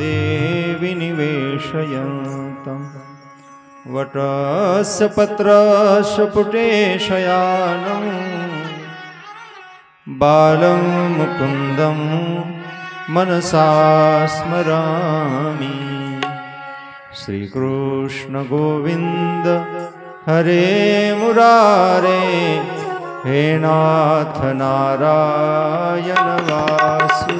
वृन्दे विनिवेशयन्तम् वटस्य पत्रस्य बालं मुकुन्दं मनसा स्मरामि। श्रीकृष्णगोविन्द हरे मुरारे हे नाथ नारायण वासु।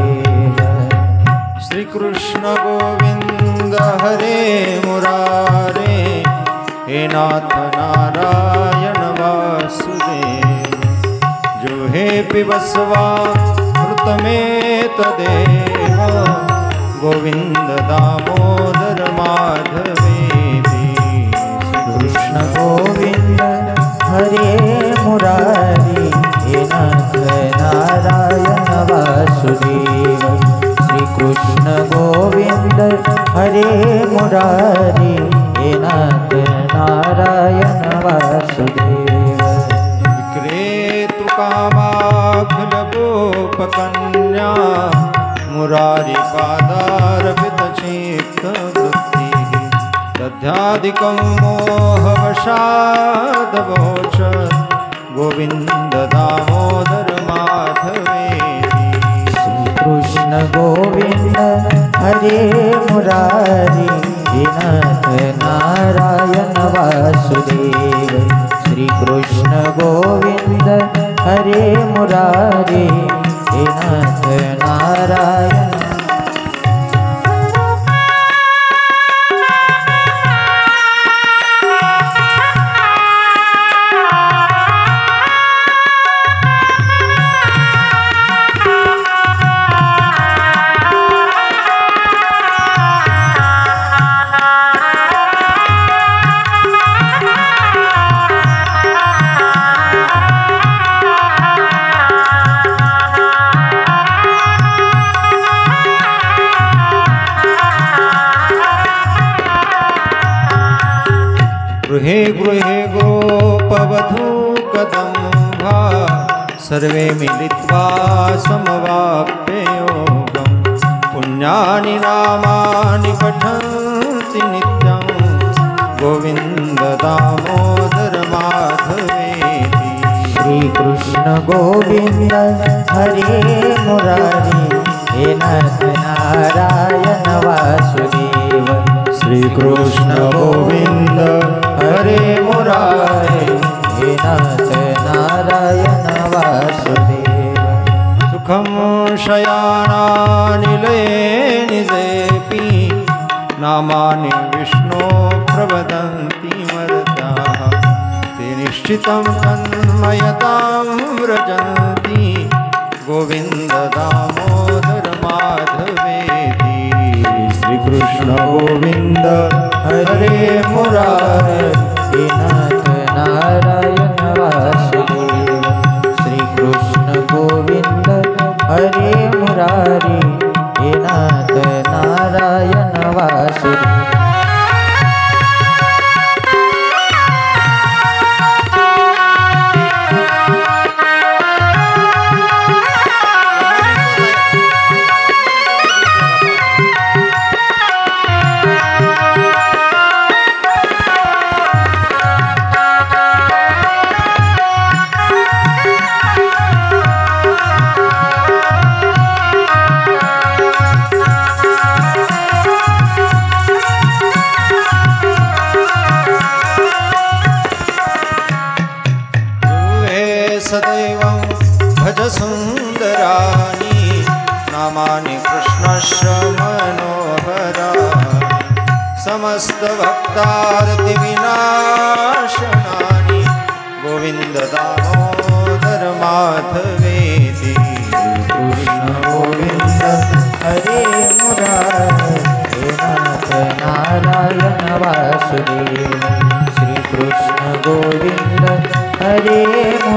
श्रीकृष्ण गोविन्द हरे मुरारे हे नाथ नारायण वासुदेव। जो हे पिबस्वा मृतमेतदेव गोविन्द दामोदर माधवेति। कृष्ण गोविन्द हरे मुरारी हे नाथ नारायण वासुदेव। कृष्ण गोविन्द हरे मुरारी हे नाथ नारायण वासुदेव। मुरारी कामाखिलगोपकन्या मुरारिपादारभितचित्तवृत्तिः दध्यादिकं मोहवशादवोच गोविन्द दामोदर माधवे। श्रीकृष्ण गोविन्द हरे मुरारी नाथ नारायण वासुदेव। श्रीकृष्ण गोविन्द हरे मुरारी नाथ नारायण कदम्भा सर्वे मिलित्वा समवाप्य योगम्। पुण्यानि नामानि पठन्ति नित्यं गोविन्द दामोदर माधवेति। श्रीकृष्ण गोविन्द हरे मुरारी। हे नारायण वासुदेव। श्रीकृष्ण गोविन्द हरे मुरारे। नारायण वासुदेव सुखं शयानानिलये निजेऽपि नामानि विष्णो प्रवदन्ति मर्दाः ते निश्चितं तन्मयतां व्रजन्ति। गोविन्द दामोदर माधवेति श्रीकृष्ण गोविन्द हरे मुरारे। हरे मुरारी नारायण वासुदेव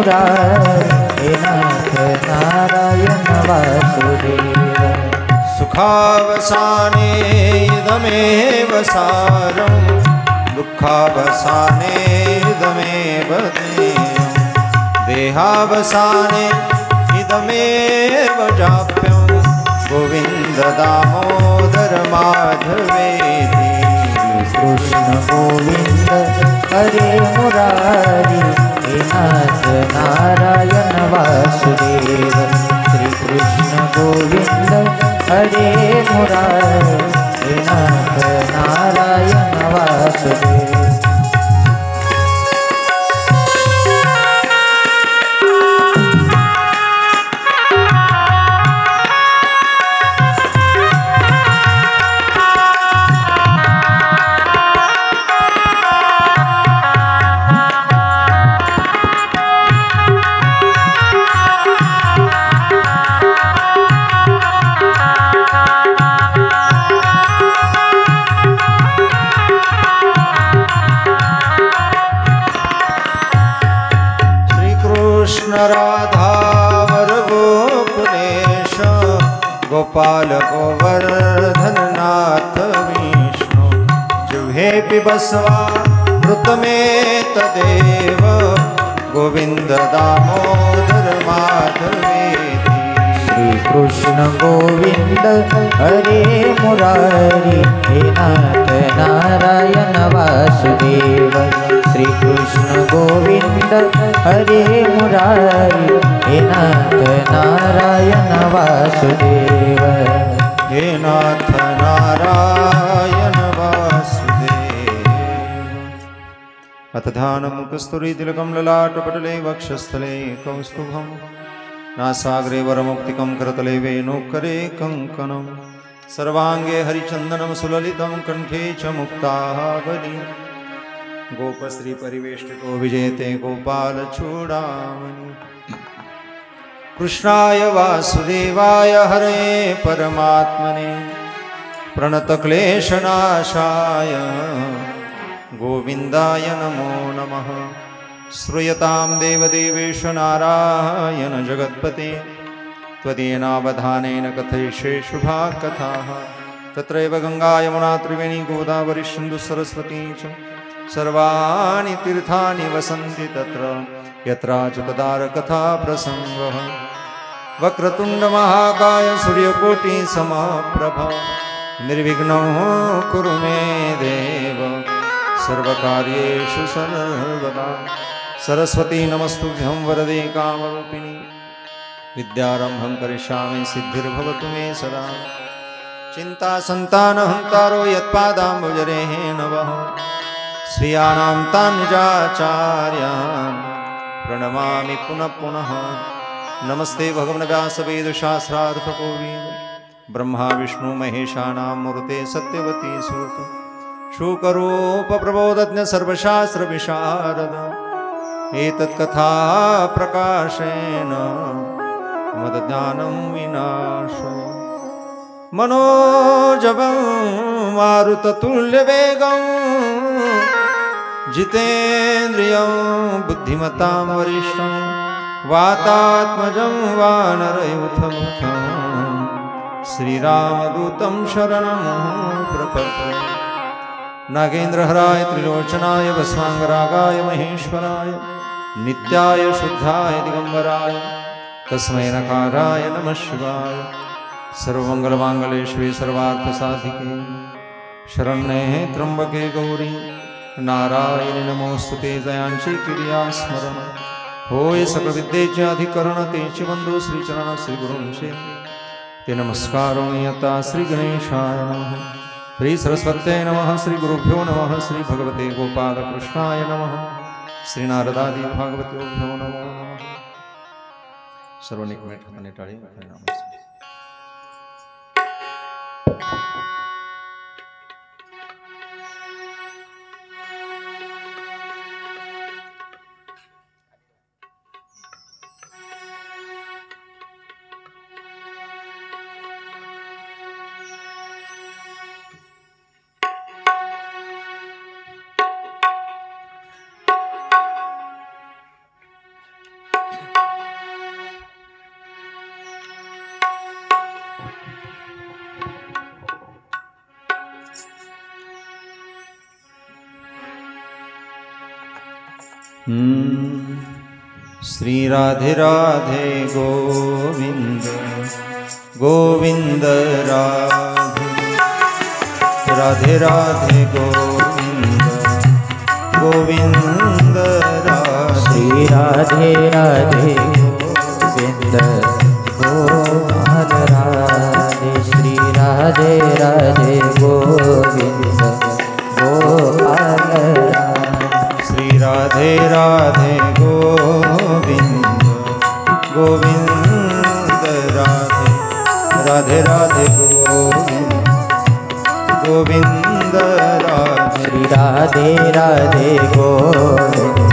मुरारे नाथ नारायण वासुदेव सुखावसाने इदमेव सारं दुःखावसाने इदमेव देहावसाने इदमेव जाप्यं गोविन्द दामोदर माधवेति कृष्ण गोविन्द हरे मुरारी हे नाथ नारायण वासुदेव श्रीकृष्ण गोविन्द हरे मुरारी हे नाथ नारायण वासुदेव। बसवा ऋतमे तदेव गोविन्द दामोदर माधवेति। श्रीकृष्ण गोविन्द हरे मुरारी हे नाथ नारायण वासुदेव। श्रीकृष्ण गोविन्द हरे मुरारी हे नाथ नारायण वासुदेव। हे नाथ नारायण अथ कस्तुरीतिलकं ललाटपटले वक्षस्थले कौस्तुभं नासाग्रे वरमुक्तिकं करतले वेणुकरे कङ्कणं सर्वाङ्गे हरिचन्दनं सुललितं कण्ठे च मुक्तावली गोपश्रीपरिवेष्टितो विजयते गोपालचूडामणि कृष्णाय वासुदेवाय हरे परमात्मने। प्रणतक्लेशनाशाय। गोविन्दाय नमो नमः। श्रूयतां देवदेवेश नारायण जगत्पते। त्वदीनावधानेन कथयिषे शुभा कथाः तत्रैव गङ्गायमुना त्रिवेणी गोदावरी सिन्धुसरस्वती च। सर्वाणि तीर्थानि वसन्ति तत्र। यत्राच्युतदारकथा प्रसङ्गः वक्रतुण्डमहाकाय सूर्यकोटिसमप्रभ निर्विघ्नो कुरु मे देव। सर्वकार्येषु सर्वदा। सरस्वती नमस्तुभ्यं वरदे कामरूपिणी। विद्यारम्भं करिष्यामि, सिद्धिर्भवतु मे सदा। चिन्तासन्तानहन्तारो यत्पादाम्बुजरेः नवः स्वीयानां तान् निजाचार्यान्। प्रणमामि पुनः पुनः। नमस्ते भगवन् व्यासवेदशास्त्रार्थकोविद ब्रह्मा, विष्णु महेशानां मूर्ते सत्यवती सुत शूकरूपप्रबोधज्ञ सर्वशास्त्रविशारद। एतत्कथा प्रकाशेन मदज्ञानं विनाश। मनोजवं मारुततुल्यवेगं जितेन्द्रियं बुद्धिमतां वरिष्ठं वातात्मजं वानरयुथमुखं। श्रीरामदूतं शरणं प्रपद्ये। नागेन्द्रहराय त्रिलोचनाय भस्माङ्गरागाय महेश्वराय नित्याय शुद्धाय दिगम्बराय तस्मै नकाराय नमः शिवाय। सर्वमङ्गलमाङ्गले सर्वार्थसाधिके। शरण्ये त्र्यम्बके गौरी नारायणि नमोऽस्तु ते जयांची क्रिया स्मरण होय सकळविद्येचे अधिकरण तेचे बंधू श्रीचरण श्रीगुरूंचे। ते नमस्कारो नियता श्रीगणेशाय नमः। श्री सरस्वते नमः श्री गुरुभ्यो नमः श्री भगवते गोपालकृष्णाय नमः श्री नारदादी भागवतो नमो नमः। सर्व एकमेक हाताने टाळी श्री राधे राधे गोविन्द गोविंद राधे। राधे राधे गोविन्द गोविंद श्री राधे राधे गोविन्द गोविन्द राधे। श्री राधे राधे गोविन्द राधे राधे गोविंद गोविंद राधे राधे राधे गोविंद गोविंद राधे। राधे राधे गोविंद।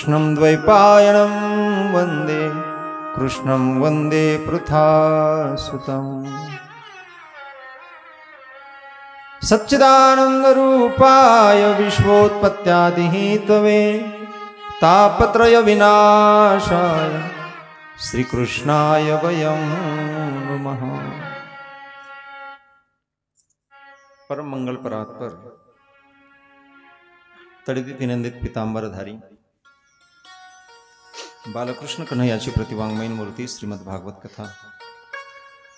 कृष्णं द्वैपायनं वंदे, कृष्णं वंदे पृथासुतम्। सच्चिदानन्दरूपाय विश्वोत्पत्त्यादिहेतवे, तापत्रयविनाशाय श्रीकृष्णाय वयं नमः। परम मंगल परात्पर तडीत विनंदित पितांबरधारी बालकृष्ण कन्हैयाची प्रतिवांगमयीन मूर्ती श्रीमद भागवत कथा.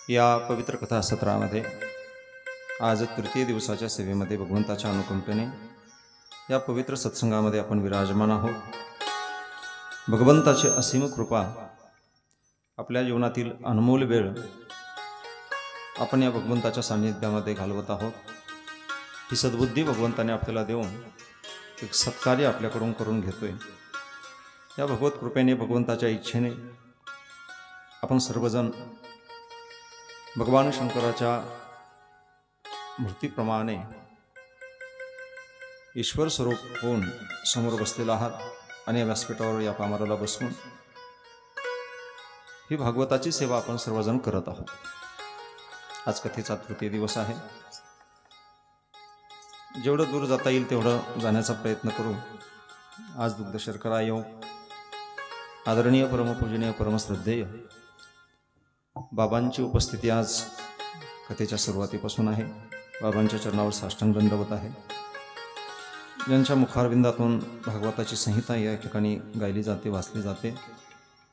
या पवित्र कथा सत्रामध्ये आज तृतीय दिवसाच्या सेवेमध्ये भगवंताच्या अनुकंपेने या पवित्र सत्संगामध्ये आपण विराजमान आहोत. भगवंताची असीम कृपा आपल्या जीवनातील अनमोल वेळ आपण या भगवंताच्या सान्निध्यामध्ये घालवत आहोत. ही सद्बुद्धी भगवंताने आपल्याला देऊन एक सत्कार्य आपल्याकडून करून घेतोय. या भगवत कृपेने भगवंताच्या इच्छेने आपण सर्वजण भगवान शंकराच्या मूर्तीप्रमाणे ईश्वर स्वरूप होऊन समोर बसलेला आहात आणि या व्यासपीठावर या पामाराला बसून ही भागवताची सेवा आपण सर्वजण करत आहोत. आज कथेचा तृतीय दिवस आहे. जेवढं दूर जाता येईल तेवढं जाण्याचा प्रयत्न करू. आज दुग्ध शर्करा येऊ. आदरणीय परमपूजनीय परमश्रद्धेय. बाबांची उपस्थिती आज कथेच्या सुरुवातीपासून आहे. बाबांच्या चरणावर साष्टांग दंडवत आहे. ज्यांच्या मुखारविंदातून भागवताची संहिता या ठिकाणी गायली जाते वाचली जाते.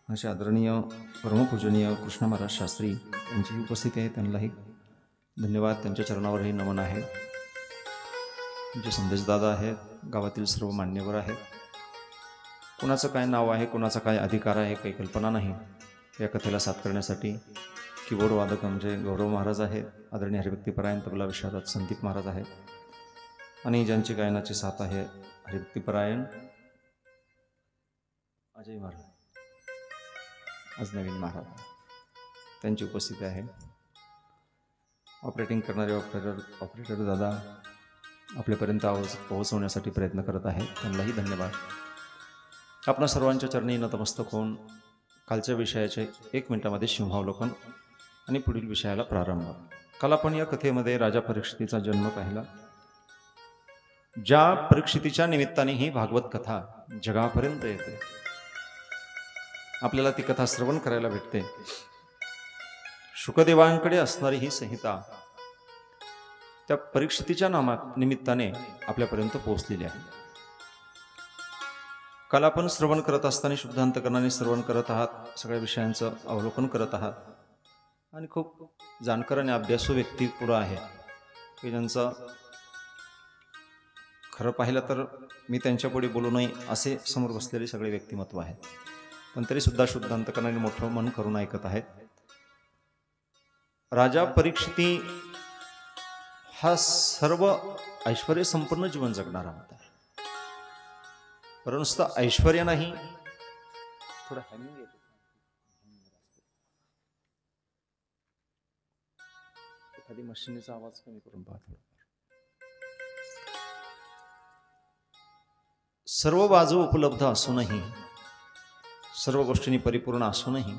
असे आदरणीय परमपूजनीय कृष्ण महाराज शास्त्री यांचीही उपस्थिती आहे त्यांनाही धन्यवाद. त्यांच्या चरणावरही नमन आहे. जे संदेशदादा आहेत गावातील सर्व मान्यवर आहेत. कुणाचं काय नाव आहे कुणाचा काय अधिकार आहे काही कल्पना नाही. या कथेला साथ करण्यासाठी कीबोर्ड वादक म्हणजे गौरव महाराज आहेत आदरणीय हरिभक्तीपरायण तबला विशारद संदीप महाराज आहेत. आणि ज्यांची गायनाची साथ आहे हरिभक्तीपरायण अजय महाराज आज नवीन महाराज. त्यांची उपस्थिती आहे. ऑपरेटिंग करणारे ऑपरेटर ऑपरेटर दादा आपल्यापर्यंत आवाज पोहोचवण्यासाठी प्रयत्न करत आहेत. त्यांनाही धन्यवाद. आपणा सर्वांच्या चरणी नतमस्तक होऊन कालच्या विषयाचे एक मिनिटामध्ये सिंहावलोकन आणि पुढील विषयाला प्रारंभ. काल आपण या कथेमध्ये राजा परीक्षितीचा जन्म पाहिला. ज्या परीक्षितीच्या निमित्ताने ही भागवत कथा जगापर्यंत येते. आपल्याला ती कथा श्रवण करायला भेटते. शुकदेवांकडे असणारी ही संहिता त्या परीक्षितीच्या नामा निमित्ताने आपल्यापर्यंत पोहोचलेली आहे. काल आपण श्रवण करत असताना शुद्धांतकरणाने श्रवण करत आहात. सगळ्या विषयांचं अवलोकन करत आहात. आणि खूप जाणकार आणि अभ्यासू व्यक्ती पुढं आहे. की ज्यांचं खरं पाहिलं तर मी त्यांच्यापुढे बोलू नये असे समोर बसलेले सगळे व्यक्तिमत्व आहेत. पण तरीसुद्धा शुद्धांतकरणाने मोठं मन करून ऐकत आहेत. राजा परीक्षिती हा सर्व ऐश्वर संपूर्ण जीवन जगणारा होता. परंतु नुसतं ऐश्वर नाही. थोडं हॅमिंग येते. एखादी मशिनीचा आवाज कमी करून पाहतो सर्व बाजू उपलब्ध असूनही सर्व गोष्टींनी परिपूर्ण असूनही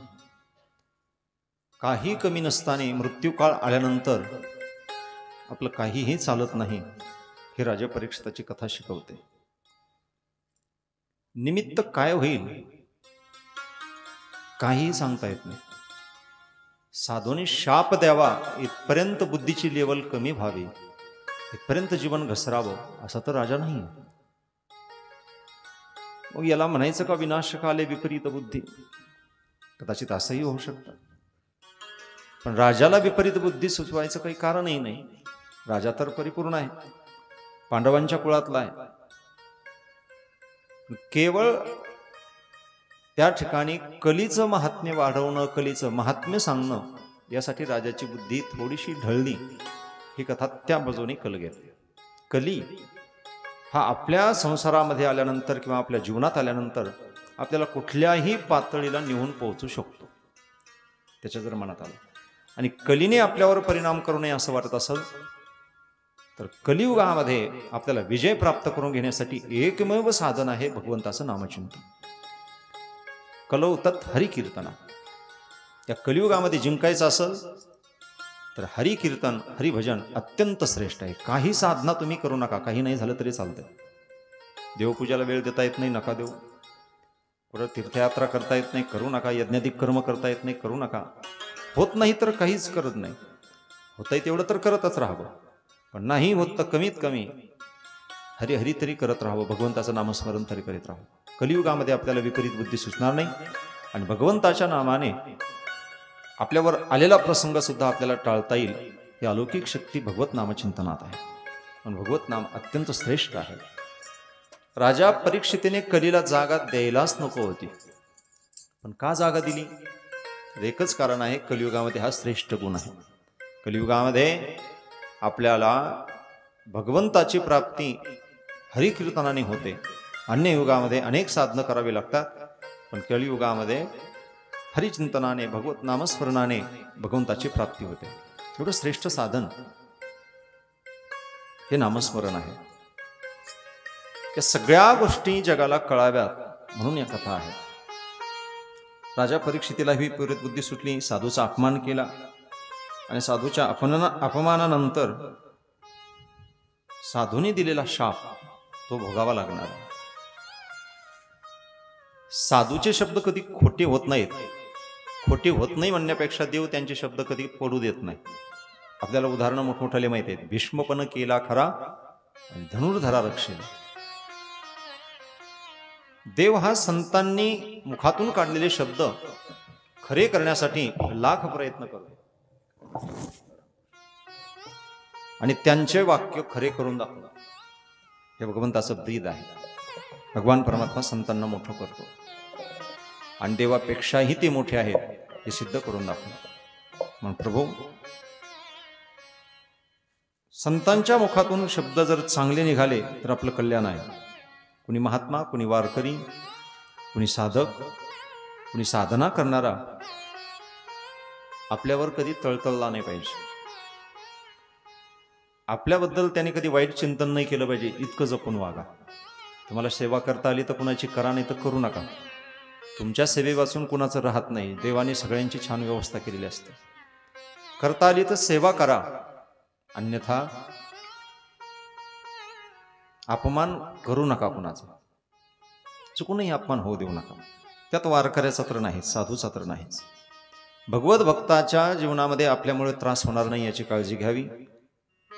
काही कमी नसताना मृत्यूकाळ आल्यानंतर आपलं काहीही चालत नाही हे राजा परीक्षिताची कथा शिकवते. निमित्त काय होईल? काहीही सांगता येत नाही. साधूने शाप द्यावा इथपर्यंत बुद्धीची लेवल कमी व्हावी इथपर्यंत जीवन घसरावं असा तर राजा नाही मग याला म्हणायचं का विनाशकाले विपरीत बुद्धी? कदाचित असंही होऊ शकतं. पण राजाला विपरीत बुद्धी सुचवायचं काही कारणही नाही. राजा तर परिपूर्ण आहे. पांडवांच्या कुळातला आहे. केवळ त्या ठिकाणी कलीचं महात्म्य वाढवणं कलीचं महात्म्य सांगणं यासाठी राजाची बुद्धी थोडीशी ढळली. ही कथा त्या बाजूने कल घेतली. कली हा आपल्या संसारामध्ये आल्यानंतर किंवा आपल्या जीवनात आल्यानंतर आपल्याला कुठल्याही पातळीला नेऊन पोहोचू शकतो. त्याच्या जर मनात आलं. आणि कलीने आपल्यावर परिणाम करू नये असं वाटत असेल तर कलियुगामध्ये आपल्याला विजय प्राप्त करून घेण्यासाठी एकमेव साधन आहे भगवंताचं नामचिंतन. कलौ तत् हरिकीर्तना. त्या कलियुगामध्ये जिंकायचं असेल तर हरिकीर्तन हरिभजन अत्यंत श्रेष्ठ आहे. काही साधना तुम्ही करू नका. काही नाही झालं तरी चालतं देवपूजाला वेळ देता येत नाही नका देऊ. कुठं तीर्थयात्रा करता येत नाही करू नका. यज्ञाधिक कर्म करता येत नाही करू नका. होत नाही तर काहीच करत नाही. होतंय तेवढं तर करतच राहावं. पण नाही होत तर कमीत कमी हरी हरी तरी करत राहावं. भगवंताचं नामस्मरण तरी करीत राहावं. कलियुगामध्ये आपल्याला विपरीत बुद्धी सुचणार नाही आणि भगवंताच्या नामाने आपल्यावर आलेला प्रसंग सुद्धा आपल्याला टाळता येईल ही अलौकिक शक्ती भगवत नामचिंतनात आहे. पण भगवत नाम अत्यंत श्रेष्ठ आहे. राजा परीक्षितेने कलीला जागा द्यायलाच नको होती. पण का जागा दिली? तर एकच कारण आहे कलियुगामध्ये हा श्रेष्ठ गुण आहे. कलियुगामध्ये आपल्याला भगवंताची प्राप्ती हरिकीर्तनाने होते. अन्य युगामध्ये अनेक साधनं करावी लागतात पण कलियुगामध्ये हरिचिंतनाने भगवत नामस्मरणाने भगवंताची प्राप्ती होते. एवढं श्रेष्ठ साधन हे नामस्मरण आहे. या सगळ्या गोष्टी जगाला कळाव्यात म्हणून या कथा आहे. राजा परीक्षितीला ही प्रेरित बुद्धी सुटली साधूचा अपमान केला. आणि साधूच्या अपमाना अपमानानंतर साधूने दिलेला शाप तो भोगावा लागणार. साधूचे शब्द कधी खोटे होत नाहीत. खोटे होत नाही म्हणण्यापेक्षा देव त्यांचे शब्द कधी पडू देत नाही. आपल्याला उदाहरणं मोठमोठाले माहीत आहेत. भीष्मपण केला खरा आणि धनुर्धरा रक्षेला. देव हा संतांनी मुखातून काढलेले शब्द खरे करण्यासाठी लाख प्रयत्न करतो. आणि त्यांचे वाक्य खरे करून दाखवतात हे भगवंताचं ब्रीद आहे. भगवान परमात्मा संतांना मोठं करतो. आणि देवापेक्षाही ते मोठे आहेत हे सिद्ध करून दाखवतात म्हणून प्रभू संतांच्या मुखातून शब्द जर चांगले निघाले तर आपलं कल्याण आहे. कुणी महात्मा कुणी वारकरी कुणी साधक कुणी साधना करणारा आपल्यावर कधी तळतळला नाही पाहिजे. आपल्याबद्दल त्याने कधी वाईट चिंतन नाही केलं पाहिजे इतकं जपून वागा. तुम्हाला सेवा करता आली तर कुणाची करा नाही तर करू नका. तुमच्या सेवेपासून कुणाचं राहत नाही देवाने सगळ्यांची छान व्यवस्था केलेली असते. करता आली तर सेवा करा. अन्यथा अपमान करू नका कुणाचा. चुकूनही अपमान होऊ देऊ नका. त्यात वारकऱ्याचा तर नाहीच साधूचा तर नाहीच. भगवत भक्ताच्या जीवनामध्ये आपल्यामुळे त्रास होणार नाही याची काळजी घ्यावी.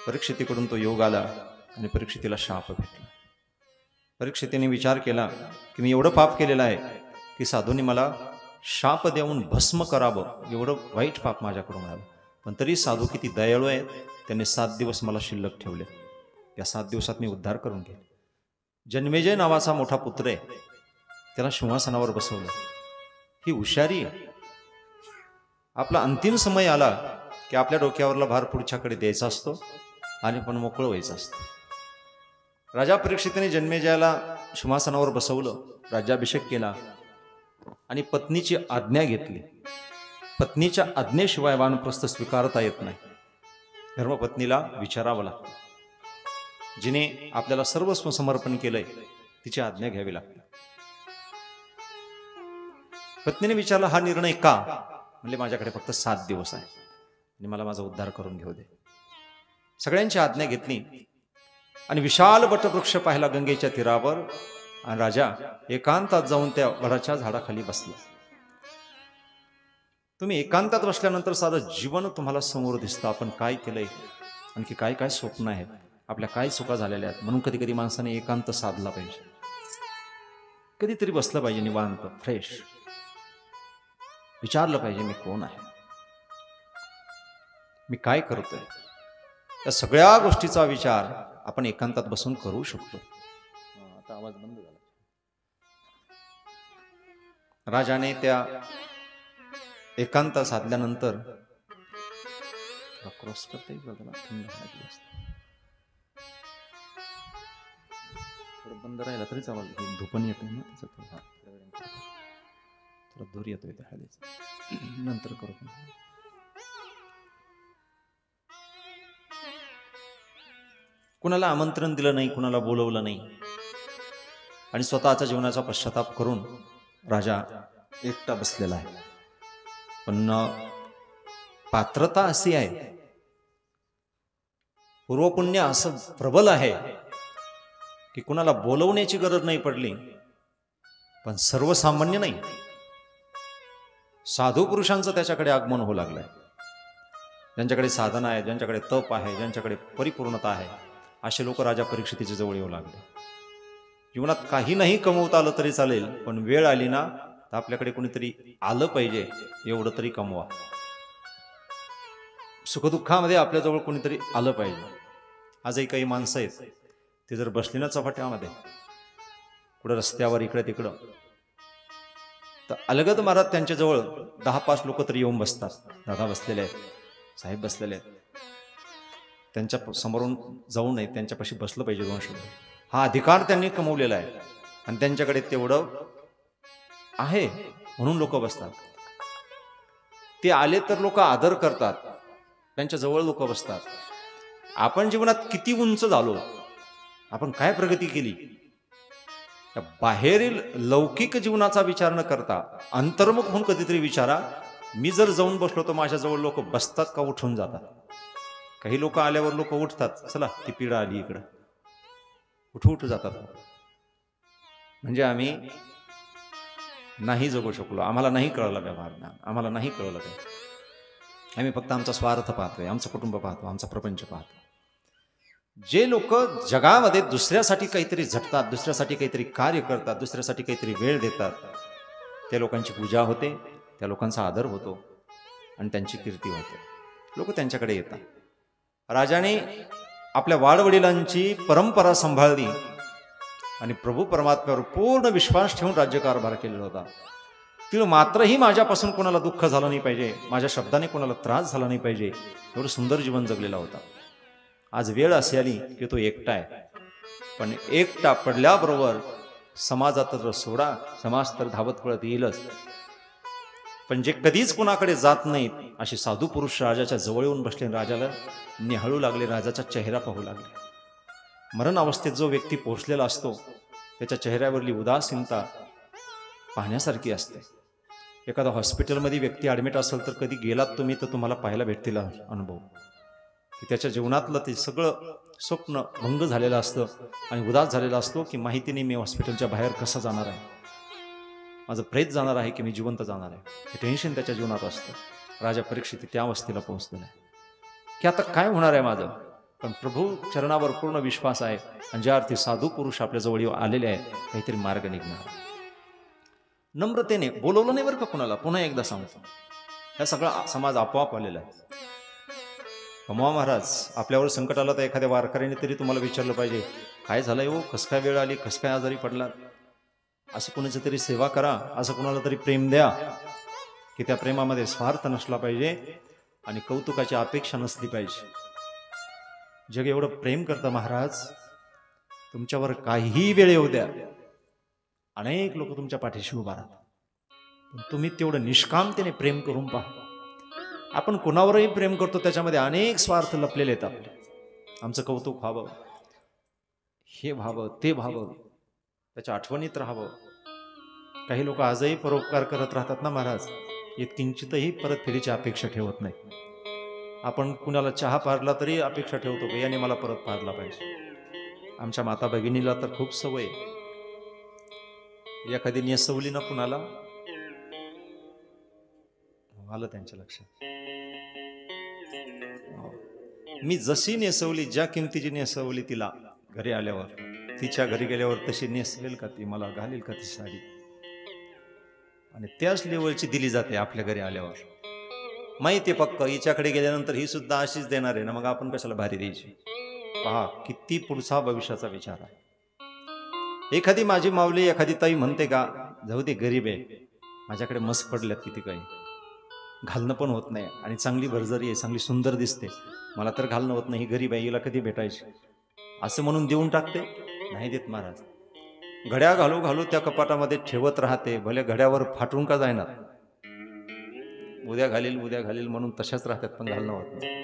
परीक्षितीकडून तो योग आला आणि परीक्षितीला शाप भेटला. परीक्षितीने विचार केला की मी एवढं पाप केलेलं आहे की साधूंनी मला शाप देऊन भस्म करावं. एवढं वाईट पाप माझ्याकडून आलं. पण तरी साधू किती दयाळू आहेत. त्यांनी सात दिवस मला शिल्लक ठेवले. या सात दिवसात मी उद्धार करून घेतले. जन्मेजय नावाचा मोठा पुत्र आहे. त्याला सिंहासनावर बसवलं. ही हुशारी आहे. आपला अंतिम समय आला की आपल्या डोक्यावरला भार पुढच्याकडे द्यायचा असतो आणि पण मोकळं व्हायचं असतं. राजा परीक्षितीने जन्मेजयाला सिंहासनावर बसवलं राज्याभिषेक केला आणि पत्नीची आज्ञा घेतली. पत्नीच्या आज्ञेशिवाय वानप्रस्थ स्वीकारता येत नाही. धर्मपत्नीला विचारावं लागतं. जिने आपल्याला सर्वस्व समर्पण केलंय तिची आज्ञा घ्यावी लागते. पत्नीने विचारला हा निर्णय का? म्हणजे माझ्याकडे फक्त सात दिवस आहे आणि मला माझा उद्धार करून घेऊ दे. सगळ्यांची आज्ञा घेतली. आणि विशाल वटवृक्ष पाहिला गंगेच्या तीरावर. आणि राजा एकांतात जाऊन त्या वडाच्या झाडाखाली बसला. तुम्ही एकांतात बसल्यानंतर साधं जीवन तुम्हाला समोर दिसतं. आपण काय केलंय? आणखी काय काय स्वप्न आहेत? आपल्या काय चुका झालेल्या आहेत? म्हणून कधी कधी माणसाने एकांत साधला पाहिजे. कधीतरी बसलं पाहिजे निवांत फ्रेश. विचारलं पाहिजे मी कोण आहे? मी काय करतोय? या सगळ्या गोष्टीचा विचार आपण एकांतात बसून करू शकतो. आता आवाज बंद झाला. राजाने त्या एकांत साधल्यानंतर क्रॉस करता येईल बंद राहिला तरीच आवाज धुपण येतोय ना त्याचं थोडा दूर येतो त्या हळदीचा नंतर करू पण कुणाला आमंत्रण दिलं नाही कुणाला बोलवलं नाही आणि स्वतःच्या जीवनाचा पश्चाताप करून राजा एकटा बसलेला आहे. पण पात्रता अशी आहे. पूर्वपुण्य असं प्रबल आहे की कुणाला बोलवण्याची गरज नाही पडली पण सर्वसामान्य नाही. साधू पुरुषांचं त्याच्याकडे आगमन होऊ लागलंय. ज्यांच्याकडे साधना आहे ज्यांच्याकडे तप आहे ज्यांच्याकडे परिपूर्णता आहे असे लोक राजा परीक्षितीच्या जवळ येऊ लागले. जीवनात काही नाही कमवता आलं तरी चालेल पण वेळ आली ना तर आपल्याकडे कोणीतरी आलं पाहिजे एवढं तरी कमवा. सुखदुःखामध्ये आपल्याजवळ कोणीतरी आलं पाहिजे. आजही काही माणसं आहेत ते जर बसली ना चपाट्यामध्ये कुठं रस्त्यावर इकडे तिकडं तर अलगद महाराज त्यांच्याजवळ दहा पाच लोक तरी येऊन बसतात. दादा बसलेले आहेत साहेब बसलेले आहेत. त्यांच्या समोरून जाऊ नये त्यांच्यापाशी बसलं पाहिजे दोन शब्द. हा अधिकार त्यांनी कमवलेला आहे. आणि त्यांच्याकडे तेवढं आहे म्हणून लोक बसतात. ते आले तर लोक आदर करतात. त्यांच्या जवळ लोक बसतात. आपण जीवनात किती उंच झालो आपण काय प्रगती केली? बाहेरील लौकिक जीवनाचा विचार न करता अंतर्मुख होऊन कधीतरी विचारा मी जर जाऊन बसलो तर माझ्याजवळ लोक बसतात का उठून जातात? काही लोक आल्यावर लोक उठतात. चला ती पिढा आली इकडं. उठू उठू जातात. म्हणजे आम्ही नाही जगू शकलो. आम्हाला नाही कळलं व्यवहार ज्ञान. आम्हाला नाही कळलं काय आम्ही फक्त आमचा स्वार्थ पाहतोय आमचं कुटुंब पाहतो आमचा प्रपंच पाहतो. जे लोक जगामध्ये दुसऱ्यासाठी काहीतरी झटतात दुसऱ्यासाठी काहीतरी कार्य करतात दुसऱ्यासाठी काहीतरी वेळ देतात त्या लोकांची पूजा होते त्या लोकांचा आदर होतो आणि त्यांची कीर्ती होते. लोक त्यांच्याकडे येतात. राजाने आपल्या वाडवडिलांची परंपरा सांभाळली आणि प्रभू परमात्म्यावर पूर्ण विश्वास ठेवून राज्यकारभार केलेला होता. तिळ मात्रही माझ्यापासून कोणाला दुःख झालं नाही पाहिजे माझ्या शब्दाने कोणाला त्रास झाला नाही पाहिजे एवढं सुंदर जीवन जगलेला होता. आज वेळ अशी आली की तो एकटा आहे. पण एकटा पडल्याबरोबर समाजात तर सोडा समाज तर धावत पळत येईलच. पण जे कधीच कुणाकडे जात नाहीत असे साधू पुरुष राजाच्या जवळ येऊन बसले राजाला निहाळू लागले राजाचा चेहरा पाहू लागले. मरण अवस्थेत जो व्यक्ती पोहोचलेला असतो त्याच्या चेहऱ्यावरली उदासीनता पाहण्यासारखी असते. एखादा हॉस्पिटलमध्ये व्यक्ती ॲडमिट असेल तर कधी गेलात तुम्ही तर तुम्हाला पाहायला भेटतील अनुभव. की त्याच्या जीवनातलं ते सगळं स्वप्न भंग झालेलं असतं आणि उदास झालेला असतो की माहिती नाही मी हॉस्पिटलच्या बाहेर कसा जाणार आहे. माझं प्रेत जाणार आहे की मी जिवंत जाणार आहे. हे टेन्शन त्याच्या जीवनात असतं. राजा परीक्षित त्या अवस्थेला पोहोचलेला आहे. की आता काय होणार आहे माझं? पण प्रभू चरणावर पूर्ण विश्वास आहे आणि ज्या अर्थी साधू पुरुष आपल्याजवळ आलेले आहेत काहीतरी मार्ग निघणार नम्रतेने बोलवलं नाही बरं का कुणाला? पुन्हा एकदा सांगतो. हा सगळा समाज आपोआप आलेला आहे. कमवा महाराज आपल्यावर संकट आलं तर एखाद्या वारकऱ्याने तरी तुम्हाला विचारलं पाहिजे काय झालंय हो? कस काय वेळ आली? कस काय आजारी पडला? असं कुणाची तरी सेवा करा असं कोणाला तरी प्रेम द्या की त्या प्रेमामध्ये स्वार्थ नसला पाहिजे आणि कौतुकाची अपेक्षा नसली पाहिजे. जग एवढं प्रेम करतं महाराज तुमच्यावर काहीही वेळ येऊ द्या. अनेक लोक तुमच्या पाठीशी उभा राहतात. पण तुम्ही तेवढं निष्कामतेने प्रेम करून पहा. आपण कुणावरही प्रेम करतो त्याच्यामध्ये अनेक स्वार्थ लपलेले आहेत आपले. आमचं कौतुक व्हावं. हे व्हावं ते व्हावं. त्याच्या आठवणीत राहावं. काही लोक आजही परोपकार करत राहतात ना महाराज? इतकिंचितही परतफेडीची अपेक्षा ठेवत नाही. आपण कुणाला चहा पारला तरी अपेक्षा ठेवतो की याने मला परत पारला पाहिजे. आमच्या माता भगिनीला तर खूप सवय एखादी नेसवली ना कुणाला? आलं त्यांच्या लक्षात. मी जशी नेसवली ज्या किमतीची नेसवली तिला घरी आल्यावर तिच्या घरी गेल्यावर तशी नेसवेल का ती? मला घालेल का ती साडी? आणि त्याच लेवलची दिली जाते आपल्या घरी आल्यावर. माहिती पक्क हिच्याकडे गेल्यानंतर ही सुद्धा अशीच देणार आहे ना मग आपण कशाला भारी द्यायची? पहा किती पुढचा भविष्याचा विचार आहे. एखादी माझी माऊली एखादी ताई म्हणते का जाऊ दे गरीब आहे. माझ्याकडे मस्त पडल्यात किती काही. घालणं पण होत नाही. आणि चांगली भरजरी आहे चांगली सुंदर दिसते. मला तर घालणं होत नाही ही गरीब आहे हिला कधी भेटायची? असं म्हणून देऊन टाकते? नाही देत महाराज. घड्या घालू घालू त्या कपाटामध्ये ठेवत राहते भले घड्यावर फाटून का जाणार उद्या घालील उद्या घालील म्हणून तशाच राहतात पण घालणं होत नाही.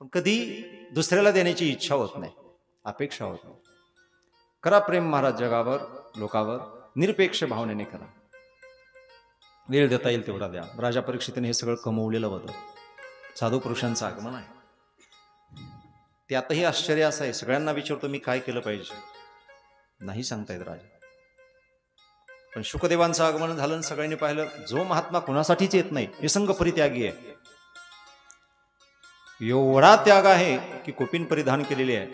पण कधी दुसऱ्याला देण्याची इच्छा होत नाही अपेक्षा होत नाही. करा प्रेम महाराज जगावर लोकावर निरपेक्ष भावनेने करा. वेळ देता येईल तेवढा द्या. राजा परीक्षितीने हे सगळं कमवलेलं होतं. साधू पुरुषांचं आगमन आहे. त्यातही आश्चर्य असं आहे. सगळ्यांना विचारतो मी काय केलं पाहिजे? नाही सांगता येत राजा. पण शुकदेवांचं आगमन झालं आणि सगळ्यांनी पाहिलं जो महात्मा कुणासाठीच येत नाही निसंग परित्यागी आहे. एवढा त्याग आहे की कोपिन परिधान केलेली आहे.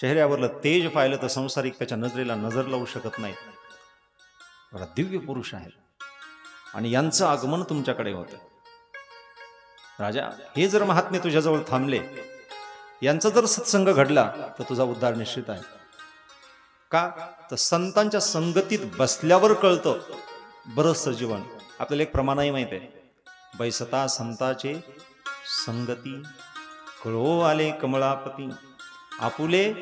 चेहऱ्यावरलं तेज पाहिलं तर संसारिक त्याच्या नजरेला नजर लावू शकत नाही. दिव्य पुरुष आहे आणि यांचं आगमन तुमच्याकडे होतं. राजा हे जर महात्मे तुझ्याजवळ थांबले यांचा जर सत्संग घडला तर तुझा उद्धार निश्चित आहे. का? तर संतांच्या संगतीत बसल्यावर कळतं बरंचसं जीवन. आपल्याला एक प्रमाणही माहीत आहे. बैसता संताचे संगती कळो आले कमळापती आपुले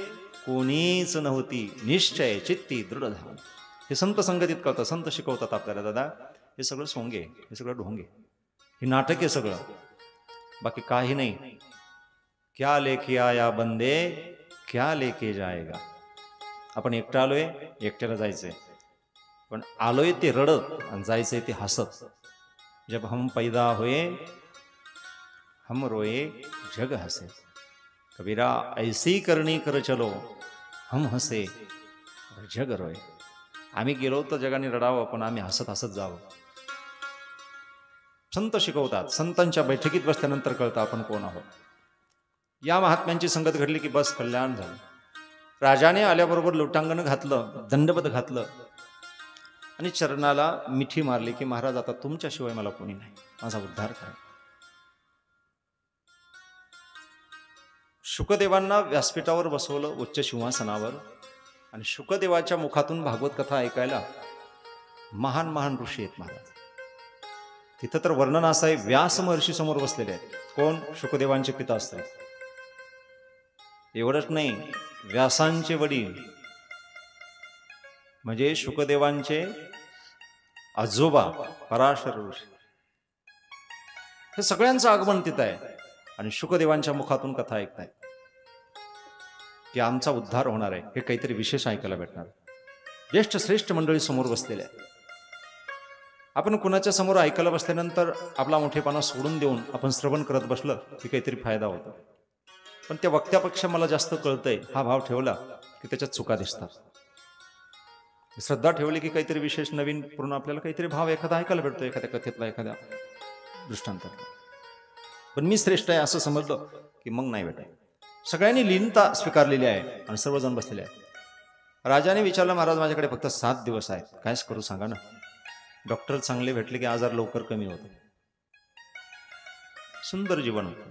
कोणीच नव्हती निश्चय चित्ती दृढ झालं. हे संत संगतीत कळतं. संत शिकवतात आपल्याला दादा. हे सगळं सोंगे हे सगळं ढोंगे. हे नाटक आहे सगळं. बाकी काही नाही. क्या लेके आया बंदे क्या लेके जाएगा. आपण एकटा आलोय एकट्याला जायचंय. पण आलोय ते रडत आणि जायचंय ते हसत. जब हम पैदा हुए हम रोए जग हसे. कबीरा ऐसी करणी कर चलो हम हसे जग रोय आम्ही गेलो तर जगाने रडावं पण आम्ही हसत हसत जावं. संत शिकवतात. संतांच्या बैठकीत बसल्यानंतर कळतं आपण कोण आहोत. या महात्म्यांची संगत घडली की बस कल्याण झालं. राजाने आल्याबरोबर लोटांगण घातलं दंडपद घातलं आणि चरणाला मिठी मारली की महाराज आता तुमच्याशिवाय मला कोणी नाही. माझा उद्धार करा. शुकदेवांना व्यासपीठावर बसवलं उच्च सिंहासनावर आणि शुकदेवाच्या मुखातून भागवत कथा ऐकायला महान महान ऋषी आहेत महाराज. तिथं तर वर्णन असं आहे व्यास महर्षी समोर बसलेले आहेत. कोण? शुकदेवांचे पिता असतात. एवढंच नाही व्यासांचे वडील. म्हणजे शुकदेवांचे आजोबा पराशर ऋषी. हे सगळ्यांचं आगमन तिथं आहे. आणि शुकदेवांच्या मुखातून कथा ऐकताय. की आमचा उद्धार होणार आहे हे काहीतरी विशेष ऐकायला भेटणार. ज्येष्ठ श्रेष्ठ मंडळी समोर बसलेले आहे आपण कुणाच्या समोर ऐकायला बसल्यानंतर आपला मोठेपणा सोडून देऊन आपण श्रवण करत बसलं की काहीतरी फायदा होतो. पण त्या वक्त्यापेक्षा मला जास्त कळतंय हा भाव ठेवला की त्याच्यात चुका दिसतात. श्रद्धा ठेवली की काहीतरी विशेष नवीन पूर्ण आपल्याला काहीतरी भाव एखादा ऐकायला भेटतो एखाद्या कथेतला एखाद्या दृष्टांतातला. पण मी श्रेष्ठ आहे असं समजलं की मग नाही भेटाय सगळ्यांनी लीनता स्वीकारलेली आहे आणि सर्वजण बसलेले आहे राजाने विचारलं महाराज माझ्याकडे फक्त सात दिवस आहेत. कायच करू सांगा ना? डॉक्टर चांगले भेटले की आजार लवकर कमी होतो सुंदर जीवन होतं.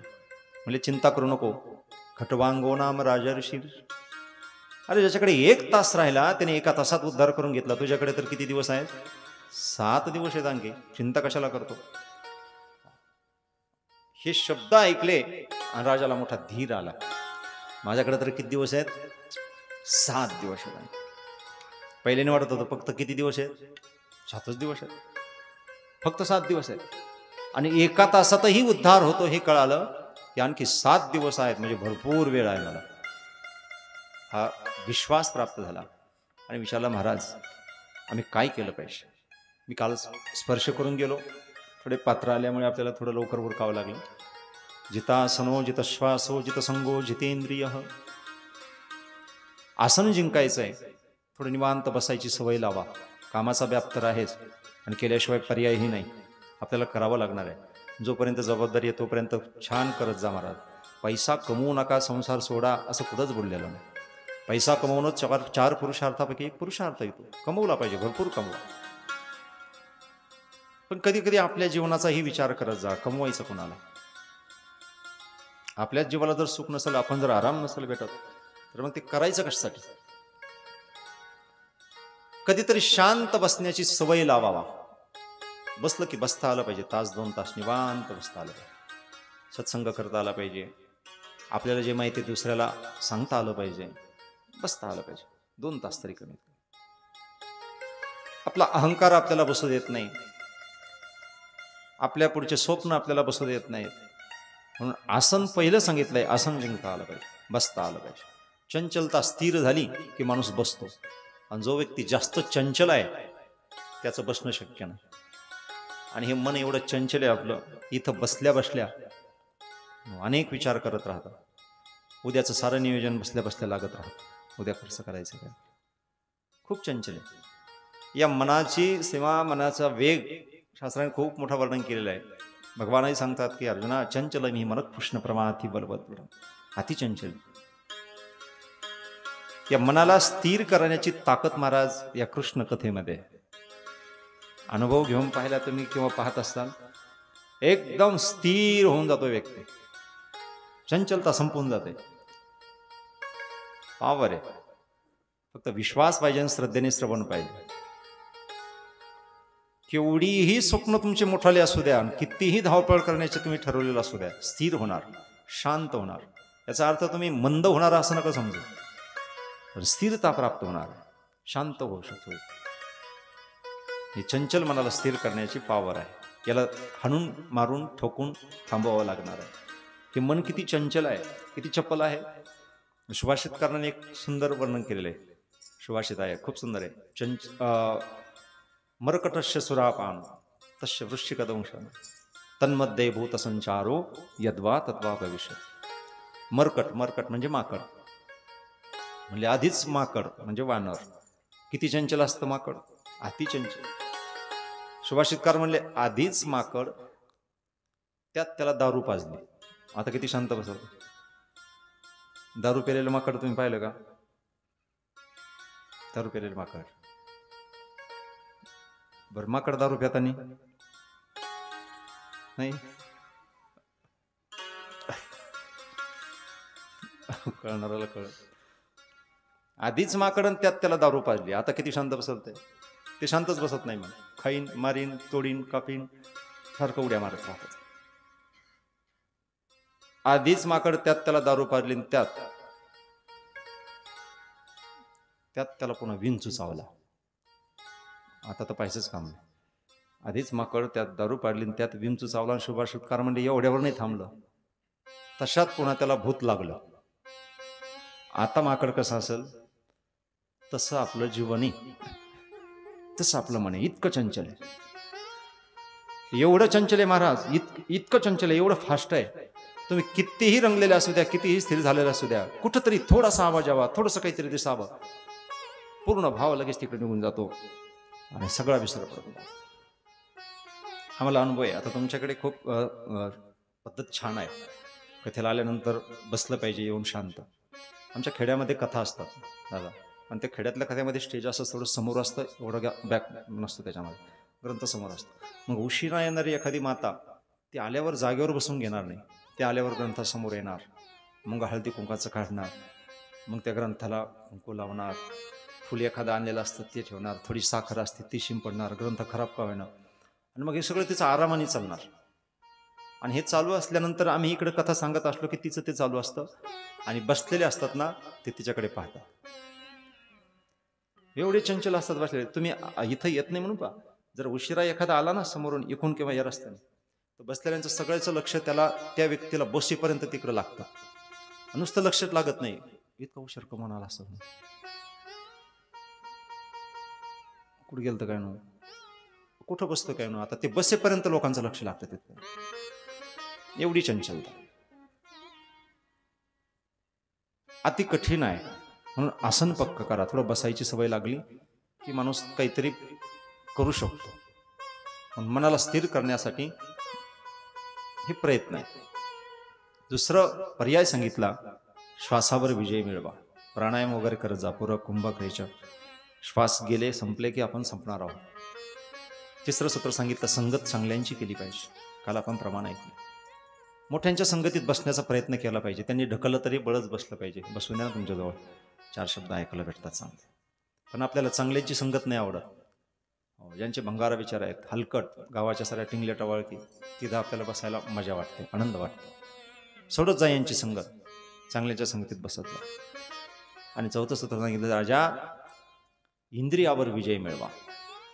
म्हणजे चिंता करू नको. खटवांगो नाम राजर्षी अरे ज्याच्याकडे एक तास राहिला त्याने एका तासात उद्धार करून घेतला. तुझ्याकडे तर किती दिवस आहेत? सात दिवस आहेत आणखी. चिंता कशाला करतो? हे शब्द ऐकले आणि राजाला मोठा धीर आला. माझ्याकडे तर किती दिवस आहेत? सात दिवस आहेत पहिल्याने वाटत होतं फक्त किती दिवस आहेत? सातच दिवस आहेत. फक्त सात दिवस आहेत. आणि एका तासातही उद्धार होतो हे कळालं की आणखी सात दिवस आहेत. म्हणजे भरपूर वेळ आहे मला. हा विश्वास प्राप्त झाला. आणि विचारला महाराज आम्ही काय केलं पाहिजे? मी काल स्पर्श करून गेलो. थोडे पात्र आल्यामुळे आपल्याला थोडं लवकर उरकावं लागलं. जितासनो जितश्वासो श्वासो जित संगो जितेंद्रिय. आसन जिंकायचं आहे थोडं निवांत बसायची सवय लावा. कामाचा व्याप तर आहेच आणि केल्याशिवाय पर्यायही नाही. आपल्याला करावं लागणार आहे. जोपर्यंत जबाबदारी आहे तोपर्यंत छान करत जा महाराज. पैसा कमवू नका संसार सोडा असं कुठंच बोललेलं नाही. पैसा कमवणं चार चार पुरुषार्थापैकी एक पुरुषार्थ येतो कमवला पाहिजे भरपूर कमवा. पण कधी कधी आपल्या जीवनाचाही विचार करत जा कमवायचं कोणाला? आपल्याच जीवाला जर सुख नसेल आपण जर आराम नसेल भेटत तर मग ते करायचं कशासाठी? कधीतरी शांत बसण्याची सवय लावावा. बसलं की बसता आलं पाहिजे. तास दोन तास निवांत बसता आलं पाहिजे. सत्संग करता आला पाहिजे. आपल्याला जे माहिती आहे दुसऱ्याला सांगता आलं पाहिजे. बसता आलं पाहिजे. दोन तास तरी कमीत कमी. आपला अहंकार आपल्याला बसू देत नाही. आपल्या पुढचे स्वप्न आपल्याला बसू देत नाहीत. म्हणून आसन पहिलं सांगितलंय आसन जिंकता आलं पाहिजे. बसता आलं पाहिजे. चंचलता स्थिर झाली की माणूस बसतो. आणि जो व्यक्ती जास्त चंचल आहे त्याचं बसणं शक्य नाही. आणि हे मन एवढं चंचल आहे आपलं इथं बसल्या बसल्या अनेक विचार करत राहतात. उद्याचं सारं नियोजन बसल्या बसल्या लागत राहतं. उद्या कसं करायचं काय? खूप चंचल आहे. या मनाची सेवा मनाचा वेग शास्त्राने खूप मोठा वर्णन केलेलं आहे. भगवानही सांगतात की अर्जुना चंचल मी मन कृष्ण प्रमाणात बलवत अति चंचल. या मनाला स्थिर करण्याची ताकद महाराज या कृष्ण कथेमध्ये अनुभव घेऊन पाहिला तुम्ही किंवा पाहत असाल एकदम स्थिर होऊन जातो व्यक्ती. चंचलता संपून जाते. पावर आहे. फक्त विश्वास पाहिजे आणि श्रद्धेने श्रवण पाहिजे. केवढीही स्वप्न तुमचे मोठाले असू द्या आणि कितीही धावपळ करण्याचे तुम्ही ठरवलेलं असू द्या स्थिर होणार शांत होणार. याचा अर्थ तुम्ही मंद होणार असं नका समजू. स्थिरता प्राप्त होणार. शांत होऊ शकतो. हे चंचल मनाला स्थिर करण्याची पावर आहे. याला हाणून मारून ठोकून थांबवावं लागणार आहे. हे मन किती चंचल आहे किती चपल आहे? सुभाषितकाराने एक सुंदर वर्णन केलेलं आहे. सुभाषित आहे खूप सुंदर आहे. चंच अं, मरकटस्य सुरापान तस्य वृश्चिकदंशन तन्मध्ये भूतसंचारो यद्वा तत्वा भविष्य मरकट मरकट म्हणजे माकड. म्हणजे आधीच माकड म्हणजे वानर. किती चंचल असतं माकड? अति चंचल. सुभाषितकार म्हणले आधीच माकड. त्यात त्याला दारू पाजली. आता किती शांत बसत दारू पेलेलं माकड तुम्ही पाहिलं का? दारू पेलेलं माकड. बर माकड दारू प्यातानी नाही? कळणाराला कळ आधीच माकड आणि त्यात त्याला दारू पाजली. आता किती शांत बसत ते शांतच बसत नाही मग खाईन मारीन तोडीन कापीन सारखं उड्या मारत राहतात. आधीच माकड त्यात त्याला दारू पाजली आणि त्यात त्यात त्याला पुन्हा विंचू चावला आता तर पाहिजेच काम नाही. आधीच माकड त्यात दारू पाडली आणि त्यात विंचू चावला आणि शुभाशुतकार म्हणजे एवढ्यावर नाही थांबलं. तशात पुन्हा त्याला भूत लागलं. आता माकड कसं असेल? तसं आपलं जीवनही तसं आपलं मन आहे इतकं चंचल आहे. एवढं चंचल आहे महाराज इत इतकं चंचल आहे एवढं फास्ट आहे. तुम्ही कितीही रंगलेले असू द्या कितीही स्थिर झालेले असू द्या कुठंतरी थोडासा आवाज यावा थोडंसं काहीतरी दिसावं. पूर्ण भाव लगेच तिकडे निघून जातो आणि सगळा विसर पडतो. आम्हाला अनुभव आहे. आता तुमच्याकडे खूप पद्धत छान आहे. कथेला आल्यानंतर बसलं पाहिजे येऊन शांत. आमच्या खेड्यामध्ये कथा असतात दादा. आणि त्या खेड्यातल्या कथेमध्ये स्टेज असं थोडं समोर असतं एवढं बॅक नसतं त्याच्यामध्ये. ग्रंथ समोर असतो. मग उशिरा येणारी एखादी माता ती आल्यावर जागेवर बसून घेणार नाही. ते आल्यावर ग्रंथासमोर येणार. मग हळदी कुंकाचं काढणार. मग त्या ग्रंथाला कुंकू लावणार. फुले एखादं आणलेलं असतं ते ठेवणार. थोडी साखर असते ती शिंपडणार ग्रंथ खराब का होणार आणि मग हे सगळं तिचं आरामाने चालणार. आणि हे चालू असल्यानंतर आम्ही इकडे कथा सांगत असलो की तिचं ते चालू असतं. आणि बसलेले असतात ना ते तिच्याकडे पाहतात. एवढे चंचल असतात बसलेले तुम्ही इथं येत नाही म्हणून पा जर उशिरा एखादा आला ना समोरून इकून किंवा या रस्त्याने तर बसलेल्यांचं सगळ्याचं लक्ष त्याला त्या व्यक्तीला बसीपर्यंत तिकडं लागतं. नुसतं लक्षात लागत नाही. इतका उशीर कमवून आला असं कुठं गेलं तर काय नो कुठं बसतं काय नो आता ते बसेपर्यंत लोकांचं लक्ष लागतं तिथं. एवढी चंचलता. अति कठीण आहे. म्हणून आसन पक्क करा. थोडं बसायची सवय लागली की माणूस काहीतरी करू शकतो. मनाला स्थिर करण्यासाठी हे प्रयत्न आहे दुसरं पर्याय सांगितला श्वासावर विजय मिळवा. प्राणायाम वगैरे करत जा पूरक कुंभक्रियेच्या श्वास गेले संपले की आपण संपणार आहोत. तिसरं सूत्र सांगितलं संगत चांगल्यांची केली पाहिजे. काल आपण प्रमाण ऐकलं. मोठ्यांच्या संगतीत बसण्याचा प्रयत्न केला पाहिजे. त्यांनी ढकललं तरी बळच बसलं पाहिजे. बसून द्या ना तुमच्याजवळ. चार शब्द ऐकायला भेटतात चांगले पण आपल्याला चांगल्याची संगत नाही आवडत. हो, ज्यांचे भंगारा विचार आहेत हलकट गावाच्या साऱ्या टिंगल्या टवाळकी तिथं आपल्याला बसायला मजा वाटते आनंद वाटतो. सोडत जा यांची संगत चांगल्याच्या संगतीत बसत जा. आणि चौथं सत्र सांगितलं राजा इंद्रियावर विजय मिळवा.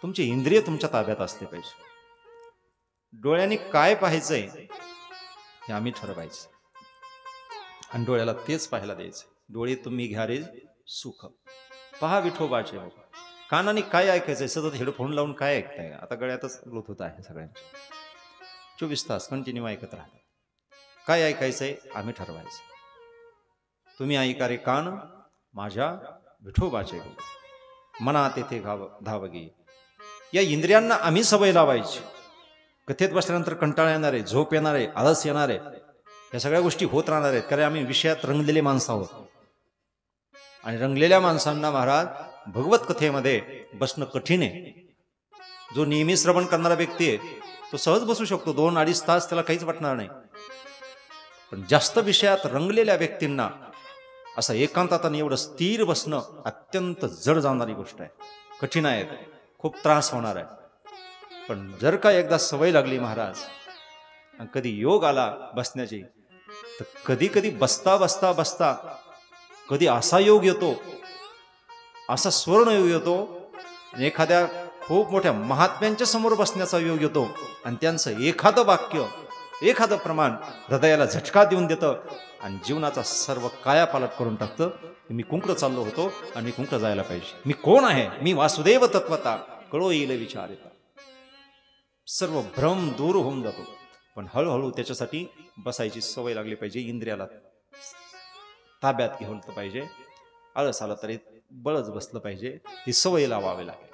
तुमची इंद्रिय तुमच्या ताब्यात असले पाहिजे. डोळ्याने काय पाहायचंय हे आम्ही ठरवायचं. आणि डोळ्याला तेच पाहायला द्यायचं डोळे तुम्ही घ्या रे सुख. पहा विठोबाचे हो. कानाने काय ऐकायचंय? सतत हेडफोन लावून काय ऐकताय? आता गळ्यातच होत आहे सगळ्यांचे. चोवीस तास कंटिन्यू ऐकत राहतात. काय ऐकायचंय? आम्ही ठरवायचं. तुम्ही ऐकारे कान माझ्या विठोबाचे हो. मनात येथे घाव धावगी. या इंद्रियांना आम्ही सवय लावायची. कथेत बसल्यानंतर कंटाळा येणार आहे झोप येणार आहे आळस येणार आहे या सगळ्या गोष्टी होत राहणार आहेत. कारण आम्ही विषयात रंगलेले माणसं आहोत. आणि रंगलेल्या माणसांना महाराज भगवत कथेमध्ये बसणं कठीण आहे. जो नेहमी श्रवण करणारा व्यक्ती आहे तो सहज बसू शकतो. दोन अडीच तास त्याला काहीच वाटणार नाही. पण जास्त विषयात रंगलेल्या व्यक्तींना असं एकांतात आणि एवढं स्थिर बसणं अत्यंत जड जाणारी गोष्ट आहे. कठीण आहे. खूप त्रास होणार आहे. पण जर का एकदा सवय लागली महाराज आणि कधी योग आला बसण्याची तर कधी कधी बसता बसता बसता कधी असा योग येतो असा स्वर्ण योग येतो आणि एखाद्या खूप मोठ्या महात्म्यांच्या समोर बसण्याचा योग येतो आणि त्यांचं एखादं वाक्य एखादं प्रमाण हृदयाला झटका देऊन देतं आणि जीवनाचा सर्व कायापालट करून टाकतं. मी कुंकड चाललो होतो आणि मी कुंकड जायला पाहिजे. मी कोण आहे? मी वासुदेव तत्वता. कळो येईल विचार येतात सर्व भ्रम दूर होऊन जातो. पण हळूहळू त्याच्यासाठी बसायची सवय लागली पाहिजे इंद्रियाला ताब्यात घेऊन पाहिजे. आळस आला तरी बळच बसलं पाहिजे. ती सवय लावावी लागेल.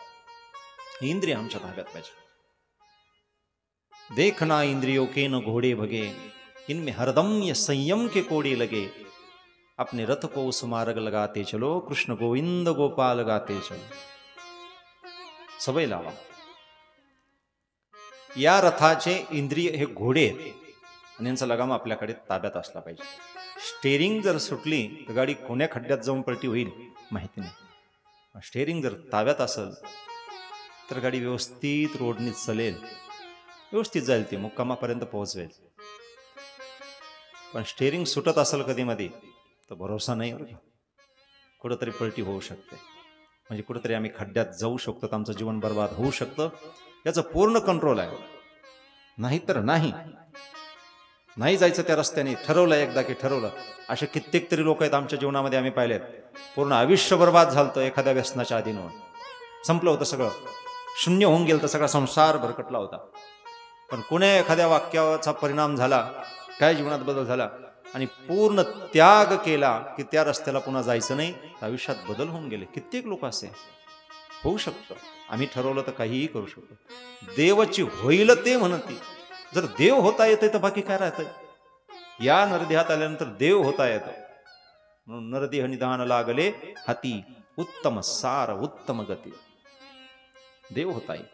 इंद्रिय आमच्या ताब्यात पाहिजे. देखना इंद्रियों के न घोड़े भगे इनमें हरदम ये संयम के कोड़े लगे. अपने रथ को उस मार्ग लगाते चलो कृष्ण गोविंद गोपाल गाते चलो. सवय लावा. या रथाचे इंद्रिय हे घोडे आहेत. आणि यांचा लगाम आपल्याकडे ताब्यात असला पाहिजे. स्टेरिंग जर सुटली तर गाडी कोण्या खड्ड्यात जाऊन पलटी होईल माहिती नाही. स्टेरिंग जर ताब्यात असेल तर गाडी व्यवस्थित रोडने चलेल. व्यवस्थित जाईल ती मुक्कामापर्यंत पोहोचवेल. पण स्टेरिंग सुटत असेल कधी मध्ये तर भरोसा नाही बरं का. कुठंतरी पलटी होऊ शकते. म्हणजे कुठंतरी आम्ही खड्ड्यात जाऊ शकतो तर आमचं जीवन बर्बाद होऊ शकतं. याचं पूर्ण कंट्रोल आहे. नाही तर नाही. नाही जायचं त्या रस्त्याने. ठरवलं एकदा की ठरवलं. असे कित्येक तरी लोक आहेत आमच्या जीवनामध्ये आम्ही पाहिलेत. पूर्ण आयुष्य बर्बाद झालं एखाद्या व्यसनाच्या अधीन संपलं होतं सगळं. शून्य होऊन गेलं तर सगळा संसार भरकटला होता. पण कुण्या एखाद्या वाक्याचा परिणाम झाला काय जीवनात बदल झाला आणि पूर्ण त्याग केला की त्या रस्त्याला पुन्हा जायचं नाही आयुष्यात बदल होऊन गेले. कित्येक लोक असे होऊ शकतं. आम्ही ठरवलं तर काहीही करू शकतो. देवाची होईल ते म्हणती. जर देव होता येते तर बाकी काय राहतंय? या नरदेहात आल्यानंतर देव होता येतं. म्हणून नरदेह निदान लागले हाती उत्तम सार उत्तम गती. देव होता येईल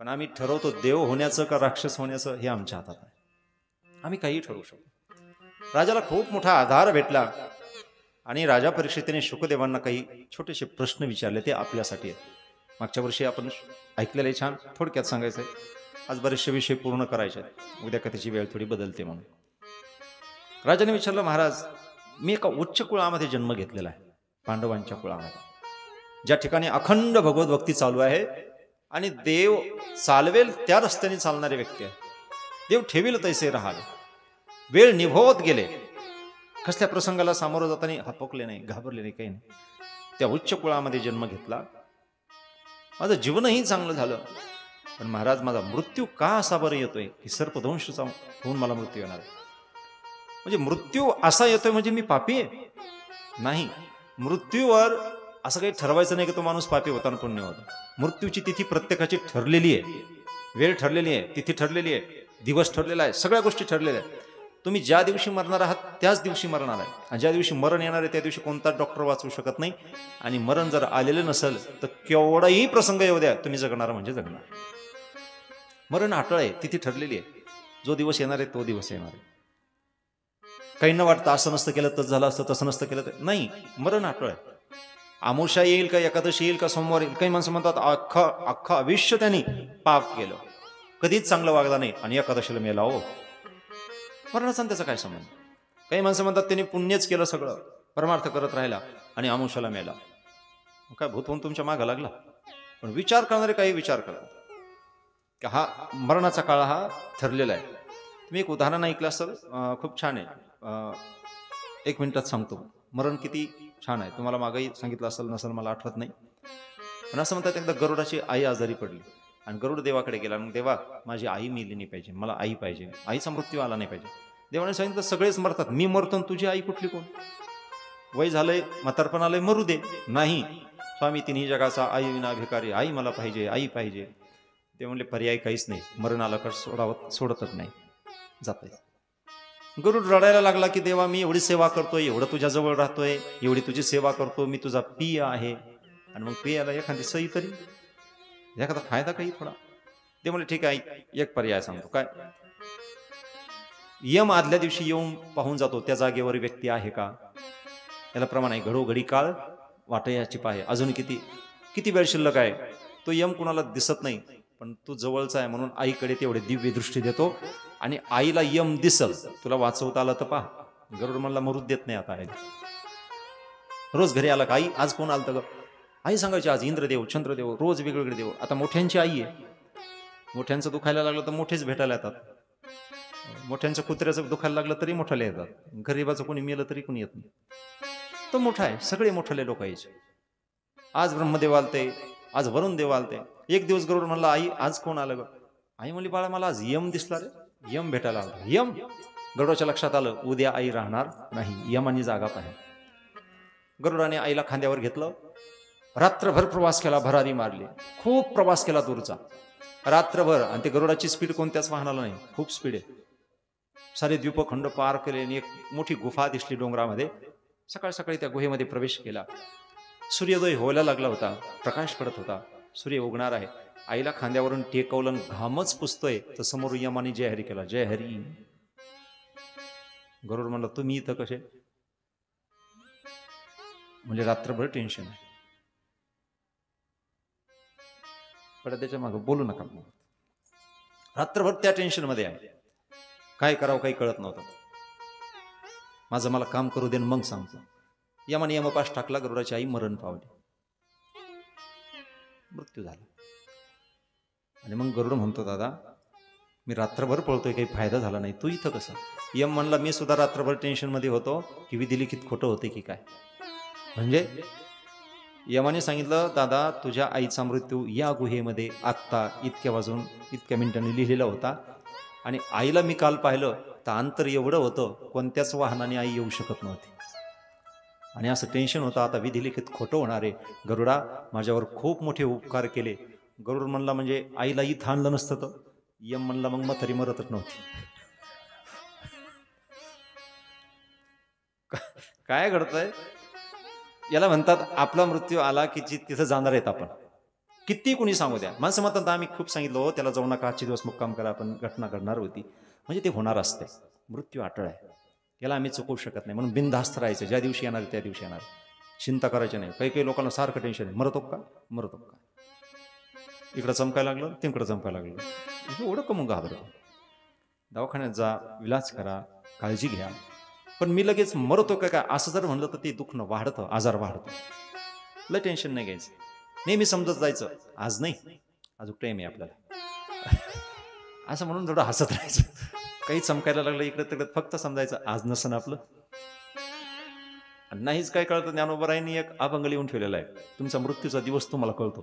पण आम्ही ठरवतो देव होण्याचं का राक्षस होण्याचं हे आमच्या हातात आहे आम्ही काही ठरवू शकतो. राजाला खूप मोठा आधार भेटला आणि राजा परीक्षेने शुकदेवांना काही छोटेसे प्रश्न विचारले ते आपल्यासाठी आहेत. मागच्या वर्षी आपण ऐकलेलं आहे छान थोडक्यात सांगायचं आहे आज बरेचसे विषय पूर्ण करायचे आहेत. उद्या कथेची वेळ थोडी बदलते म्हणून. राजाने विचारलं महाराज मी एका उच्च कुळामध्ये जन्म घेतलेला आहे पांडवांच्या कुळामध्ये. ज्या ठिकाणी अखंड भगवत भक्ती चालू आहे आणि देव चालवेल त्या रस्त्याने चालणारे व्यक्ती आहे. देव ठेवील तैसे राहाल वेळ निभवत गेले. कसल्या प्रसंगाला सामोरं जाताना हपकले नाही घाबरले नाही काही नाही. त्या उच्च कुळामध्ये जन्म घेतला. माझं जीवनही चांगलं झालं. पण महाराज माझा मृत्यू का असा बरं येतोय की सर्पदंशचा होऊन मला मृत्यू येणार आहे? म्हणजे मृत्यू असा येतोय म्हणजे मी पापी आहे? नाही. मृत्यूवर असं काही ठरवायचं नाही की तो माणूस पापी होताना पुण्य होता. मृत्यूची तिथी प्रत्येकाची ठरलेली आहे. वेळ ठरलेली आहे तिथी ठरलेली आहे दिवस ठरलेला आहे सगळ्या गोष्टी ठरलेल्या आहेत. तुम्ही ज्या दिवशी मरणार आहात त्याच दिवशी मरणार आहे. आणि ज्या दिवशी मरण येणार आहे त्या दिवशी कोणताच डॉक्टर वाचवू शकत नाही. आणि मरण जर आलेलं नसेल तर केवढाही प्रसंग येऊ द्या तुम्ही जगणार म्हणजे जगणार. मरण अटळ आहे तिथे ठरलेली आहे. जो दिवस येणार आहे तो दिवस येणार आहे. काही न वाटतं असं नसतं केलं तर झालं असतं तसं नसतं केलं तर नाही मरण अटळ आहे. आमोशा येईल का एकादशी येईल का सोमवार येईल? काही माणसं म्हणतात अख्खं अख्खं आयुष्य त्यांनी पाप केलं. कधीच चांगलं वागला नाही आणि एकादशीला मेला हो. मरणाचा त्याचा काय संबंध? काही माणसं म्हणतात त्यांनी पुण्यच केलं सगळं परमार्थ करत राहिला आणि आमुषाला मेला. काय भूत होऊन तुमच्या मागं लागला? पण विचार करणारे काही विचार करतात. हा मरणाचा काळ हा ठरलेला आहे. तुम्ही एक उदाहरण ऐकलं असेल खूप छान आहे. एक मिनिटात सांगतो. मरण किती छान आहे. तुम्हाला मागंही सांगितलं असेल नसेल मला आठवत नाही. पण असं म्हणतात एकदा गरुडाची आई आजारी पडली. आणि गरुड देवाकडे गेला. मग देवा माझी आई मिली नाही पाहिजे. मला आई पाहिजे. आईचा मृत्यू आला नाही पाहिजे. देवाने सांगितलं सगळेच मरतात. मी मरतो तुझी आई कुठली कोण? वय झालंय म्हातारपण आलंय मरू दे. नाही. स्वामी तिन्ही जगाचा आई विना भिकारी आई मला पाहिजे आई पाहिजे. ते म्हणले पर्याय काहीच नाही. मरण आलं का सोडावत सोडतच नाही. जात गरुड रडायला लागला की देवा मी एवढी सेवा करतोय एवढं तुझ्या जवळ राहतोय एवढी तुझी सेवा करतो मी तुझा पिय आहे. आणि मग पियाला एखादी सही तरी एखादा फायदा काही थोडा? ते म्हणले ठीक आहे एक पर्याय सांगतो. काय? यम आदल्या दिवशी येऊन पाहून जातो त्या जागेवर व्यक्ती आहे का? याला प्रमाण आहे घडोघडी काळ वाटयाची पाहे. अजून किती किती वेळ शिल्लक आहे? तो यम कुणाला दिसत नाही. पण तू जवळचा आहे म्हणून आईकडे तेवढे दिव्य दृष्टी देतो. आणि आईला यम दिसल तुला वाचवता आलं तर पहा गरुड मला मरूच देत नाही आता आई. रोज घरी आला का? आई आज कोण आलं तर आई सांगायची आज इंद्रदेव चंद्रदेव रोज वेगवेगळे देव. आता मोठ्यांची आई आहे. मोठ्यांचं दुखायला लागलं तर मोठेच भेटायला येतात. मोठ्यांचं कुत्र्याचं दुखायला लागलं तरी मोठाले येतात. गरीबाचं कोणी मेलं तरी कोणी येत नाही. तो मोठा आहे. सगळे मोठाले लोक यायचे. आज ब्रह्मदेव आलते आज वरुण देव आलते. एक दिवस गरुड म्हणला आई आज कोण आलं ग? आई म्हणली बाळा मला आज यम दिसला रे. यम भेटायला आला. यम? गरुडाच्या लक्षात आलं उद्या आई राहणार नाही. यमानी जागा पाहिजे. गरुडाने आईला खांद्यावर घेतलं. रात्रभर प्रवास केला भरारी मारली. खूप प्रवास केला दूरचा. रात्रभर आणि ते गरुडाची स्पीड कोणत्याच वाहनाला नाही. खूप स्पीड आहे. सारे द्वीपखंड पार केले आणि एक मोठी गुफा दिसली डोंगरामध्ये. सकाळ सकाळी त्या गुहेमध्ये प्रवेश केला. सूर्योदय व्हायला लागला होता. प्रकाश पडत होता. सूर्य उगणार आहे. आईला खांद्यावरून टेकवलं घामच पुसतोय. तर समोर यमाने जय हरी केला. जय हरी गरुड म्हणला तुम्ही इथं कसे? म्हणजे रात्रभर टेन्शन आहे. पडद्याच्या मागं. बोलू नका रात्रभर त्या टेन्शनमध्ये आहे. काय करावं काही कळत नव्हतं. माझं मला काम करू दे मग सांगतो. यमाने यमपाश टाकला. गरुडाची आई मरण पावली. मृत्यू झाला. आणि मग गरुड म्हणतो दादा मी रात्रभर पळतोय काही फायदा झाला नाही. तू इथं कसं? यम म्हणला मी सुद्धा रात्रभर टेन्शनमध्ये होतो की विधिलिखित खोटं होते की काय? म्हणजे यमाने सांगितलं दादा तुझ्या आईचा मृत्यू या गुहेमध्ये आत्ता इतक्या वाजून इतक्या मिनिटांनी लिहिलेला होता. आणि आईला मी काल पाहिलं तर अंतर एवढं होतं कोणत्याच वाहनाने आई येऊ शकत नव्हती. आणि असं टेन्शन होतं. आता विधिलिखित खोटं होणार आहे. गरुडा माझ्यावर खूप मोठे उपकार केले. गरुड म्हणला म्हणजे आईला इथं आणलं नसतं तर. यम म्हणला मग मग तरी मरतच नव्हती. का- काय घडतंय? याला म्हणतात आपला मृत्यू आला की जी तिथं जाणार आहेत आपण. किती कुणी सांगू द्या. माणसं म्हणतात आम्ही खूप सांगितलं हो त्याला जाऊ नका आजचे दिवस मुक्काम करा आपण घटना घडणार होती. म्हणजे ते होणार असते. मृत्यू आटळ आहे. याला आम्ही चुकवू शकत नाही. म्हणून बिनधास्त राहायचं. ज्या दिवशी येणार त्या दिवशी येणार. चिंता करायची नाही. काही काही लोकांना सारखं टेन्शन आहे. मरतो का? मरतो का? इकडं चमकायला लागलं तिकडं चमकायला लागलं. एवढं कमून घाबरतो दवाखान्यात जा विलाज करा काळजी घ्या. पण मी लगेच मरतो का काय असं जर म्हणलं तर ते दुखणं वाढतं आजार वाढतो. लय टेन्शन नाही घ्यायचं. नेहमी समजत जायचं आज नाही. अजून टाईम आहे आपल्याला. असं म्हणून थोडं हसत राहायचं. काही चमकायला लागलं इकडे तिकडे फक्त समजायचं आज नसन आपलं. आणि नाहीच काय कळतं ज्ञानोबरायनी एक अभंग लिहून ठेवलेला आहे. तुमचा मृत्यूचा दिवस तुम्हाला कळतो.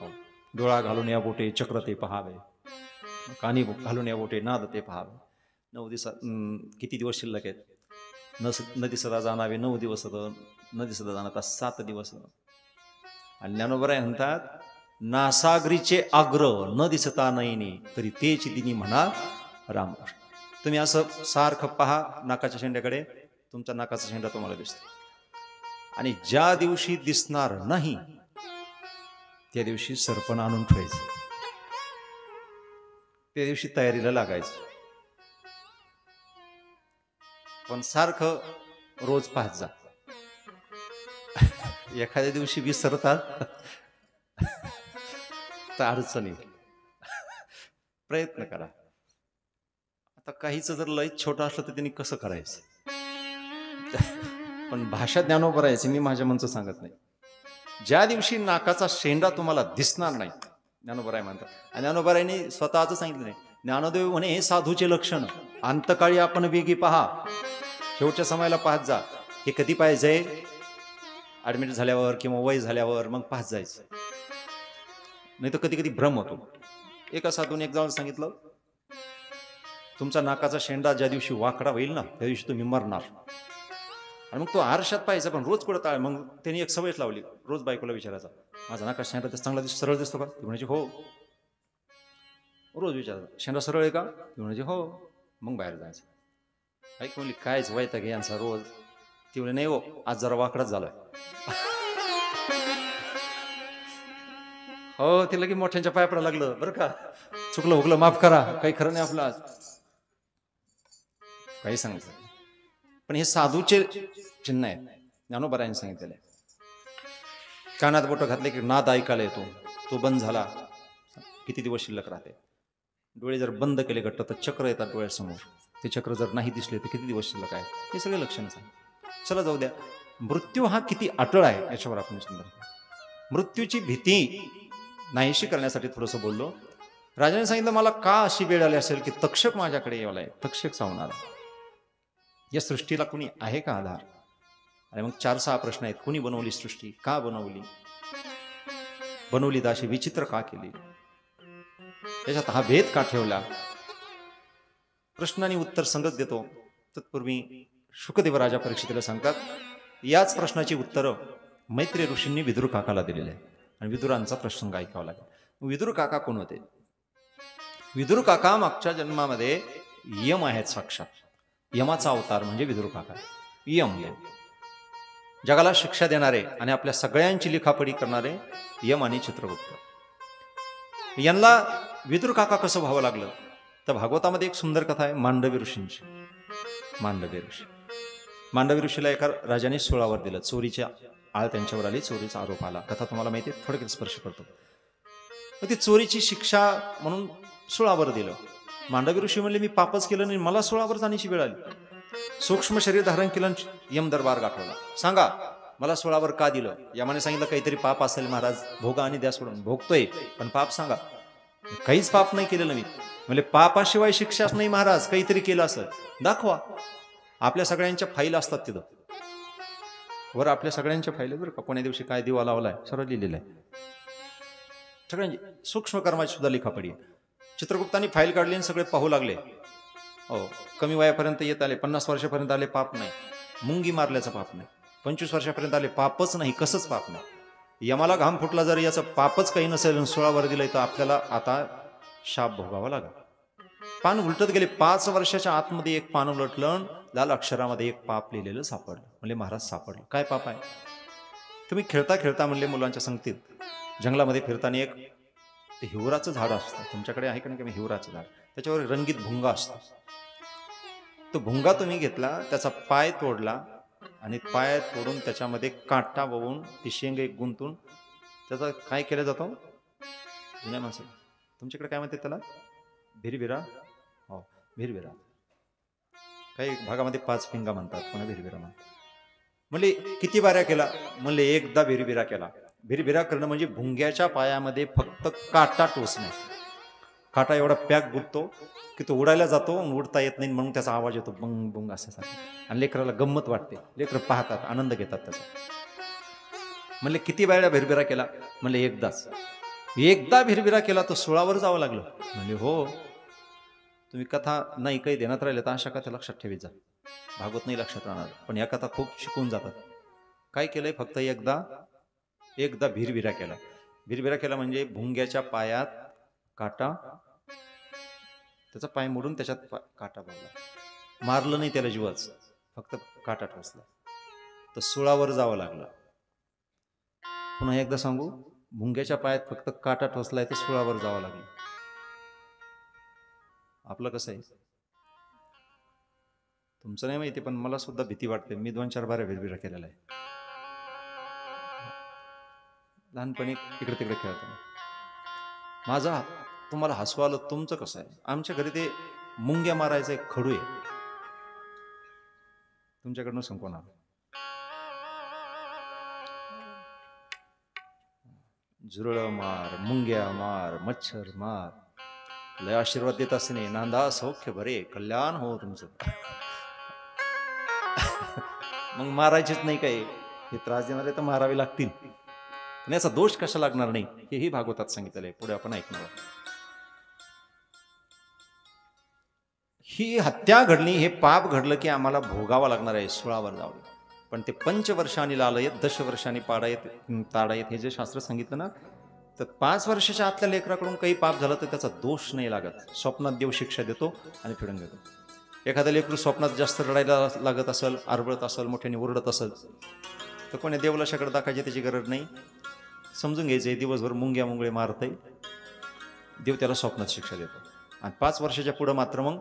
हो. डोळा घालून या बोटे चक्र ते पहावे. कानी घालून या बोटे नाद ते पहावे. नऊ दिवसात किती दिवस शिल्लक आहेत? नस नदी सदा जाणावे नऊ दिवस नदी सदा जाणार सात दिवस? आणि ज्ञानोबराय म्हणतात नासागरीचे आग्रह न दिसता नाही तरी तेच दिनी म्हणा रामकृष्ण तुम्ही असं सारखं पहा नाकाच्या शेंड्याकडे. तुमचा नाकाचा शेंडा तुम्हाला दिसतो. आणि ज्या दिवशी दिसणार नाही त्या दिवशी सरपण आणून ठेवायचं. त्या दिवशी तयारीला लागायचं. पण सारखं रोज पाहत जा. एखाद्या दिवशी विसरतात तर अडचणी प्रयत्न करा. आता काहीच जर लय छोटं असलं तर त्यांनी कसं करायचं? पण भाषा ज्ञानोबर आहे मी माझ्या मनचं सांगत नाही. ज्या दिवशी नाकाचा शेंडा तुम्हाला दिसणार नाही ज्ञानोबर आहे म्हणतात. आणि ज्ञानोबरायांनी स्वतःच सांगितलं नाही. ज्ञानोदेव म्हणे हे साधूचे लक्षण अंतकाळी आपण वेगी पहा. शेवटच्या समयाला पाहत जा. हे कधी पाहिजे ऍडमिट झाल्यावर किंवा वय झाल्यावर मग पाहत जायचं. नाही तर कधी कधी भ्रम होतो. एका साधून एक जाऊन सांगितलं तुमचा नाकाचा शेंडा ज्या दिवशी वाकडा होईल ना त्या दिवशी तुम्ही मरणार. आणि मग तो आरशात पाहायचा पण रोज कुठं ताळ मग त्यांनी एक सवयच लावली रोज बायकोला विचारायचा. माझा नाका शेंडा चांगला दिस सरळ दिसतो का? ती म्हणायची हो. रोज विचारायचा शेंडा सरळ आहे का? ती म्हणायची हो. मग बाहेर जायचं. ऐक म्हणली कायच वायता घे यांचा रोज. ती म्हणे नाही हो आज जरा वाकडाच झालाय. हो तिला की मोठ्यांच्या पाय पडायला लागलं. बरं का? चुकलं हुकलं माफ करा. काही खरं नाही आपलं आज. काही सांगितलं पण हे साधूचे चिन्ह आहेत. ज्ञानोबरायांनी सांगितलेले कानात बोटं घातले की नाद ऐकायला येतो. तो बंद झाला. किती दिवस शिल्लक राहते? डोळे जर बंद केले घट्ट तर चक्र येतात डोळ्यासमोर. ते चक्र जर नाही दिसले तर किती दिवस शिल्लक आहे? हे सगळे लक्षण आहे चला जाऊ द्या. मृत्यू हा किती अटळ आहे याच्यावर आपण चिंतन मृत्यूची भीती नाहीशी करण्यासाठी थोडंसं बोललो. राजाने सांगितलं मला का अशी वेळ आली असेल की तक्षक माझ्याकडे येवला आहे? तक्षक सांगणार या सृष्टीला कुणी आहे का आधार? आणि मग चार सहा प्रश्न आहेत. कुणी बनवली सृष्टी? का बनवली? बनवली दाशी विचित्र का केली? त्याच्यात हा भेद का ठेवला? प्रश्न आणि उत्तर संगत देतो. तत्पूर्वी शुकदेव राजा सांगतात याच प्रश्नाची उत्तरं मैत्री ऋषींनी विदुर काकाला दिलेले आहे आणि विदुरांचा प्रसंग ऐकावा लागेल. विदुर काका कोण होते? विदुर काका मागच्या जन्मामध्ये यम आहेत साक्षात. यमाचा अवतार म्हणजे विदुर काका. यम. यम जगाला शिक्षा देणारे आणि आपल्या सगळ्यांची लिखापडी करणारे यम आणि चित्रगुप्त. यांना विदुर काका कसं व्हावं लागलं? तर भागवतामध्ये एक सुंदर कथा आहे मांडवी ऋषींची. मांडवी ऋषी. मांडवी ऋषीला एका राजाने सोळावर दिलं. चोरीच्या आळ त्यांच्यावर आली चोरीचा आरोप आला. कथा तुम्हाला माहिती आहे थोडक्यात स्पर्श करतो. मग ती चोरीची शिक्षा म्हणून सोळावर दिलं. मांडवी ऋषी म्हणले मी पापच केलं नाही मला सोळावर जाण्याची वेळ आली. सूक्ष्म शरीर धारण केलं यम दरबार गाठवला. सांगा मला सोळावर का दिलं? यमाने सांगितलं काहीतरी पाप असेल महाराज भोगा आणि द्या सोडून. भोगतोय पण पाप सांगा. काहीच पाप नाही केलेलं मी म्हणजे पापाशिवाय शिक्षाच नाही महाराज काहीतरी केलं असं दाखवा आपल्या सगळ्यांच्या फाईल असतात तिथं. वर आपल्या सगळ्यांच्या फाईल बरं का कोण्या दिवशी काय दिवा लावलाय सरळ लिहिलेलं आहे. सगळ्यांची सूक्ष्म कर्माची सुद्धा लिखापडी आहे. चित्रगुप्तांनी फाईल काढली आणि सगळे पाहू लागले. हो कमी वयापर्यंत येत आले पन्नास वर्षापर्यंत आले पाप नाही. मुंगी मारल्याचं पाप नाही. पंचवीस वर्षापर्यंत आले पापच नाही कसंच पाप नाही. यमाला घाम फुटला जर याचं पापच काही नसेल आणि सोळावर दिलंय तर आपल्याला आता शाप भोगावा लागला. पान उलटत गेले पाच वर्षाच्या आतमध्ये एक पान उलटलं लाल अक्षरामध्ये एक पाप लिहिलेलं सापडलं. म्हणजे महाराज सापडलं. काय पाप आहे? तुम्ही खेळता खेळता म्हणले मुलांच्या संगतीत. जंगलामध्ये फिरताना एक ते हिवराचं झाड असतं. तुमच्याकडे आहे का नाही का हिवराचं झाड? त्याच्यावर रंगीत भुंगा असतो. तो भुंगा तुम्ही घेतला त्याचा पाय तोडला आणि पाय तोडून त्याच्यामध्ये काटा वळून ती शेंग एक गुंतून त्याचा काय केलं जातं? जुन्या माणसं तुमच्याकडे काय म्हणते त्याला? भिरभिरा? हो भिरभिरा. काही भागामध्ये पाच पिंगा म्हणतात कोणा भिरभिरा म्हणतात. म्हणले किती बाऱ्या केला? म्हणले एकदा भिरभिरा केला. भिरभिरा करणं म्हणजे भुंग्याच्या पायामध्ये फक्त काटा टोचणे. काटा एवढा पॅक गुंततो की तो उडायला जातो उडता येत नाही म्हणून त्याचा आवाज येतो बंग बुंग असा आणि लेकराला गंमत वाटते. लेकरं पाहतात आनंद घेतात त्याचा. म्हणले किती वेळा भिरभिरा केला? म्हणले एकदाच. एकदा भिरभिरा केला तर सोळावर जावं लागलं. म्हणजे हो. तुम्ही कथा नाही काही देण्यात राहिले तर अशा कथा लक्षात ठेवी जा. भागवत नाही लक्षात राहणार पण या कथा खूप शिकून जातात. काय केलंय? फक्त एकदा? एकदा भिरभिरा केला. भिरभिरा केला म्हणजे भुंग्याच्या पायात काटा त्याचा पाय मोडून त्याच्यात पा- काटा पडला मारलं नाही त्याला जीवाच फक्त काटा ठोसला. तर सुळावर जावं लागलं. पुन्हा एकदा सांगू भुंग्याच्या पायात फक्त काटा ठोसलाय तर सुळावर जावं लागलं. आपलं कसं आहे? तुमचं नाही माहिती पण मला सुद्धा भीती वाटते. मी दोन चार बाऱ्या भिरभिरा केलेला आहे लहानपणी इकडे तिकडे खेळतो माझा तुम्हाला हसवालं तुमचं कसं आहे? आमच्या घरी ते मुंग्या मारायचं एक खडू आहे. तुमच्याकडनं संपवणार. झुरळ मार मुंग्या मार मच्छर मार. लय आशीर्वाद देत असणे. नांदा सौख्य बरे कल्याण हो तुमचं. मग मारायचेच नाही काही. हे त्रास देणारे तर मारावे लागतील. पण याचा दोष कशा लागणार नाही हेही भागवतात सांगितलेलं आहे. पुढे आपण ऐकणार आहोत. ही हत्या घडली हे पाप घडलं की आम्हाला भोगावं लागणार आहे सोळावर जावं पण ते पंचवर्षांनी लालयत दश वर्षांनी पाडायत ताडायत हे जे शास्त्र सांगितलं ना तर पाच वर्षाच्या आतल्या लेकराकडून काही पाप झालं तर त्याचा दोष नाही लागत. स्वप्नात देव शिक्षा देतो आणि फिरून घेतो. एखादा लेकरू स्वप्नात जास्त रडायला लागत असेल आरबळत असेल मोठ्याने ओरडत असेल तर कोणी देवलाशाकडे दाखायची त्याची गरज नाही. समजून घ्यायचं आहे दिवसभर मुंग्या मुंगळे मारतय. देव त्याला स्वप्नात शिक्षा देतो. आणि पाच वर्षाच्या पुढं मात्र मग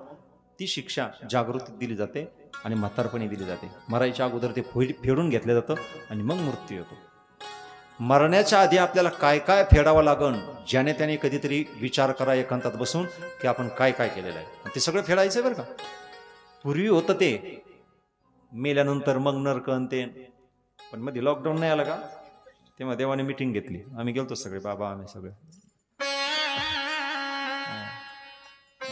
ती शिक्षा जागृतीत दिली जाते आणि म्हातारपणी दिली जाते. मरायच्या अगोदर ते फेड फेडून घेतलं जातं आणि मग मृत्यू येतो. मरण्याच्या आधी आपल्याला काय काय फेडावं लागन ज्याने त्याने कधीतरी विचार करा एकांतात बसून की आपण काय काय केलेलं आहे. ते सगळं फेडायचं बरं का. पूर्वी होतं ते. मेल्यानंतर मग नरकन ते. पण मध्ये लॉकडाऊन नाही आला का? तेव्हा देवाने मिटिंग घेतली. आम्ही गेलतो सगळे बाबा आम्ही सगळे.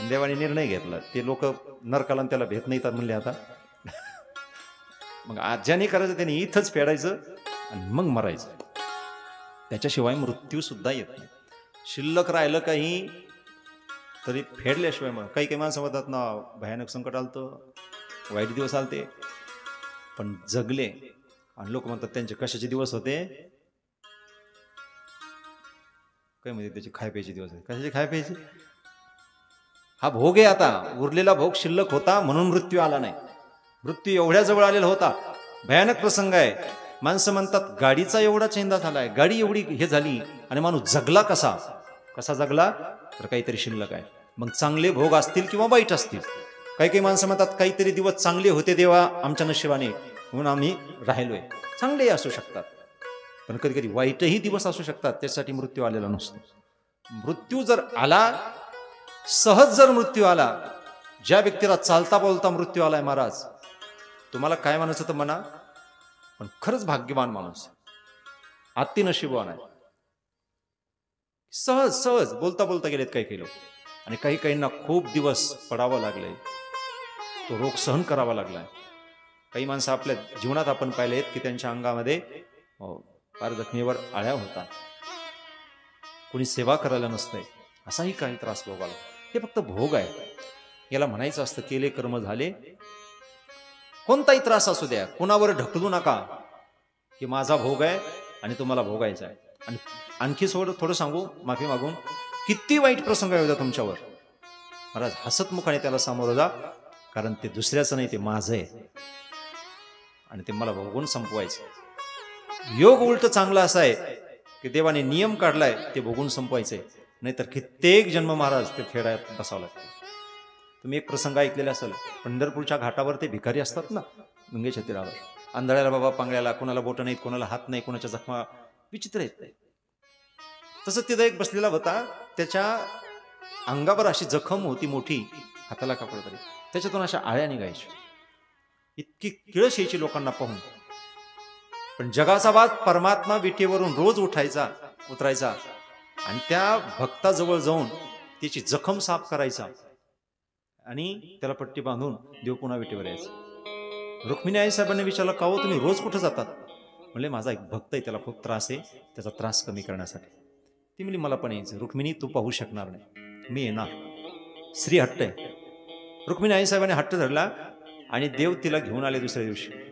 देवाने निर्णय घेतला. ते लोक नरकाला त्याला भेट नाही येतात म्हणले आता. मग आज ज्याने करायचं त्याने इथंच फेडायचं आणि मग मरायचं. त्याच्याशिवाय मृत्यू सुद्धा येत नाही. शिल्लक राहिलं काही तरी फेडल्याशिवाय मग काही काही माणसं म्हणतात ना भयानक संकट आलतं. वाईट दिवस आलते. पण जगले. आणि लोक म्हणतात त्यांचे कशाचे दिवस होते? काय म्हणजे त्याचे खाय प्यायचे दिवस आहेत. कशाचे खाय प्यायचे हा भोग आहे आता. उरलेला भोग शिल्लक होता म्हणून मृत्यू आला नाही. मृत्यू एवढ्या जवळ आलेला होता. भयानक प्रसंग आहे. माणसं म्हणतात गाडीचा एवढा चेंदा झालाय. गाडी एवढी हे झाली आणि माणूस जगला कसा? कसा जगला? तर काहीतरी शिल्लक आहे. मग चांगले भोग असतील किंवा वाईट असतील? काही काही माणसं म्हणतात काहीतरी दिवस चांगले होते देवा आमच्या नशिबाने. म्हणून आम्ही राहिलोय. चांगलेही असू शकतात. पण कधी कधी वाईटही दिवस असू शकतात त्यासाठी मृत्यू आलेला नसतो. मृत्यू जर आला सहज जर मृत्यू आला ज्या व्यक्तीला चालता बोलता मृत्यू आलाय महाराज तुम्हाला काय म्हणायचं तर म्हणा पण खरंच भाग्यवान माणूस आत्ती नशिबवान आहे. सहज सहज बोलता बोलता गेलेत काही काही लोक. आणि काही काहींना खूप दिवस पडावं लागलंय. तो रोग सहन करावा लागलाय. काही माणसं आपल्या जीवनात आपण पाहिलेत की त्यांच्या अंगामध्ये हो, फार जखमीवर आळ्या होतात कोणी सेवा करायला नसतंय. असाही काही त्रास भोगाला हे फक्त भोग आहे. याला म्हणायचं असतं केले कर्म झाले. कोणताही त्रास असू द्या. कोणावर ढकलू नका. की माझा भोग आहे आणि तुम्हाला भोगायचा आहे. आणि आणखी सोड थोडं सांगू? माफी मागून? किती वाईट प्रसंग येऊ द्या हो तुमच्यावर. महाराज हसतमुखाने त्याला सामोरं जा. कारण ते दुसऱ्याचं नाही ते माझं आहे. आणि ते मला भोगून संपवायचं योग उलट चांगला असा आहे की देवाने नियम काढलाय ते भोगून संपवायचंय. नाहीतर कित्येक जन्म महाराज ते फेडायत बसावं लागतं. तुम्ही एक प्रसंग ऐकलेला असेल पंढरपूरच्या घाटावर ते भिकारी असतात ना गंगे तीरावर आंधळ्याला बाबा पांगळ्याला कोणाला बोटं नाहीत कोणाला हात नाही कोणाच्या जखमा विचित्र येत नाही तसं तिथं एक बसलेला होता त्याच्या अंगावर अशी जखम होती मोठी हाताला कापड तरी. त्याच्यातून अशा आळ्या निघायच्या. इतकी किळस यायची लोकांना पाहून. पण जगाचा वाद परमात्मा विटेवरून रोज उठायचा उतरायचा. आणि त्या भक्ताजवळ जाऊन त्याची जखम साफ करायचा. आणि त्याला पट्टी बांधून देव पुन्हा विटेवर यायचं. रुक्मिणी आई साहेबांनी विचारलं का हो तुम्ही रोज कुठं जातात? म्हणले माझा एक भक्त आहे त्याला खूप त्रास आहे त्याचा त्रास कमी करण्यासाठी. ती म्हणली मला पण यायचं रुक्मिणी तू पाहू शकणार नाही. मी येणार. श्री हट्ट आहे. रुक्मिणी आई साहेबांनी हट्ट धरला आणि देव तिला घेऊन आले दुसऱ्या दिवशी.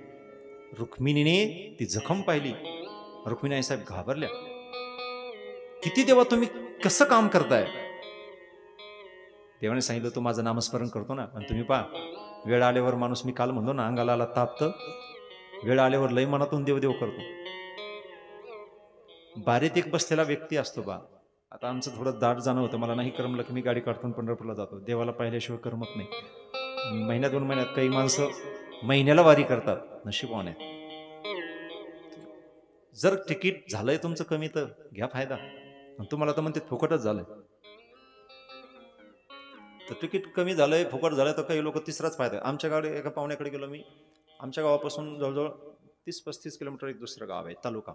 रुक्मिणीने ती जखम पाहिली. रुक्मिणी साहेब घाबरल्या. किती देवा तुम्ही कसं काम करताय? देवाने सांगितलं तो माझं नामस्मरण करतो ना. आणि तुम्ही पहा वेळ आल्यावर माणूस मी काल म्हणतो ना अंगाला आला तापतं. वेळ आल्यावर लय मनातून देवदेव करतो. बारीत एक बसलेला व्यक्ती असतो बा. आता आमचं थोडं दाट जाणं होतं. मला नाही करमलं की मी गाडी काढतो पंढरपूरला जातो. देवाला पाहिल्याशिवाय करमत नाही. महिन्यात दोन महिन्यात काही माणसं महिन्याला वारी करतात. नशीबवान आहे जर तिकीट झालंय तुमचं कमी तर घ्या फायदा. तुम्हाला तर म्हणते फुकटच झालंय. तर तिकीट कमी झालंय फुकट झालंय तर काही लोक तिसराच फायदा आमच्या गाडी एका पाहुण्याकडे गेलो मी. आमच्या गावापासून जवळजवळ तीस पस्तीस किलोमीटर एक दुसरं गाव आहे तालुका.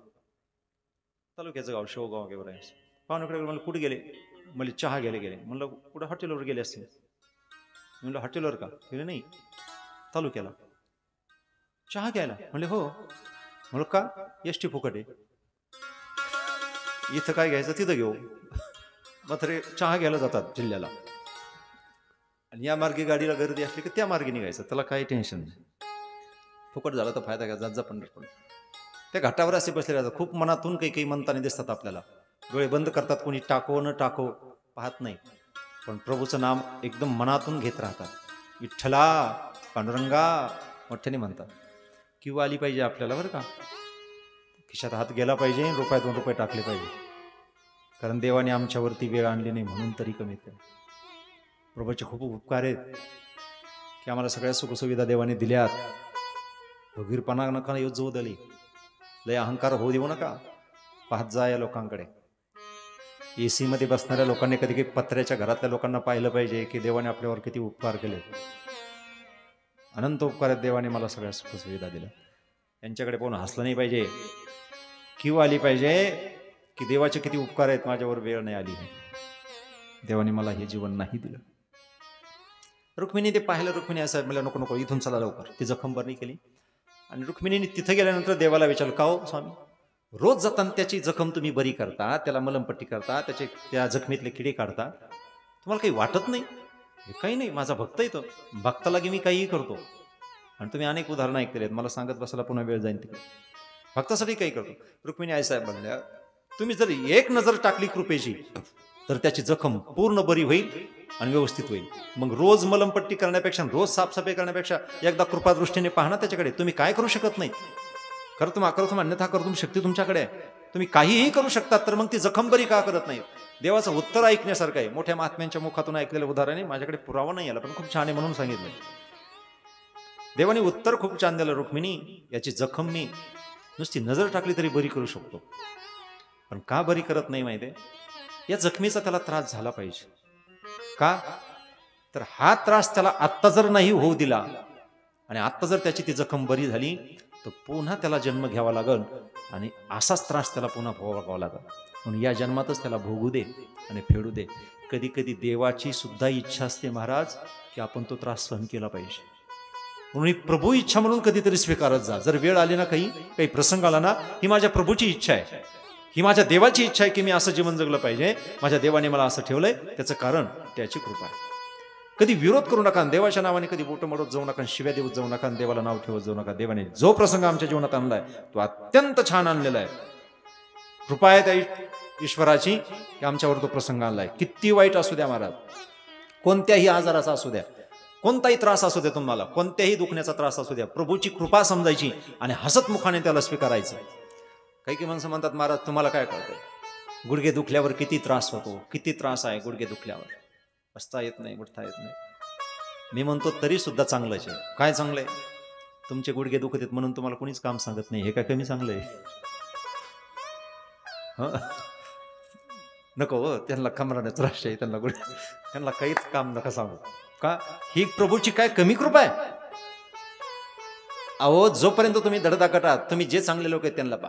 तालुक्याचं गाव शेवगाव वगैरे आहे. पाहुण्याकडे गेलो, म्हणलं कुठे गेले? म्हणजे चहा घ्यायला गेले. म्हणलं कुठं हॉटेलवर गेले असतील? म्हणलं हॉटेलवर का? गेले नाही. तालुक्याला. चहा घ्यायला. म्हणले हो. म्हणलं का? एस टी फुकट आहे. इथं काय घ्यायचं तिथं घेऊ. मात्र चहा घ्यायला जातात जिल्ह्याला. आणि या मार्गे गाडीला गर्दी असली की त्या मार्गे निघायचं त्याला काही टेन्शन नाही. फुकट झालं तर फायदा घ्या जात जा पंढरपूर. त्या घाटावर असे बसले राहतात खूप मनातून काही काही म्हणताना दिसतात आपल्याला. डोळे बंद करतात कोणी टाको न टाको पाहत नाही. पण प्रभूचं नाम एकदम मनातून घेत राहतात. विठ्ठला पांडुरंगा मोठ्याने म्हणतात. किंवा आली पाहिजे आपल्याला बरं का? खिशात हात गेला पाहिजे रुपये दोन रुपये टाकले पाहिजे. कारण देवाने आमच्यावरती वेळ आणली नाही म्हणून तरी कमी कमी प्रभूचे खूप उपकार आहेत की आम्हाला सगळ्या सुखसुविधा देवाने दिल्यात. भगीरपणा नका येऊ जो दली लय अहंकार होऊ देऊ नका. पाहत जा या लोकांकडे. ए सीमध्ये बसणाऱ्या लोकांनी कधी काही पत्र्याच्या घरातल्या लोकांना पाहिलं पाहिजे की देवाने आपल्यावर किती उपकार केले. अनंत उपकार आहेत देवाने मला सगळ्या सुखसुविधा दिल्या. यांच्याकडे पाहून हसलं नाही पाहिजे. किंव आली पाहिजे की देवाचे किती उपकार आहेत माझ्यावर वेळ नाही आली देवाने मला हे जीवन नाही दिलं. रुक्मिणी ते पाहिलं रुक्मिणी असं मला नको नको इथून चला लवकर. ती जखम बरणी केली. आणि रुक्मिणीने तिथं गेल्यानंतर देवाला विचारलं का हो स्वामी? रोज जाताना त्याची जखम तुम्ही बरी करता त्याला मलमपट्टी करता त्याचे त्या जखमीतले किडे काढता. तुम्हाला काही वाटत नाही? काही नाही माझा भक्त येतो भक्ताला की मी काहीही करतो. आणि तुम्ही अनेक उदाहरणं ऐकलेली आहेत. मला सांगत बसायला पुन्हा वेळ जाईल तिकडे. भक्तासाठी काही करतो. रुक्मिणी आईसाहेब म्हणल्या तुम्ही जर एक नजर टाकली कृपेची तर त्याची जखम पूर्ण बरी होईल आणि व्यवस्थित होईल. मग रोज मलमपट्टी करण्यापेक्षा रोज साफसफाई करण्यापेक्षा एकदा कृपादृष्टीने पाहणं त्याच्याकडे. तुम्ही काय करू शकत नाही? खरं तुम्ही करतो अन्यथा करतो शक्ती तुमच्याकडे आहे. तुम्ही काहीही करू शकतात तर मग ती जखम बरी का करत नाही? देवाचं उत्तर ऐकण्यासारखं आहे. मोठ्या महात्म्यांच्या मुखातून ऐकलेलं उदाहरण आहे. माझ्याकडे पुरावा नाही आला पण खूप छान आहे म्हणून सांगितलं. देवाने उत्तर खूप छान दिलं रुक्मिणी याची जखम मी नुसती नजर टाकली तरी बरी करू शकतो. पण का बरी करत नाही माहिती या जखमीचा त्याला त्रास झाला पाहिजे. का? तर हा त्रास त्याला आत्ता जर नाही होऊ दिला आणि आत्ता जर त्याची ती जखम बरी झाली तर पुन्हा त्याला जन्म घ्यावा लागल. आणि असाच त्रास त्याला पुन्हा भोगावा लागला. म्हणून या जन्मातच त्याला भोगू दे आणि फेडू दे. कधी कधी देवाची सुद्धा इच्छा असते महाराज की आपण तो त्रास सहन केला पाहिजे. म्हणून ही प्रभू इच्छा म्हणून कधीतरी स्वीकारत जा. जर वेळ आली ना काही काही प्रसंग आला ना ही माझ्या प्रभूची इच्छा आहे. ही माझ्या देवाची इच्छा आहे की मी असं जीवन जगलं पाहिजे. माझ्या देवाने मला असं ठेवलंय. त्याचं कारण त्याची कृपा आहे. कधी विरोध करू नका देवाच्या नावाने कधी बोट मोडत जाऊ नका शिव्या देऊत जाऊ नका देवाला नाव ठेवत जाऊ नका. देवाने जो प्रसंग आमच्या जीवनात आणलाय तो अत्यंत छान आणलेला आहे. कृपा आहे त्या ईश्वराची की आमच्यावर तो प्रसंग आणलाय. किती वाईट असू द्या महाराज. कोणत्याही आजाराचा असू द्या. कोणताही त्रास असू द्या तुम्हाला. कोणत्याही दुखण्याचा त्रास असू द्या. प्रभूची कृपा समजायची आणि हसत मुखाने त्याला स्वीकारायचं. काही काही माणसं म्हणतात महाराज तुम्हाला काय कळतं गुडघे दुखल्यावर किती त्रास होतो? किती त्रास आहे गुडघे दुखल्यावर? बसता येत नाही उठता येत नाही. मी म्हणतो तरी सुद्धा चांगलंच आहे. काय चांगलं आहे? तुमचे गुडघे दुखत आहेत म्हणून तुम्हाला कोणीच काम सांगत नाही. हे काय कमी चांगलं आहे? नको हो त्यांना कमराने त्रास आहे त्यांना गुड त्यांना काहीच काम नका सांगू. का? ही प्रभूची काय कमी कृपा आहे? अहो जोपर्यंत तुम्ही धडधाकटात तुम्ही जे चांगले लोक आहेत त्यांना पा.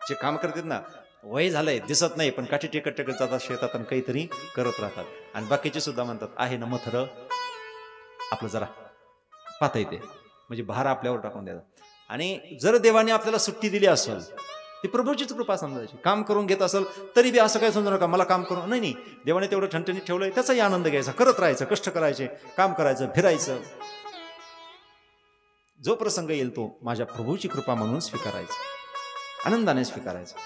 जे काम करतात ना वय झालंय दिसत नाही पण काठी टेकट टेकत जातात शेतात आणि काहीतरी करत राहतात. आणि बाकीचे सुद्धा म्हणतात आहे ना मथर? आपलं जरा पाहता येते. म्हणजे भार आपल्यावर टाकून द्यायचा आणि जर देवाने आपल्याला सुट्टी दिली असेल ती प्रभूचीच कृपा समजायची. काम करून घेत असेल तरी बी असं काय समजू नका मला काम करून नाही नाही. देवाने तेवढं ठणठणीत ठेवलंय त्याचाही आनंद घ्यायचा. करत राहायचं कष्ट करायचे काम करायचं फिरायचं. जो प्रसंग येईल तो माझ्या प्रभूची कृपा म्हणून स्वीकारायचा. आनंदाने स्वीकारायचा.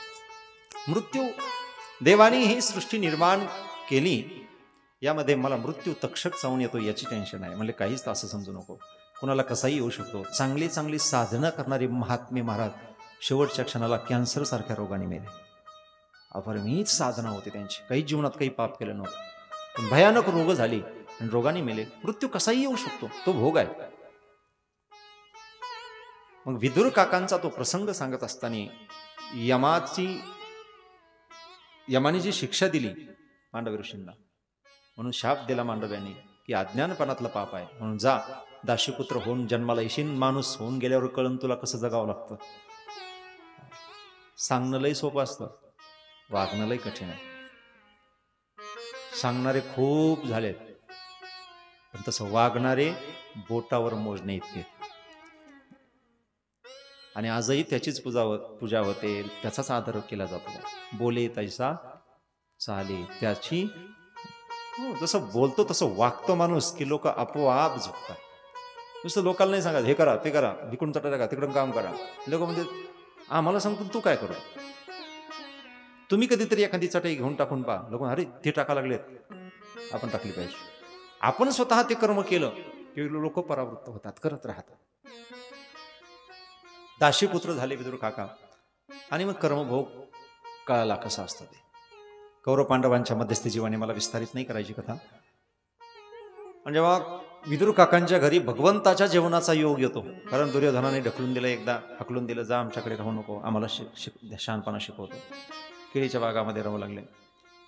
मृत्यू देवाने ही सृष्टी निर्माण केली यामध्ये मला मृत्यू तक्षक जाऊन येतो याची टेन्शन आहे. म्हणजे काहीच असं समजू नको. कुणाला कसाही येऊ शकतो. चांगली चांगली साधना करणारे महात्मे महाराज शेवटच्या क्षणाला कॅन्सर सारख्या रोगाने मेले. अपरमीच साधना होती त्यांची. काही जीवनात काही पाप केलं नव्हतं. पण भयानक रोग झाली आणि रोगाने मेले. मृत्यू कसाही येऊ शकतो? तो भोग आहे. मग विदुर काकांचा तो प्रसंग सांगत असताना यमाची यमाने जी शिक्षा दिली पांडव ऋषींना म्हणून शाप दिला मांडव्यांनी की अज्ञानपणातलं पाप आहे. म्हणून जा दाशीपुत्र होऊन जन्माला येशील माणूस होऊन गेल्यावर कळून तुला कसं जगावं लागतं? सांगणं लय सोपं असतं. वागणं लय कठीण आहे. सांगणारे खूप झालेत पण तसं वागणारे बोटावर मोजणे इतके. आणि आजही त्याचीच पूजा पूजा होते त्याचाच आदर केला जातो. बोले तैसा चाले त्याची हो, जसं बोलतो तसं वागतो माणूस की लोक आपोआप झुकतात नुसतं लोकांना नाही सांगा हे करा ते करा इकडून चटा टाका तिकडून काम करा. लोक म्हणजे आम्हाला सांगतो तू काय करू? तुम्ही कधीतरी एखादी चटई घेऊन टाकून पहा. लोक अरे ते टाका लागलेत. आपण टाकली पाहिजे. आपण स्वतः ते कर्म केलं की लोक परावृत्त होतात करत राहतात. दाशीपुत्र झाले विदुर काका. आणि मग कर्मभोग कळाला कसा असतं ते? कौरव पांडवांच्या मध्यस्थी जीवाने मला विस्तारित नाही करायची कथा. पण जेव्हा विदुर काकांच्या घरी भगवंताच्या जेवणाचा योग येतो कारण दुर्योधनाने ढकलून दिलं एकदा हकलून दिलं जा आमच्याकडे राहू नको आम्हाला शिक शिक शहाणपणा शिकवतो. केळीच्या बागामध्ये राहू लागले.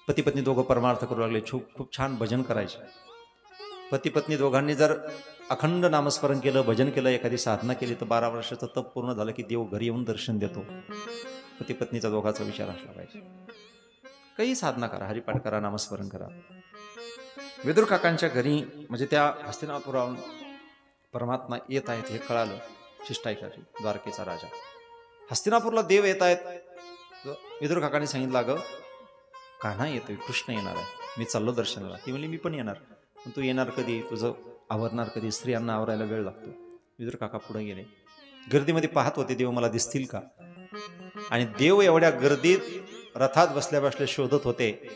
पती पत्नी दोघं परमार्थ करू लागले. खूप खूप छान भजन करायचे. पती पत्नी दोघांनी जर अखंड नामस्मरण केलं भजन केलं एखादी साधना केली तर बारा वर्षाचं तप पूर्ण झालं की देव घरी येऊन दर्शन देतो. पती पत्नीचा दोघाचा विचार असला पाहिजे. काही साधना करा हरिपाठ करा नामस्मरण करा. विदुर काकांच्या घरी म्हणजे त्या हस्तिनापुराहून परमात्मा येत आहेत हे कळालं शिष्टाईसाठी द्वारकेचा राजा. हस्तिनापूरला देव येत आहेत. विदुर काकांनी सांगितलं अगं कान्हा येतोय कृष्ण येणार आहे. मी चाललो दर्शनाला. ती म्हणली मी पण येणार. पण तू येणार कधी? तुझं आवरणार कधी? स्त्रियांना आवरायला वेळ लागतो. विदुर काका पुढे गेले. गर्दीमध्ये पाहत होते देव मला दिसतील का? आणि देव एवढ्या गर्दीत रथात बसल्या बसल्या शोधत होते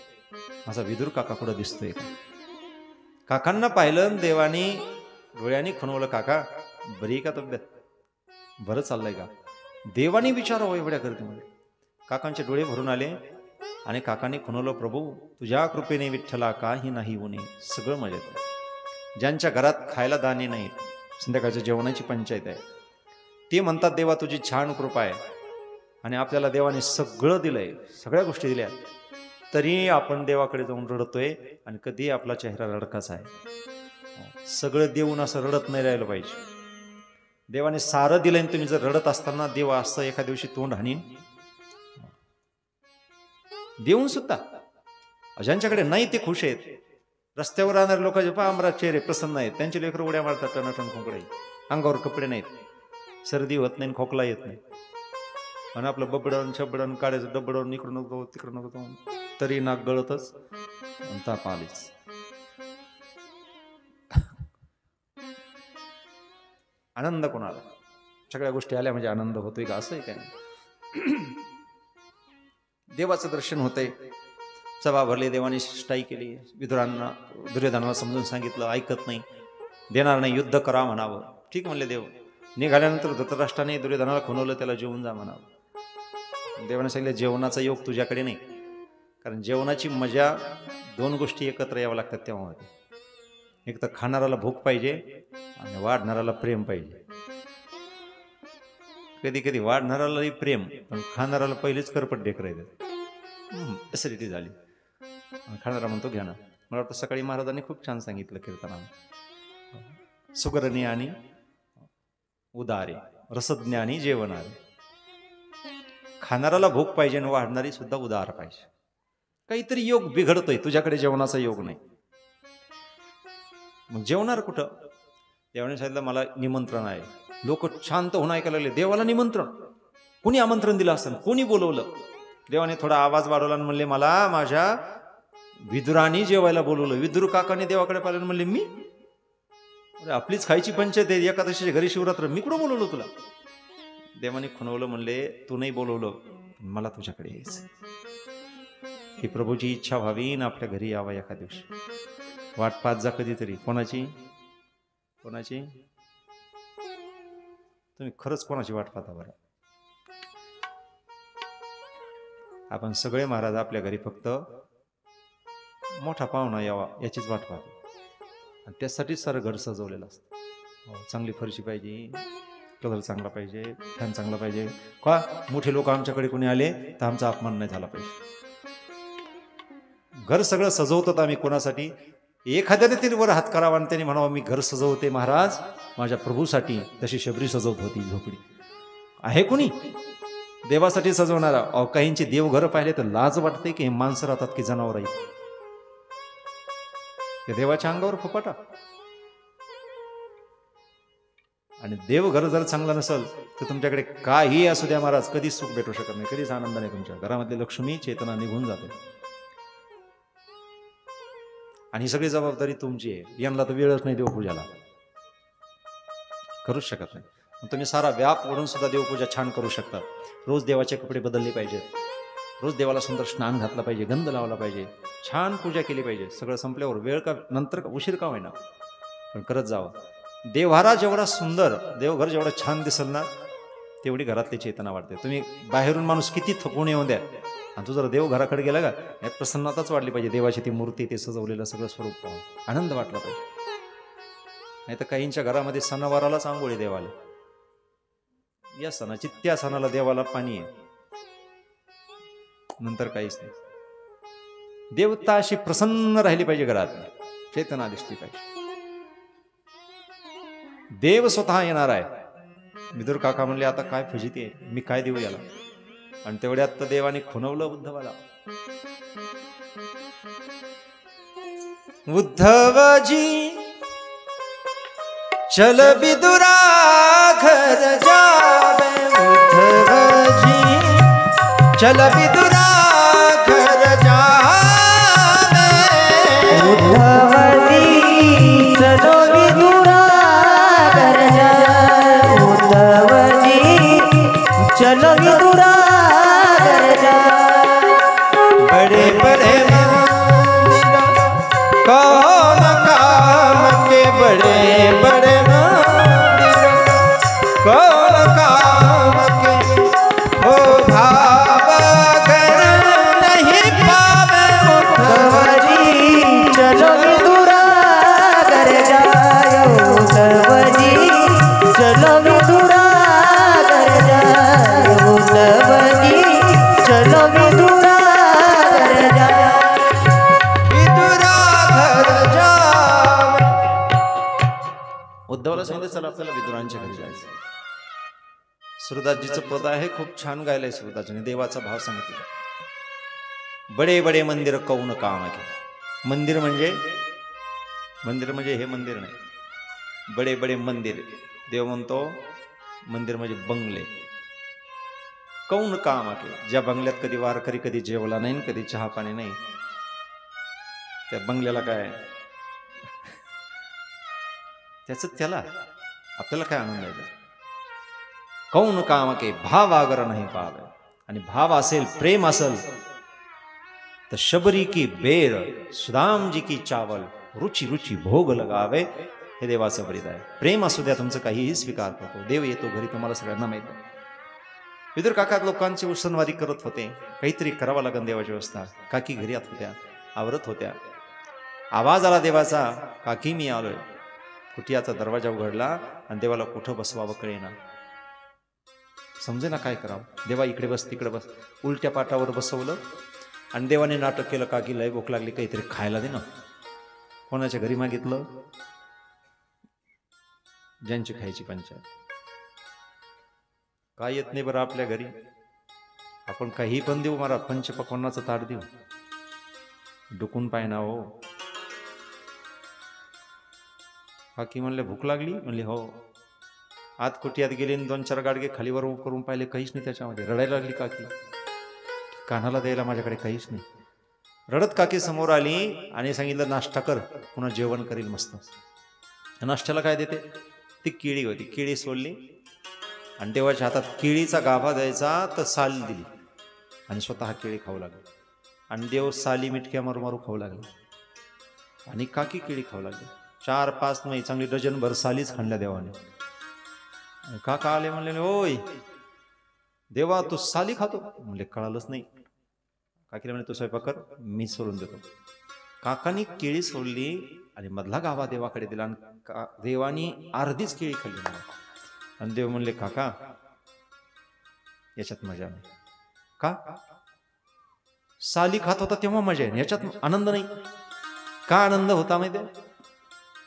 माझा विदुर काका कुठं दिसतोय? का काकांना पाहिलं देवानी डोळ्यांनी खुणवलं काका. बरी का तब्येत? बरं चाललंय का? देवानी विचारावं हो एवढ्या गर्दीमध्ये. काकांचे डोळे भरून आले आणि काकाने खुणवलं प्रभू तुझ्या कृपेने विठ्ठला काही नाही उणे सगळं मजेत ज्यांच्या घरात खायला दाणे नाहीत संध्याकाळच्या जेवणाची पंचायत आहे. ते म्हणतात देवा तुझी छान कृपा आहे. आणि आपल्याला देवाने सगळं दिलंय सगळ्या गोष्टी दिल्या. तरी आपण देवाकडे जाऊन रडतोय आणि कधी आपला चेहरा रडकाच आहे. सगळं देऊन असं रडत नाही राहिलं पाहिजे. देवाने सारं दिलंय आणि तुम्ही जर रडत असताना देव असं एका दिवशी तोंड हाणीन. देऊन सुद्धा. ज्यांच्याकडे नाही ते खुश आहेत. रस्त्यावर राहणारे लोकांचे पहा आमरा चेहरे प्रसन्न आहेत. त्यांचे लेकरं उड्या मारतात टनाटन खोकडे अंगावर कपडे नाहीत. सर्दी होत नाही आणि खोकला येत नाही. आणि आपलं बबडन छबडन काढायचं डबडन इकडं नको तिकडं नको जाऊन तरी नाक गळतच आणि ताप आलीच. आनंद कोणाला? सगळ्या गोष्टी आल्या म्हणजे आनंद होतोय का? असं आहे काय? देवाचं दर्शन होतंय. सभा भरली देवाने शिष्टाई केली. विदुरांना दुर्योधनाला समजून सांगितलं ऐकत नाही. देणार नाही युद्ध करा म्हणावं. ठीक म्हणले देव. निघाल्यानंतर धृतराष्ट्राने दुर्योधनाला खुनवलं त्याला जेवून जा म्हणावं. देवाने सांगितलं जेवणाचा योग तुझ्याकडे नाही. कारण जेवणाची मजा दोन गोष्टी एकत्र याव्या लागतात तेव्हा होते एक तर खाणाराला भूक पाहिजे आणि वाढणाराला प्रेम पाहिजे. कधी कधी वाढणारालाही प्रेम पण खाणाराला पहिलेच करपट डेकर येतात. ॲसिडिटी झाली. खाणारा म्हणतो घ्या ना. मला वाटतं सकाळी महाराजांनी खूप छान सांगितलं कीर्तनानं सुगरणी आणि उदारे रसज्ञ आणि जेवणारे. खाणाराला भूक पाहिजे आणि वाढणारी सुद्धा उदार पाहिजे. काहीतरी योग बिघडतोय तुझ्याकडे जेवणाचा योग नाही. मग जेवणार कुठं? देवाने सांगितलं मला निमंत्रण आहे. लोक शांत होऊन ऐकायला लागले देवाला निमंत्रण. कोणी आमंत्रण दिलं असं कोणी बोलवलं? देवाने थोडा आवाज वाढवला आणि म्हणले मला माझ्या विदुराने जेवायला बोलवलं. विदुर काकाने देवाकडे पाहिलं म्हणले मी? अरे आपलीच खायची पंचायत आहे एकादशीच्या घरी शिवरात्र. मी कुठं बोलवलं तुला? देवाने खुणवलं म्हणले तू नाही बोलवलं मला तुझ्याकडे यायचं. ही प्रभूची इच्छा व्हावी ना आपल्या घरी यावा एका दिवशी. वाट पाच जा कधीतरी. कोणाची? कोणाची? तुम्ही खरंच कोणाची वाट पाहता बरं? आपण सगळे महाराज आपल्या घरी फक्त मोठा पाहुणा यावा याचीच वाट पाहतो. आणि त्यासाठीच सारं घर सजवलेलं असतं. हो, चांगली फरशी पाहिजे. कलर चांगला पाहिजे फॅन चांगला पाहिजे. का मोठे लोक आमच्याकडे कोणी आले तर आमचा अपमान नाही झाला पाहिजे. घर सगळं सजवतात आम्ही कोणासाठी? एखाद्याने तरी वर हात करावा आणि त्यांनी म्हणावं मी घर सजवते महाराज माझ्या प्रभूसाठी तशी शबरी सजवत होती झोपडी. आहे कोणी? देवासाठी सजवणारा. अहो काहींची देवघरं पाहिले तर लाज वाटते की हे माणसं राहतात की जनावर आहेत. देवाच्या अंगावर फुपाटा आणि देवघर जर चांगलं नसेल तर तुमच्याकडे काही असू द्या महाराज कधीच सुख भेटू शकत नाही कधीच आनंद नाही तुमच्या. घरामधली लक्ष्मी चेतना निघून जाते. आणि ही सगळी जबाबदारी तुमची आहे. यांना तर वेळच नाही देवपूजाला. करूच शकत नाही. तुम्ही सारा व्याप ओढून सुद्धा देवपूजा छान करू शकता. रोज देवाचे कपडे बदलले पाहिजेत रोज देवाला सुंदर स्नान घातलं पाहिजे गंध लावला पाहिजे. छान पूजा केली पाहिजे. सगळं संपल्यावर वेळ का नंतर उशीर का होईना. पण करत जावं. देवहारा जेवढा सुंदर देवघर जेवढं छान दिसल ना तेवढी घरातली चेतना वाढते. तुम्ही बाहेरून माणूस किती थकून येऊन द्या. आणि तू जर देवघराकडे गेला का यात प्रसन्नताच वाढली पाहिजे. देवाची ती मूर्ती ते सजवलेलं सगळं स्वरूप पाहून. आनंद वाटला पाहिजे. नाही तर काहींच्या घरामध्ये सणावारालाच आंघोळी देवाला. या सणाची त्या सणाला देवाला पाणी आहे. नंतर काहीच नाही. देवता अशी प्रसन्न राहिली पाहिजे घरात. चेतना दिसली पाहिजे. देव स्वतः येणार आहे. मिदुर काका म्हणले आता काय फजिती आहे? मी काय देऊ याला? आणि तेवढ्यात तर देवाने खुनवलं उद्धवाला. उद्धवजी चल बिदुरा घर जावे उद्धवजी चल बिदुरा घर जावे. उद्धवजी चलो विदुरा घर बड़े बड़े मंदिर कौन काम के बड़े सुरदासजीचं पद आहे खूप छान गायलंय सुरदासजीने देवाचा भाव सांगितला. बडे बडे मंदिर कौन काम आहे मंदिर म्हणजे मंदिर म्हणजे हे मंदिर नाही. बडे बडे मंदिर. देव म्हणतो मंदिर म्हणजे बंगले. कौन काम आहे ज्या बंगल्यात कधी वारकरी कधी जेवला नाही कधी चहा पाणी नाही त्या बंगल्याला काय? त्याच त्याला आपल्याला काय आनंद आहे? कौन काम के भाव आगर नाही पावे? आणि भाव असेल प्रेम असेल तर शबरी की बेर सुदामजी की चावल रुची रुची भोग लगावे हे देवाचं बरीद आहे प्रेम असू द्या तुमचं काहीही स्वीकार करतो. देव येतो घरी तुम्हाला सगळ्यांना माहीत विदुर काका लोकांची उसनवारी करत होते. काहीतरी करावं लागन देवाची व्यवस्था. काकी घरी आत होत्या आवरत होत्या. आवाज आला देवाचा काकी मी आलोय. कुटियाचा दरवाजा उघडला आणि देवाला कुठं बसवावं कळेना. समजे ना काय करावं? देवा इकडे बस तिकडे बस. उलट्या पाटावर बसवलं आणि देवाने नाटक केलं का की लय भूक लागली काहीतरी खायला दे ना. कोणाच्या घरी मागितलं? ज्यांची खायची पंचायत. काय येत नाही बरं आपल्या घरी? आपण काही पण देऊ मारा पंचपक्वानाचं ताट देऊ. डुकून पाय ना हो. काकी म्हणले भूक लागली? म्हणली हो. आत कुटियात गेली आणि दोन चार गाडगे खालीवर करून पाहिले काहीच नाही त्याच्यामध्ये. रडायला लागली काकी. कानाला द्यायला माझ्याकडे काहीच नाही. रडत काकी समोर आली आणि सांगितलं नाश्ता कर पुन्हा जेवण करील मस्त. नाश्त्याला काय देते? ती केळी होती. केळी सोडली आणि देवाच्या हातात केळीचा गाभा द्यायचा तर साल दिली आणि स्वतः केळी खाऊ लागली. आणि देव साली मिटक्या मारू मारू खाऊ लागला. आणि काकी केळी खाऊ लागली. चार पाच नाही चांगली डझनभर सालीच खाल्ल्या देवाने. काका आले म्हणले ओय देवा तू साली खातो. म्हणले कळालंच नाही. काकीला म्हणे तू स्वयंपाक कर मी सोडून देतो. काकानी केळी सोडली आणि मधला गावा देवाकडे दिला आणि का देवानी अर्धीच केळी खाल्ली आणि देव म्हणले काका याच्यात मजा नाही. का? साली खात होता तेव्हा मजा आहे याच्यात आनंद नाही. का आनंद होता माहिती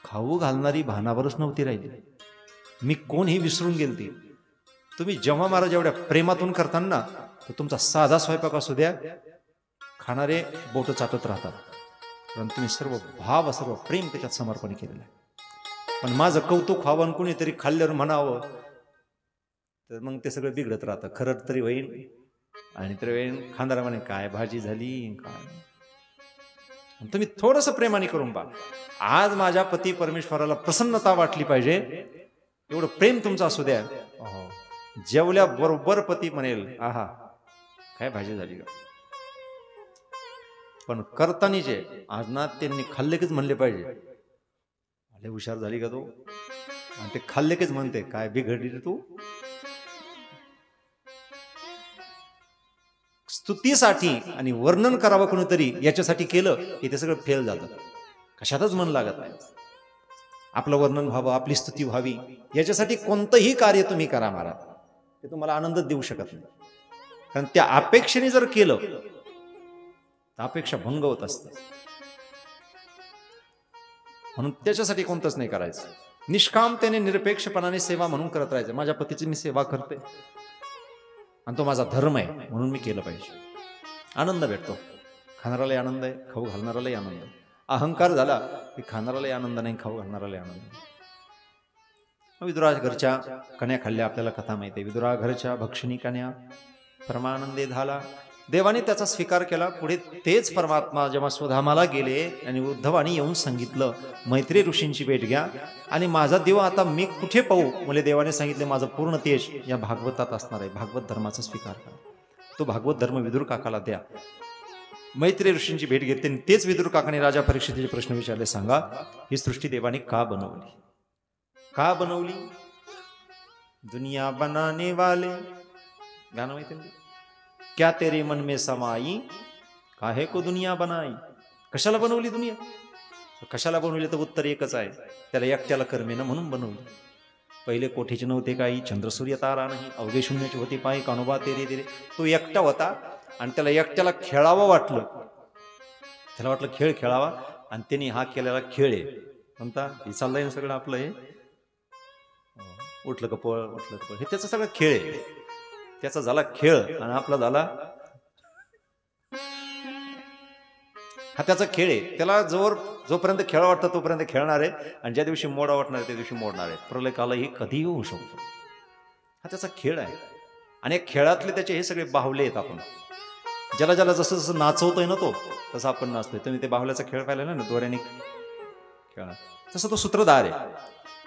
खाऊ घालणारी भानावरच नव्हती राहिली. मी कोण हे विसरून गेलती तुम्ही जेव्हा महाराज एवढ्या प्रेमातून करताना तर तुमचा साधा स्वयंपाक असू द्या. खाणारे बोट चाटत राहतात. कारण तुम्ही सर्व भाव सर्व प्रेम त्याच्यात समर्पण केलेलं आहे. पण माझं कौतुक व्हावं आणि कुणीतरी खाल्ल्यावर म्हणावं तर मग ते सगळं बिघडत राहतं. खरं तरी होईल. आणि तर वेळ खाणारा म्हणे काय भाजी झाली? काय? तुम्ही थोडंसं प्रेमाने करून पहा. आज माझ्या पती परमेश्वराला प्रसन्नता वाटली पाहिजे. एवढं प्रेम तुमचं असू द्या. जेवल्या बरोबर पती म्हणेल. आहा. काय भाजी झाली का? पण करताना जे आज ना त्यांनी खाल्ले कीच म्हणले पाहिजे. अरे हुशार झाली का तू? आणि ते खाल्ले कीच म्हणते काय बिघडली तू? स्तुतीसाठी आणि वर्णन करावं कोणीतरी याच्यासाठी केलं की ते सगळं फेल जातं. कशातच मन लागत नाही. आपलं वर्णन व्हावं आपली स्तुती व्हावी याच्यासाठी कोणतंही कार्य तुम्ही करा महाराज ते तुम्हाला आनंद देऊ शकत नाही. कारण त्या अपेक्षेने जर केलं तर अपेक्षा भंग होत असते म्हणून त्याच्यासाठी कोणतंच नाही करायचं. निष्कामतेने निरपेक्षपणाने सेवा म्हणून करत राहायचं. माझ्या पतीची मी सेवा करते. आणि तो माझा धर्म आहे म्हणून मी केलं पाहिजे. आनंद भेटतो. खाणारालाही आनंद आहे खाऊ घालणारालाही आनंद आहे. अहंकार झाला की खाणारालाही आनंद नाही खाऊ घालणारालाही आनंद नाही. विदुरा घरच्या कन्या खाल्ल्या आपल्याला कथा माहिती आहे. विदुरा घरच्या भक्षिणी कन्या परमानंदे झाला. देवाने त्याचा स्वीकार केला. पुढे तेच परमात्मा जेव्हा स्वधामाला गेले आणि उद्धवाने येऊन सांगितलं मैत्री ऋषींची भेट घ्या आणि माझा देव आता मी कुठे पाहू? मला देवाने सांगितले माझं पूर्ण तेज या भागवतात असणार आहे. भागवत धर्माचा स्वीकार करा. तो भागवत धर्म विदुर काकाला द्या. मैत्री ऋषींची भेट घेतली आणि तेच विदुर काकाने राजा परीक्षेचे प्रश्न विचारले सांगा ही सृष्टी देवाने का बनवली? का बनवली? दुनिया बनाने वाले. गाणं माहिती क्या तेरे मन में समाई? काहे को दुनिया बनाई? कशाला बनवली दुनिया? कशाला बनवली? तर उत्तर एकच आहे. त्याला एकट्याला कर्मेनं म्हणून बनवली. पहिले कोठीचे नव्हते काही. चंद्रसूर्य तारा नाही. अवघे शून्याचे होती पायी. कानोबा तेरे तेरे. तो एकटा होता. आणि त्याला एकट्याला खेळावं वाटलं. त्याला वाटलं खेळ खेळावा आणि त्यांनी हा केलेला खेळ आहे. म्हणता हे चाललंय ना सगळं आपलं हे? उठलं कपळ उठलं कपळ. हे त्याचा सगळं खेळ आहे. त्याचा झाला खेळ आणि आपला झाला हा त्याचा खेळ आहे. त्याला जोर जोपर्यंत खेळ वाटतं तोपर्यंत खेळणार आहे आणि ज्या दिवशी मोडा वाटणार आहे त्या दिवशी मोडणार आहे. प्रलय कालही कधीही होऊ शकतो. हा त्याचा खेळ आहे. आणि खेळातले त्याचे हे सगळे बाहुले आहेत आपण. ज्याला ज्याला जसं जसं नाचवतोय ना तो तसं आपण नाचतोय. तुम्ही ते बाहुल्याचा खेळ पाहिला ना दोऱ्याने खेळा. तसं तो सूत्रधार आहे.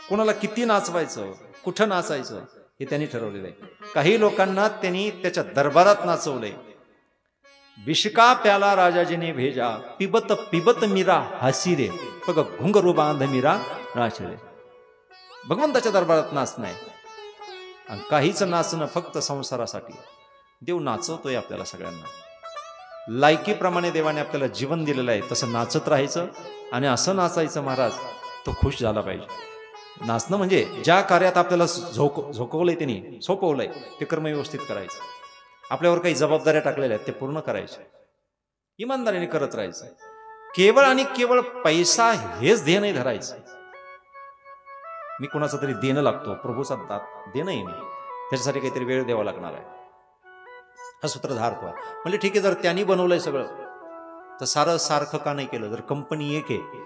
कोणाला किती नाचवायचं कुठं नाचायचं हे त्यांनी ठरवलेलं आहे. काही लोकांना त्यांनी त्याच्या दरबारात नाचवलंय. विषका प्याला राजाजीने भेजा पिबत पिबत मीरा हसिरे. बघ घुंगरू बांध मीरा राचले भगवंताच्या दरबारात नाच नाही आणि काहीच नाचणं फक्त संसारासाठी. देव नाचवतोय आपल्याला सगळ्यांना. लायकीप्रमाणे देवाने आपल्याला जीवन दिलेलं आहे तसं नाचत राहायचं आणि असं नाचायचं महाराज तो खुश झाला पाहिजे. नाचणं म्हणजे ज्या कार्यात आपल्याला झोक झोकवलंय त्यांनी सोपवलंय ते कर्म व्यवस्थित करायचं. आपल्यावर काही जबाबदाऱ्या टाकलेल्या आहेत ते पूर्ण करायचे. इमानदारीने करत राहायचं. केवळ आणि केवळ पैसा हेच ध्येय नाही धरायचं. मी कोणाचं तरी देणं लागतो. प्रभूचा दात देणं आहे मी त्याच्यासाठी काहीतरी वेळ द्यावा लागणार आहे. हा सूत्रधार तो आहे. म्हणजे ठीक आहे जर त्यांनी बनवलंय सगळं तर सारं सारखं का नाही केलं? जर कंपनी एक आहे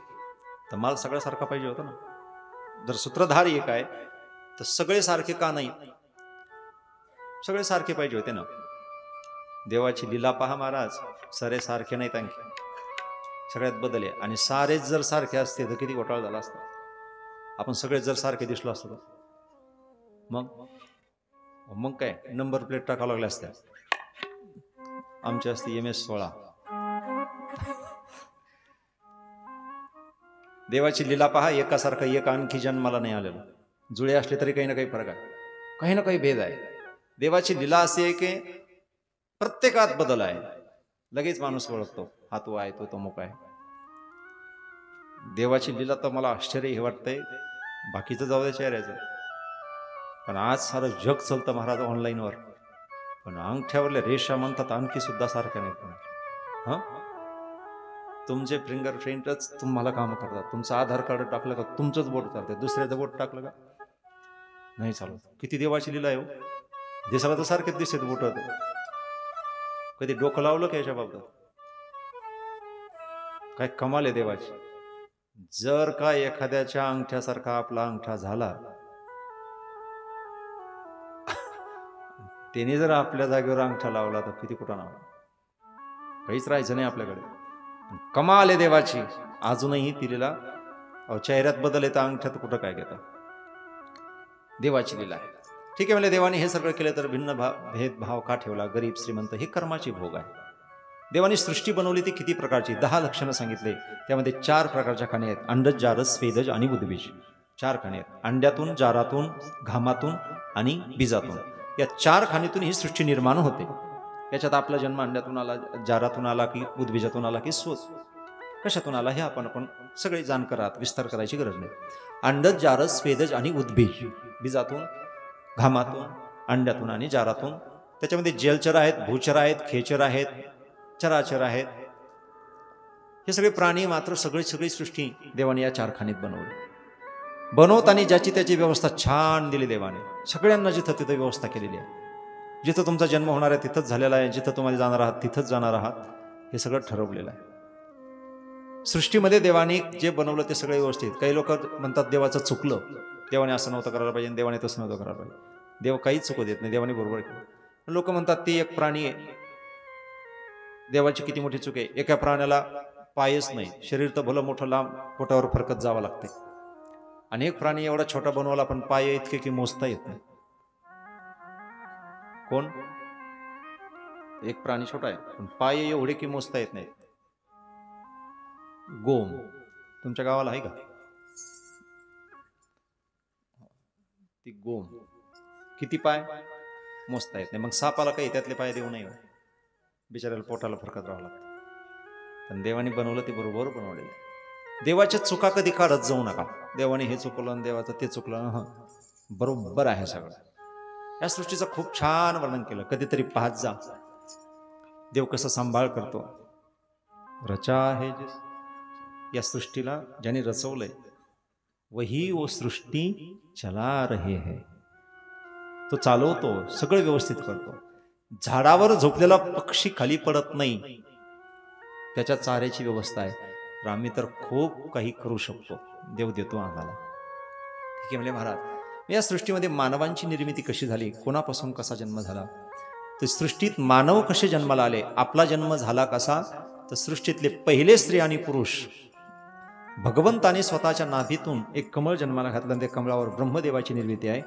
तर माल सगळं सारखा पाहिजे होता ना? जर सूत्रधार एक आहे तर सगळे सारखे का नाही? सगळे सारखे पाहिजे होते ना? देवाची लीला पहा महाराज. सारे सारखे नाहीत आणखी. सगळ्यात बदल आहे. आणि सारेच जर सारखे असते तर किती घोटाळा झाला असता. आपण सगळे जर सारखे दिसलो असतो तर. मग? मग काय? नंबर प्लेट टाकावं लागल्या असत्या. आमची असते एम एस सोळा. देवाची लीला पहा एकासारखा एक आणखी जन्माला नाही आलेला. जुळे असले तरी काही ना काही फरक आहे. काही ना काही भेद आहे. देवाची लीला अशी आहे की प्रत्येकात बदल आहे. लगेच माणूस ओळखतो. हा तो आहे तो तो मोका आहे. देवाची लीला तर मला आश्चर्य हे वाटतंय. बाकीचं जाऊ द्या चेहऱ्याचं. पण आज सारं जग चालतं महाराज ऑनलाईनवर. पण अंगठ्यावरल्या रेषा म्हणतात आणखी सुद्धा सारख्या नाही पण हां? तुमचे फिंगर प्रिंटच तुम्हाला कामं करतात. तुमचं आधार कार्ड टाकलं का तुमचंच बोट चालतंय दुसऱ्याचं बोट टाकलं का? नाही चालत. किती देवाची लिला आहे हो. दिसायला तर सारखेच दिसत बोट कधी डोकं लावलं का याच्या बाबतीत काय कमाल आहे देवाची. जर का एखाद्याच्या अंगठ्यासारखा आपला अंगठा झाला त्याने जर आपल्या जागेवर अंगठा लावला तर किती कुठं नाव काहीच राहायचं नाही आपल्याकडे. कमाल आहे देवाची. अजूनही दिलेला अहो चेहऱ्यात बदल येतं अंगठ्यात कुठं काय घेतं? देवाची लिला आहे. ठीक आहे म्हणजे देवाने हे सगळं केलं तर भिन्न भाव भेदभाव का ठेवला? गरीब श्रीमंत हे कर्माची भोग आहे. देवाने सृष्टी बनवली ती किती प्रकारची? दहा लक्षणं सांगितले. त्यामध्ये चार प्रकारच्या खाणी आहेत. अंडज जारस स्वेदज आणि उद्बीज. चार खाणी आहेत. अंड्यातून जारातून घामातून आणि बीजातून. या चार खाणीतून ही सृष्टी निर्माण होते. याच्यात आपला जन्म अंड्यातून आला जारातून आला की उद्बीजातून आला की सोच कशातून आला हे आपण आपण सगळे जाणकार आहात विस्तार करायची गरज नाही. अंडज जारस स्वेदज आणि उद्बीज. बीजातून घामातून अंड्यातून आणि जारातून. त्याच्यामध्ये जलचर आहेत भूचर आहेत खेचर आहेत चराचर आहेत. हे सगळे प्राणी मात्र सगळी सगळी सृष्टी देवाने या चार खाणीत बनवली बनवताना ज्याची त्याची व्यवस्था छान दिली देवाने. सगळ्यांना जिथं तिथं व्यवस्था केलेली आहे. जिथं तुमचा जन्म होणार आहे तिथंच झालेला आहे. जिथं तुम्हाला जाणार आहात तिथंच जाणार आहात. हे सगळं ठरवलेलं आहे. सृष्टीमध्ये देवाने जे बनवलं ते सगळे व्यवस्थित. काही लोक म्हणतात देवाचं चुकलं. देवाने असं नव्हतं करायला पाहिजे देवाने तसं नव्हतं करायला पाहिजे. देव काहीच चुकू देत नाही. देवाने बरोबर केलं. लोक म्हणतात ती एक प्राणी आहे. देवाची किती मोठी चूक आहे? एका प्राण्याला पायच नाही. शरीर तर भलं मोठं लांब पोटावर फरकत जावं लागते. आणि एक प्राणी एवढा छोटा बनवला पण पाय इतके की मोजता येत नाही. कोण? एक प्राणी छोटा आहे पण पाय एवढे की मोजता येत नाहीत. गोम. तुमच्या गावाला आहे का? ती गोम. किती पाय? मोजता येत नाही. मग सापाला काही त्यातले पाय देऊ नये हो. बिचाऱ्याला पोटाला फरकत राहावं लागतं. पण देवाने बनवलं ते बरोबर बनवलेलं आहे. देवाच्या चुका कधी काढत जाऊ नका. देवाने हे चुकलं आणि देवाचं ते चुकलं बरोबर आहे सगळं. या सृष्टीचं खूप छान वर्णन केलं. कधीतरी पाहत जा. देव कसं सांभाळ करतो. रचा आहे जे या सृष्टीला ज्याने रचवलंय वही वो सृष्टी चला रहे है. तो चालवतो सगळं व्यवस्थित करतो. झाडावर झोपलेला पक्षी खाली पडत नाही. त्याच्या चाऱ्याची व्यवस्था आहे. तर आम्ही तर खूप काही करू शकतो. देव देतो आम्हाला. ठीक आहे म्हणजे महाराज या सृष्टीमध्ये मानवांची निर्मिती कशी झाली? कोणापासून कसा जन्म झाला? तर सृष्टीत मानव कसे जन्माला आले? आपला जन्म झाला कसा? तर सृष्टीतले पहिले स्त्री आणि पुरुष. भगवंताने स्वतःच्या नाभीतून एक कमळ जन्माला घातलं ते त्या कमळावर ब्रह्मदेवाची निर्मिती आहे.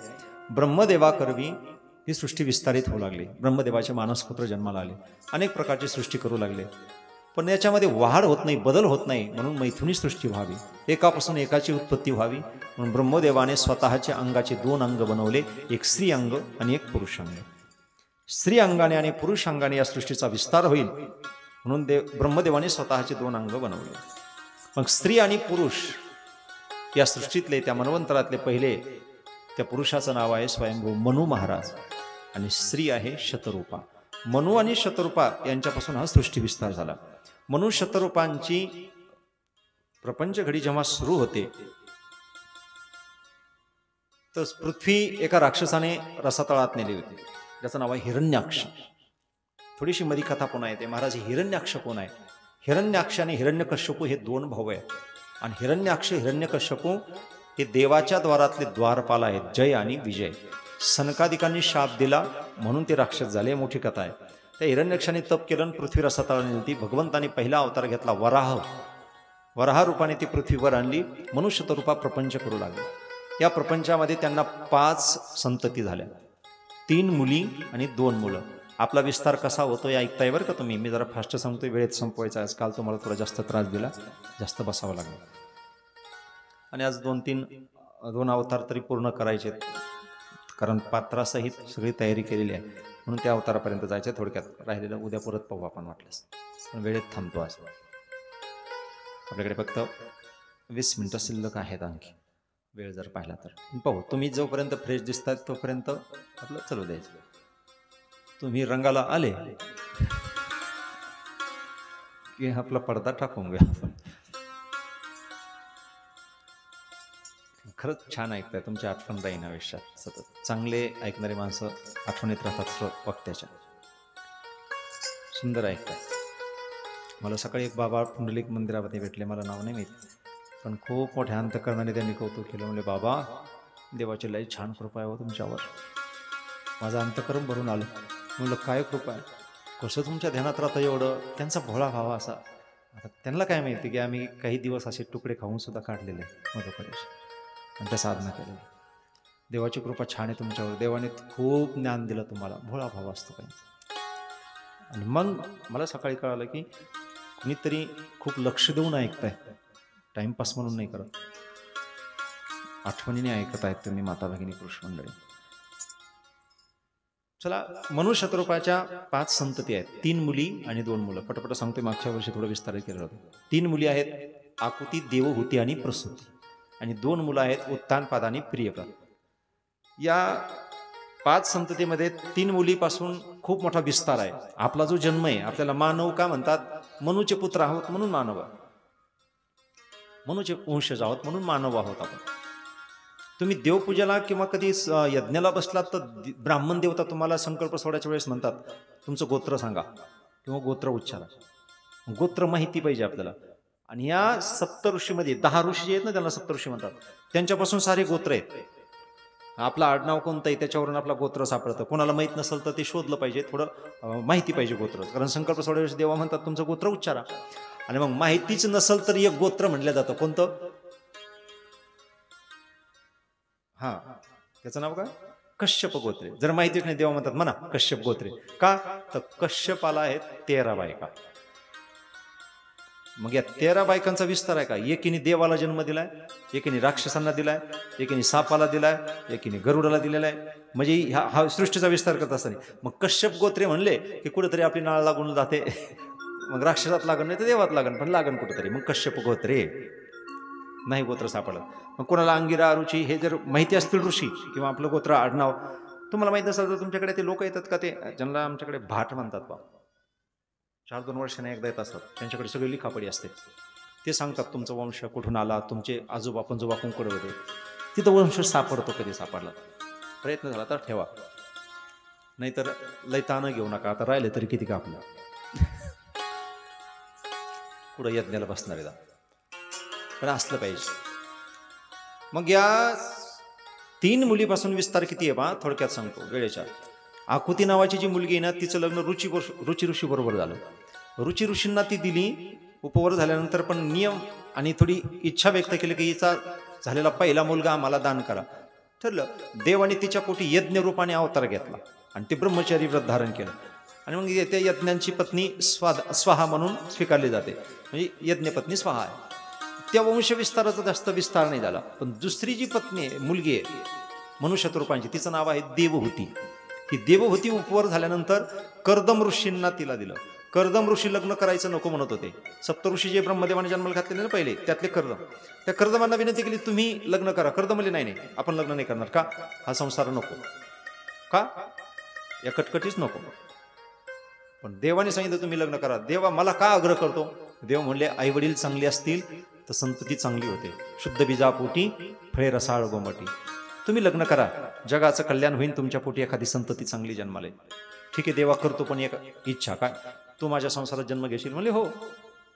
ब्रह्मदेवाकरवी ही सृष्टी विस्तारित होऊ लागली. ब्रह्मदेवाचे मानसपुत्र जन्माला आले. अनेक प्रकारची सृष्टी करू लागले. पण याच्यामध्ये वाढ होत नाही बदल होत नाही म्हणून मैथुनी सृष्टी व्हावी. एकापासून एकाची उत्पत्ती व्हावी. म्हणून ब्रह्मदेवाने स्वतःच्या अंगाचे दोन अंग बनवले एक स्त्री अंग आणि एक पुरुष अंग. स्त्री अंगाने आणि पुरुष अंगाने या सृष्टीचा विस्तार होईल म्हणून देव ब्रह्मदेवाने स्वतःचे दोन अंग बनवले. मग स्त्री आणि पुरुष या सृष्टीतले त्या मनवंतरातले पहिले त्या पुरुषाचं नाव आहे स्वयंभू मनु महाराज. आणि स्त्री आहे शतरूपा. मनू आणि शतरूपा यांच्यापासून हा सृष्टी विस्तार झाला. मनु शतरूपांची प्रपंच घडी जेव्हा सुरू होते तर पृथ्वी एका राक्षसाने रसातळात नेली होती. ज्याचं नाव आहे हिरण्याक्ष. थोडीशी मधी कथा पुन्हा येते. महाराज हिरण्याक्ष कोण आहे? हिरण्याक्ष आणि हिरण्यकश्यपू हे दोन भाऊ आहेत. आणि हिरण्याक्ष हिरण्यकश्यपू हे देवाच्या द्वारातले द्वारपाल आहेत जय आणि विजय. सनकादिकांनी शाप दिला म्हणून ते राक्षस झाले. मोठी कथा आहे. त्या हिरण्यक्षाने तप केलं आणि पृथ्वी रसातळाने ती भगवंताने पहिला अवतार घेतला वराह. वराह रूपाने ती पृथ्वीवर आणली. मनुष्य रूपा प्रपंच करू लागले. या प्रपंचामध्ये त्यांना पाच संतती झाल्या. तीन मुली आणि दोन मुलं. आपला विस्तार कसा होतो या ऐकताय बरं का तुम्ही? मी जरा फास्ट सांगतोय वेळेत संपवायचा आज काल तुम्हाला थोडा जास्त त्रास दिला जास्त बसावं लागलं. आणि आज दोन तीन दोन अवतार तरी पूर्ण करायचे कारण पात्रासहित सगळी तयारी केलेली आहे. म्हणून त्या अवतारापर्यंत जायचं थोडक्यात राहिलेलं उद्या परत पाहू आपण वाटल्यास. पण वेळेत थांबतो आज. आपल्याकडे फक्त वीस मिनटं शिल्लक आहेत आणखी. वेळ जर पाहिला तर. पाहू तुम्ही जोपर्यंत फ्रेश दिसतात तोपर्यंत आपलं चालू द्यायचं. तुम्ही रंगाला आले की आपला पडदा टाकून घ्या आपण. खरंच छान ऐकताय तुमची आठवण राहीन आयुष्यात. सतत. चांगले ऐकणारी माणसं आठवणीत राहतात वक्त्याच्या. सुंदर ऐकताय. मला सकाळी एक बाबा पुंडलिक मंदिरामध्ये भेटले मला नाव नाही माहीत. पण खूप मोठ्या अंतकरणाने त्यांनी कौतुक केलं. म्हणजे बाबा देवाची लई छान कृपा आहे हो तुमच्यावर. माझं अंतकरण भरून आलं. म्हणलं काय कृपा आहे? कसं तुमच्या ध्यानात राहतं एवढं? त्यांचा भोळा भावा असा. आता त्यांना काय माहिती की आम्ही काही दिवस असे तुकडे खाऊन सुद्धा काढलेले मध्यप्रदेश आणि त्या साधना केलं देवाची कृपा छान आहे तुमच्यावर. देवाने खूप ज्ञान दिलं तुम्हाला. भोळा भाव असतो काही. आणि मग मला सकाळी कळालं की कुणीतरी खूप लक्ष देऊन ऐकताय. टाइमपास म्हणून नाही करत. आठवणीने ऐकत आहेत तुम्ही माता भगिनी पुरुष मंडळी. चला मनुष्यतरूपाच्या पाच संतती आहेत. तीन मुली आणि दोन मुलं. पटपट सांगतोय मागच्या वर्षी थोडं विस्तारित केलं होतं. तीन मुली आहेत आकुती देवहूती आणि प्रसूती. आणि दोन मुलं आहेत उत्तानपाद आणि प्रियपद या पाच संततीमध्ये तीन मुलीपासून खूप मोठा विस्तार आहे. आपला जो जन्म आहे आपल्याला मानव का म्हणतात? मनुचे पुत्र आहोत म्हणून मानव. मनुचे वंशज आहोत म्हणून मानव आहोत आपण. तुम्ही देवपूजेला किंवा कधी स- यज्ञाला बसलात तर ब्राह्मण देवता तुम्हाला संकल्प सोडायच्या वेळेस म्हणतात तुमचं गोत्र सांगा किंवा गोत्र उच्चारा. गोत्र माहिती पाहिजे आपल्याला. आणि या सप्त ऋषीमध्ये दहा ऋषी जे आहेत ना त्यांना सप्त ऋषी म्हणतात. त्यांच्यापासून सारे गोत्र आहेत. आपलं आडनाव कोणतं आहे त्याच्यावरून आपला गोत्र सापडतं. कोणाला माहीत नसेल तर ते शोधलं पाहिजे थोडं माहिती पाहिजे गोत्र. कारण संकल्प सोडायच्या देवा म्हणतात तुमचं गोत्र उच्चारा. आणि मग माहितीच नसेल तर एक गोत्र म्हटलं जातं. कोणतं? हा. त्याचं नाव काय? कश्यप गोत्रे. जर माहितीच नाही देवा म्हणतात म्हणा कश्यप गोत्रे. का? तर कश्यपाला आहेत तेरा बायका. मग या तेरा बायकांचा विस्तार आहे का? एकीने देवाला जन्म दिलाय एकीने राक्षसांना दिलाय एकीने सापाला दिलाय एकीने गरुडाला दिलेला आहे. म्हणजे ह्या हा सृष्टीचा विस्तार करत असताना. मग कश्यप गोत्रे म्हणले की कुठेतरी आपली नाळ लागून जाते. मग राक्षसात लागण नाही तर देवात लागण पण लागण कुठेतरी. मग कश्यप गोत्रे. नाही गोत्र सापडलं. मग कोणाला अंगिरा रुची हे जर माहिती असतील ऋषी किंवा आपलं गोत्र आडनाव तुम्हाला माहीत असेल तर तुमच्याकडे ते लोक येतात का ते? ज्यांना आमच्याकडे भाट म्हणतात बा. चार दोन वर्षाने एकदा येत असतात. त्यांच्याकडे सगळी लिखापडी असते. ते सांगतात तुमचा वंश कुठून आला? तुमचे आजोबा पंजोबा कुंकड होते. तिथं वंश सापडतो कधी सापडला प्रयत्न झाला तर ठेवा. नाहीतर लय ताणं घेऊ नका. आता राहिले तरी किती का आपलं पुढं यज्ञाला बसणार आहे पण असलं पाहिजे. मग या तीन मुलीपासून विस्तार किती आहे बा? थोडक्यात सांगतो वेळेच्या. आकुती नावाची जी मुलगी आहे ना तिचं लग्न रुची रुची ऋषी बरोबर झालं. रुची ऋषींना ती दिली उपवर झाल्यानंतर पण नियम आणि थोडी इच्छा व्यक्त केली की हिचा झालेला पहिला मुलगा आम्हाला दान करा. ठरलं. देवाने तिच्या पोटी यज्ञ रूपाने अवतार घेतला आणि ते ब्रह्मचारी व्रत धारण केलं. आणि मग त्या यज्ञांची पत्नी स्वाद स्वाहा म्हणून स्वीकारली जाते. म्हणजे यज्ञपत्नी स्वाहा आहे. त्या वंशविस्ताराचा जास्त विस्तार नाही झाला. पण दुसरी जी पत्नी आहे मुलगी आहे मनुष्यत्रूपांची तिचं नाव आहे देवहूती. ही देवभूती उपवर झाल्यानंतर कर्दम ऋषींना तिला दिलं. कर्दम ऋषी लग्न करायचं नको म्हणत होते. सप्त ऋषी जे ब्रह्मदेवाने जन्माला घातलेले ना पहिले त्यातले कर्दम. त्या कर्दमांना विनंती केली तुम्ही लग्न करा. कर्दम नाही नाही आपण लग्न नाही करणार. का? हा संसार नको. का? या कटकटीच नको. पण देवाने सांगितलं तुम्ही लग्न करा. देवा मला का आग्रह करतो? देव म्हणले आई वडील चांगले असतील तर संतती चांगली होते. शुद्ध बीजापोटी फळे रसाळ गोमटी. तुम्ही लग्न करा. जगाचं कल्याण होईल तुमच्या पोटी एखादी संतती चांगली जन्माला. ठीक आहे देवा करतो पण एक इच्छा काय? तू माझ्या संसारात जन्म घेशील म्हणले हो.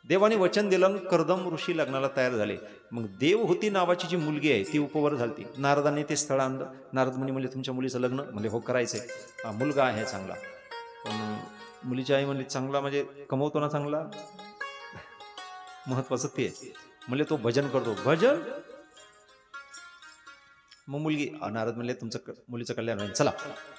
देवाने वचन दिलं कर्दम ऋषी लग्नाला तयार झाले. मग देवहूती नावाची जी मुलगी आहे ती उपवर झाली नारदाने ते स्थळ आणलं. नारद म्हणे म्हणले तुमच्या मुलीचं लग्न? म्हणजे हो करायचंय. मुलगा आहे चांगला. पण मुलीची आई म्हणली चांगला म्हणजे कमवतो ना चांगला? महत्वाचं ते. आहे. तो भजन करतो. भजन मग मुलगी नारद म्हणले तुमचं क- मुलीचं कल्याण होईल. चला.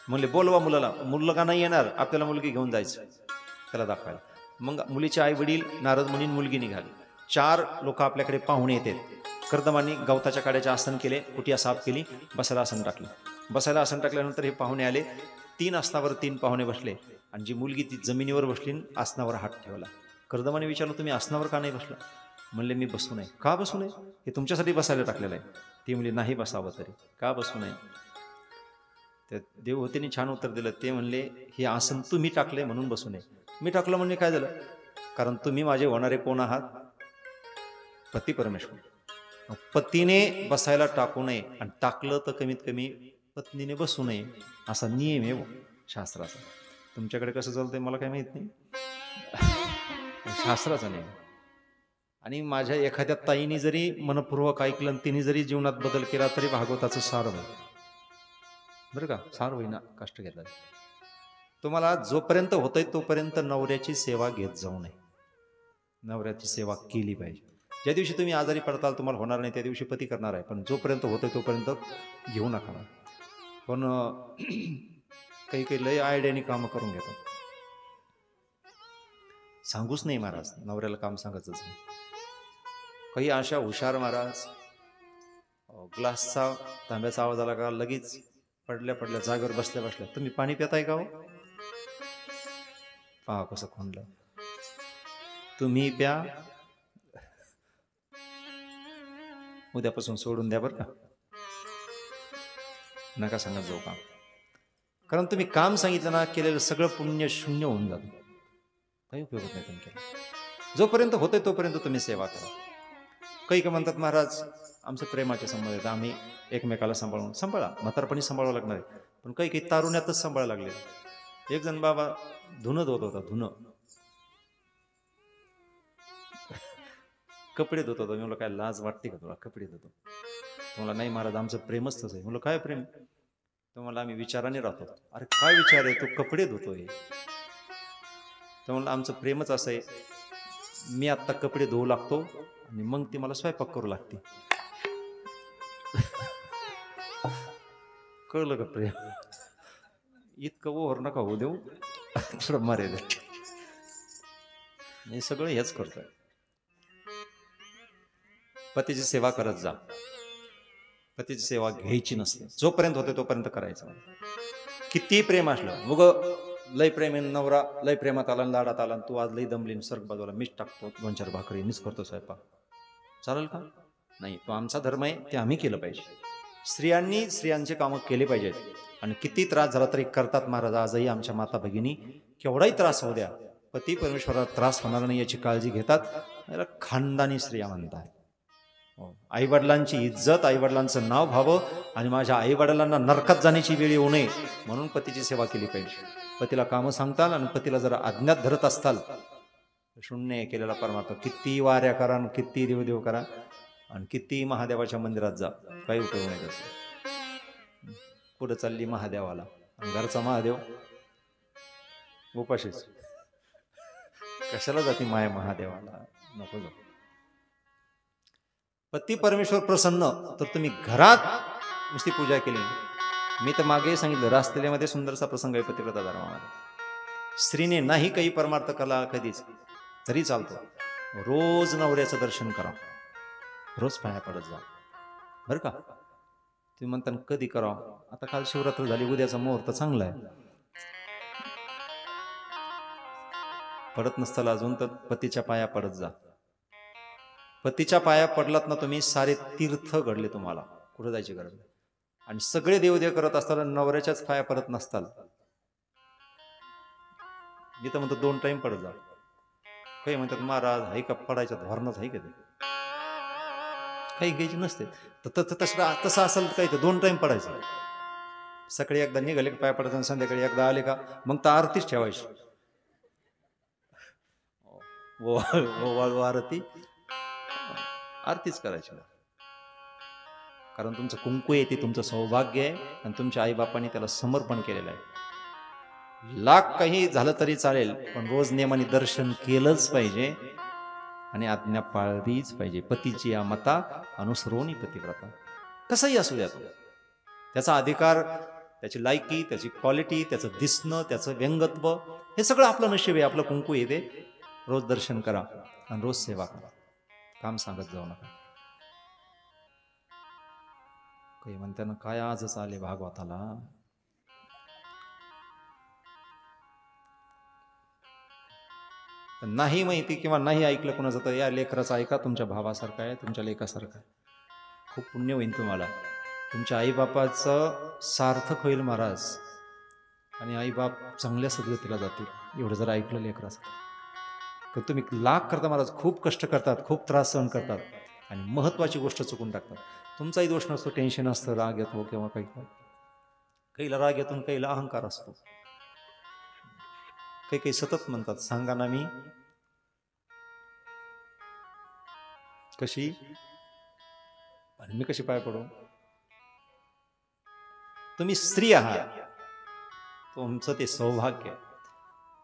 म्हणले बोलवा मुलाला. मुलगा नाही येणार. आपल्याला मुलगी घेऊन जायचं त्याला दाखवायला. मग मुलीचे आई वडील नारद म्हणून मुलगी निघाली. चार लोक आपल्याकडे पाहुणे येतात कर्दमांनी गवताच्या काड्याचे आसन केले कुटिया साफ केली बसायला आसन टाकलं. बसायला आसन टाकल्यानंतर हे पाहुणे आले. तीन आसनावर तीन पाहुणे बसले. आणि जी मुलगी ती जमिनीवर बसली आसनावर हात ठेवला. कर्दमाने विचारलं तुम्ही आसनावर का नाही बसला? म्हणले मी बसू नये. का बसू नये? हे तुमच्यासाठी बसायला टाकलेलं आहे. ती म्हणली नाही बसावं तरी. का बसू नये? तर देवहूतीने छान उत्तर दिलं. ते म्हणले हे आसन तुम्ही टाकले म्हणून बसू नये. मी टाकलं म्हणजे काय झालं? कारण तुम्ही माझे होणारे कोण आहात? पती परमेश्वर. पतीने बसायला टाकू नये आणि टाकलं तर कमीत कमी पत्नीने बसू नये असा नियम आहे हो शास्त्राचा. तुमच्याकडे कसं चालतंय मला काय माहीत नाही. शास्त्राचा नियम. आणि माझ्या एखाद्या ताईने जरी मनपूर्वक ऐकलं आणि तिने जरी जीवनात बदल केला तरी भागवताचं सार होईल. बरं का? सार होईना कष्ट घेतला. तुम्हाला जोपर्यंत होतंय तोपर्यंत नवऱ्याची सेवा घेत जाऊ नये. नवऱ्याची सेवा केली पाहिजे. ज्या दिवशी तुम्ही आजारी पडताल तुम्हाला होणार नाही त्या दिवशी पती करणार आहे. पण जोपर्यंत होतंय तोपर्यंत घेऊ नका पण काही काही लय आयडियाने कामं करून घेतात. सांगूच नाही महाराज. नवऱ्याला काम सांगायचंच नाही. काही अशा हुशार महाराज ग्लासचा तांब्याचा आवाज आला का लगेच पडल्या पडल्या जागेवर बसल्या बसल्या. तुम्ही पाणी पिताय का हो? पहा कसं खोंडलं. तुम्ही प्या. उद्यापासून सोडून द्या बरं का. नका सांगत जाऊ काम. कारण तुम्ही काम सांगितलं ना केलेलं सगळं पुण्य शून्य होऊन जातं. काही उपयोग होत नाही तुम्ही केलं जोपर्यंत होतंय तोपर्यंत तुम्ही सेवा करा. काही का म्हणतात महाराज आमचं प्रेमाचे संबंध आहेत. आम्ही एकमेकाला सांभाळून सांभाळा. म्हातारपणी सांभाळावं लागणार आहे. पण काही काही तारुण्यातच सांभाळायला लागले एक जण बाबा धुनं धुत होता धुनं. कपडे धुत होता. मी म्हणलं काय लाज वाटते का तुला? कपडे धुतो. तुम्हाला नाही महाराज आमचं प्रेमच तसं आहे. म्हणलं काय प्रेम? तुम्हाला आम्ही विचाराने राहतो. अरे काय विचार आहे? तू कपडे धुतोय. तर म्हणलं आमचं प्रेमच असं आहे. मी आत्ता कपडे धुवू लागतो आणि मग ती मला स्वयंपाक करू लागते. कळलं का प्रेम इतकं ओव्हर नका होऊ देऊ. थोडं मर्यादा हे सगळं हेच करतोय. पतीची सेवा करत जा. पतीची सेवा घ्यायची नसते. जोपर्यंत होते तोपर्यंत करायचं. किती प्रेम असलं. मग लय प्रेमीन नवरा लय प्रेमात आला आणि लाडात आला आणि तू आज लय दमली सर्ग बाजूला मीच टाकतो. दोन चार भाकरी मीच करतो स्वयंपाक. चालेल का? नाही तो आमचा धर्म आहे ते आम्ही केलं पाहिजे. स्त्रियांनी स्त्रियांचे कामं केले पाहिजेत. आणि किती त्रास झाला तरी करतात महाराज आजही आमच्या माता भगिनी. केवढाही त्रास होऊ द्या पती परमेश्वराला त्रास होणार नाही याची काळजी घेतात. याला खानदानी स्त्रिया म्हणतात. हो, आईवडिलांची इज्जत आईवडिलांचं नाव व्हावं आणि माझ्या आईवडिलांना नरकात जाण्याची वेळ येऊ नये म्हणून पतीची सेवा केली पाहिजे. पतीला कामं सांगताल आणि पतीला जर अज्ञात धरत असताल. शून्य केलेला परमात्मा किती वाऱ्या करा आणि किती देवदेव करा आणि किती महादेवाच्या मंदिरात जा. काही उपयोग नाही तसं पुढं चालली महादेवाला. आणि घरचा महादेव उपाशीच. कशाला जाते माय महादेवाला? नको जाऊ. पती परमेश्वर प्रसन्न तर तुम्ही घरात नुसती पूजा केली. मी तर मागे सांगितलं रासतेल्यामध्ये सुंदरसा प्रसंग आहे पतिव्रता धर्मामध्ये. स्त्रीने नाही काही परमार्थ कला कधीच तरी चालतो. रोज नवऱ्याचं दर्शन करा. रोज पाया पडत जा. बरं का? तुम्ही म्हणता कधी करावं? आता काल शिवरात्र झाली उद्याचा मुहूर्त चांगला आहे. पडत नसताना अजून तर पतीच्या पाया पडत जा. पतीच्या पाया पडलात ना तुम्ही सारे तीर्थ घडले तुम्हाला. कुठं जायची गरज? नाही आणि सगळे देवदेव करत असताना नवऱ्याच्याच पाया पडत नसताल. मी तर म्हणतो दोन टाइम पडत जा. काही म्हणतात महाराज हाय का पडायच्या धोरणच आहे का ते? काही घ्यायची नसते. तर तसं तसं तसं असेल तर काही तर दोन टाइम पडायचं. सकाळी एकदा निघाले पाय पडायचं आणि संध्याकाळी एकदा आले का? मग तर आरतीच ठेवायची. वाळू आरती आरतीच करायची. कारण तुमचं कुंकू आहे ते तुमचं सौभाग्य आहे आणि तुमच्या आईबापांनी त्याला समर्पण केलेलं आहे. लाख काही झालं तरी चालेल पण रोज नेमाने दर्शन केलंच पाहिजे आणि आज्ञा पाळलीच पाहिजे. पतीची या मता अनुसरवणी पतिव्रता. कसंही असू द्या त्याचा अधिकार त्याची लायकी त्याची क्वालिटी त्याचं दिसणं त्याचं व्यंगत्व हे सगळं आपलं नशीब आहे आपलं कुंकू येते. रोज दर्शन करा आणि रोज सेवा करा. काम सांगत जाऊ नका. काही म्हणताना काय आजच आले भागवताला? नाही माहिती किंवा नाही ऐकलं कोणाचं तर या लेकराचं ऐका तुमच्या भावासारखं आहे तुमच्या लेखासारखं आहे. खूप पुण्य होईल तुम्हाला. तुमच्या आईबापाचं सार्थक होईल महाराज. आणि आईबाप चांगल्या सद्गतीला जातील. एवढं जर ऐकलं लेकराचं तर. तुम्ही लाख करता महाराज खूप कष्ट करतात खूप त्रास सहन करतात. आणि महत्त्वाची गोष्ट चुकून टाकतात. तुमचाही दोष नसतो टेन्शन असतं राग येतो किंवा काही. काहीला राग येतो काहीला अहंकार असतो. काही काही सतत म्हणतात सांगा ना मी कशी? आणि मी कशी पाय पडू? तुम्ही स्त्री आहात. तुमचं ते सौभाग्य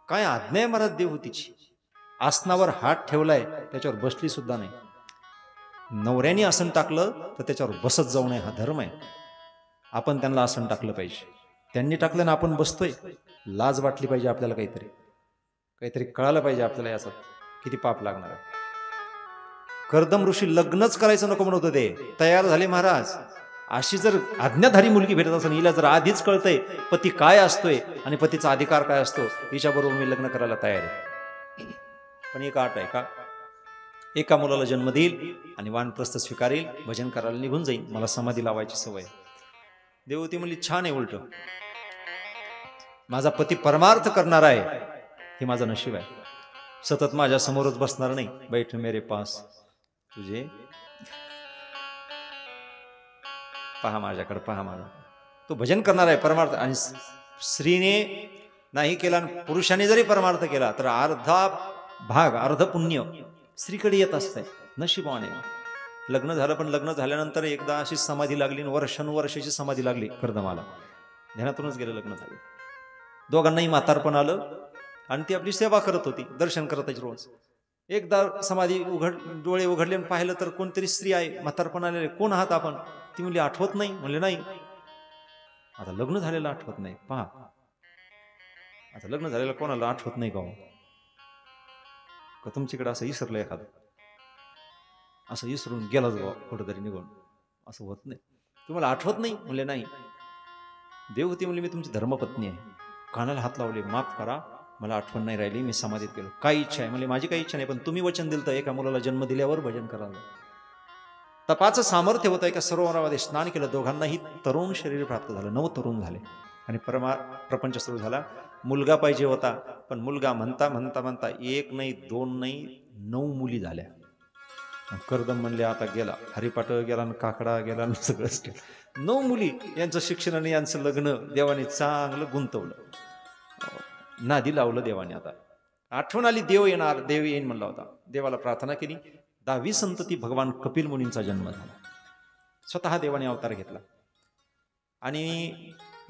काय आज्ञा आहे देऊ तिची आसनावर हात ठेवलाय त्याच्यावर बसली सुद्धा नाही. नवऱ्याने आसन टाकलं तर त्याच्यावर बसत जाऊ नये हा धर्म आहे. आपण त्यांना आसन टाकलं पाहिजे. त्यांनी टाकलं ना आपण बसतोय. लाज वाटली पाहिजे आपल्याला काहीतरी. काहीतरी कळालं पाहिजे आपल्याला याचं. किती पाप लागणार आहे. कर्दम ऋषी लग्नच करायचं नको म्हणत होते तयार झाले महाराज. अशी जर आज्ञाधारी मुलगी भेटत असेल हिला जर आधीच कळतंय पती काय असतोय आणि पतीचा अधिकार काय असतो हिच्याबरोबर मी लग्न करायला तयार आहे. पण एक आट आहे का? एका मुलाला जन्म देईल आणि वानप्रस्थ स्वीकारेल भजन करायला निघून जाईल. मला समाधी लावायची सवय देवती म्हणली छान आहे उलट. माझा पती परमार्थ करणार आहे हे माझं नशीब आहे. सतत माझ्या समोरच बसणार नाही. बैठ मेरे पास. तुझे पहा माझ्याकडे पहा माझा. तो भजन करणार आहे परमार्थ. आणि स्त्रीने नाही केला आणि पुरुषाने जरी परमार्थ केला तर अर्धा भाग अर्ध पुण्य स्त्रीकडे येत असते नशिबाने. लग्न झालं पण लग्न झाल्यानंतर एकदा अशी समाधी लागली आणि वर्षानुवर्षाची समाधी लागली कर्दमाला. ध्यानातूनच गेलं लग्न झालं. दोघांनाही म्हातारपण आलं आणि ती आपली सेवा करत होती दर्शन करत होती रोज. एकदा समाधी उघड डोळे उघडले आणि पाहिलं तर कोणतरी स्त्री आहे म्हातारपण आलेले. कोण आहात आपण? ती म्हणली आठवत नाही. म्हणले नाही. आता लग्न झालेलं आठवत नाही. पहा. आता लग्न झालेलं कोणाला आठवत नाही का हो? का तुमच्याकडे असं विसरलं एखादं? असं विसरून गेलाच बा कुठंतरी निघून. असं होत नाही. तुम्हाला आठवत नाही? म्हणले नाही. देव होती म्हणले मी तुमची धर्मपत्नी आहे. कानाला हात लावले माफ करा. मला आठवण नाही राहिली मी समाधीत गेलो. काय इच्छा आहे. म्हणजे माझी काही इच्छा नाही पण तुम्ही वचन दिलं तर एका मुलाला जन्म दिल्यावर भजन करावं तपाचं सामर्थ्य होतं एका सरोवरामध्ये स्नान केलं. दोघांनाही तरुण शरीर प्राप्त झालं. नव तरुण झाले. आणि परमा प्रपंच सुरू झाला. मुलगा पाहिजे होता पण मुलगा म्हणता म्हणता म्हणता एक नाही दोन नाही नऊ मुली झाल्या. कर्दम म्हणले आता गेला. हरिपाट गेला आणि काकडा गेला आणि सगळंच गेलं नऊ मुली यांचं शिक्षण आणि यांचं लग्न देवाने चांगलं गुंतवलं. नादी लावलं देवाने आता. आठवण आली देव येणार देव येईन म्हणला होता. देवाला प्रार्थना केली. दहावी संतती भगवान कपिल मुनींचा जन्म झाला. स्वतः देवाने अवतार घेतला. आणि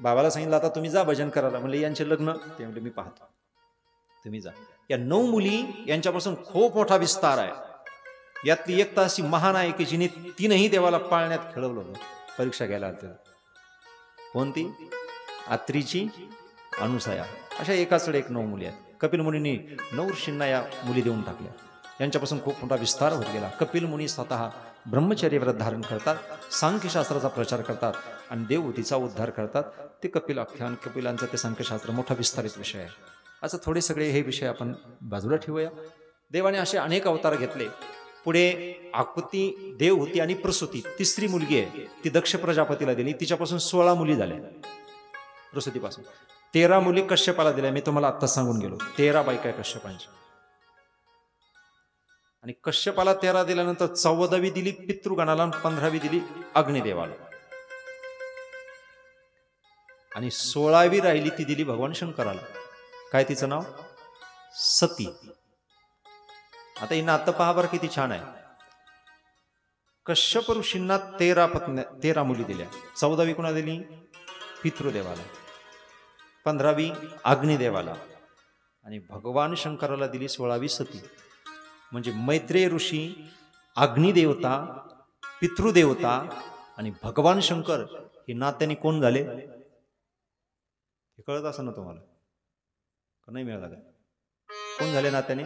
बाबाला सांगितलं आता तुम्ही जा भजन करायला. म्हणले यांचे लग्न. ते म्हणले मी पाहतो. तुम्ही जा. या नऊ मुली यांच्यापासून खूप मोठा विस्तार आहे. यातली एक अशी महान आहे की जिने तीनही देवाला पाळण्यात खेळवलं होतं. परीक्षा घ्यायला आलते. कोणती? आत्रीची अनुसया. अशा एकाचकडे एक नऊ मुली आहेत. कपिल मुलींनी नऊ ऋषींना या मुली देऊन टाकल्या. यांच्यापासून खूप मोठा विस्तार होत गेला. कपिल मुनी स्वतः ब्रह्मचर्य व्रत धारण करतात सांख्यशास्त्राचा प्रचार करतात आणि देवतीचा उद्धार करतात. ते कपिल आख्यान कपिलांचं ते सांख्यशास्त्र मोठा विस्तारित विषय आहे. असं थोडे सगळे हे विषय आपण बाजूला ठेवूया. देवाने असे अनेक अवतार घेतले. पुढे आकुती देवहूती आणि प्रसूती तिसरी मुलगी आहे. ती दक्ष प्रजापतीला दिली. तिच्यापासून सोळा मुली झाल्या. प्रसूतीपासून. तेरा मुली कश्यपाला दिल्या. मी तुम्हाला आत्ताच सांगून गेलो. तेरा बायका आहे कश्यपांच्या. आणि कश्यपाला तेरा दिल्यानंतर चौदावी दिली पितृगणाला पंधरावी दिली अग्निदेवाला. आणि सोळावी राहिली ती दिली भगवान शंकराला. काय तिचं नाव? सती. आता ही नातं पहा बरं किती छान आहे. कश्यप ऋषींना तेरा पत्न्या तेरा मुली दिल्या. चौदावी कुणा दिली? पितृदेवाला. पंधरावी अग्निदेवाला. आणि भगवान शंकराला दिली सोळावी सती. म्हणजे मैत्रेय ऋषी अग्निदेवता पितृदेवता आणि भगवान शंकर हे नात्याने कोण झाले? हे कळत असं ना तुम्हाला? का नाही मिळालं काय कोण झाले नात्याने?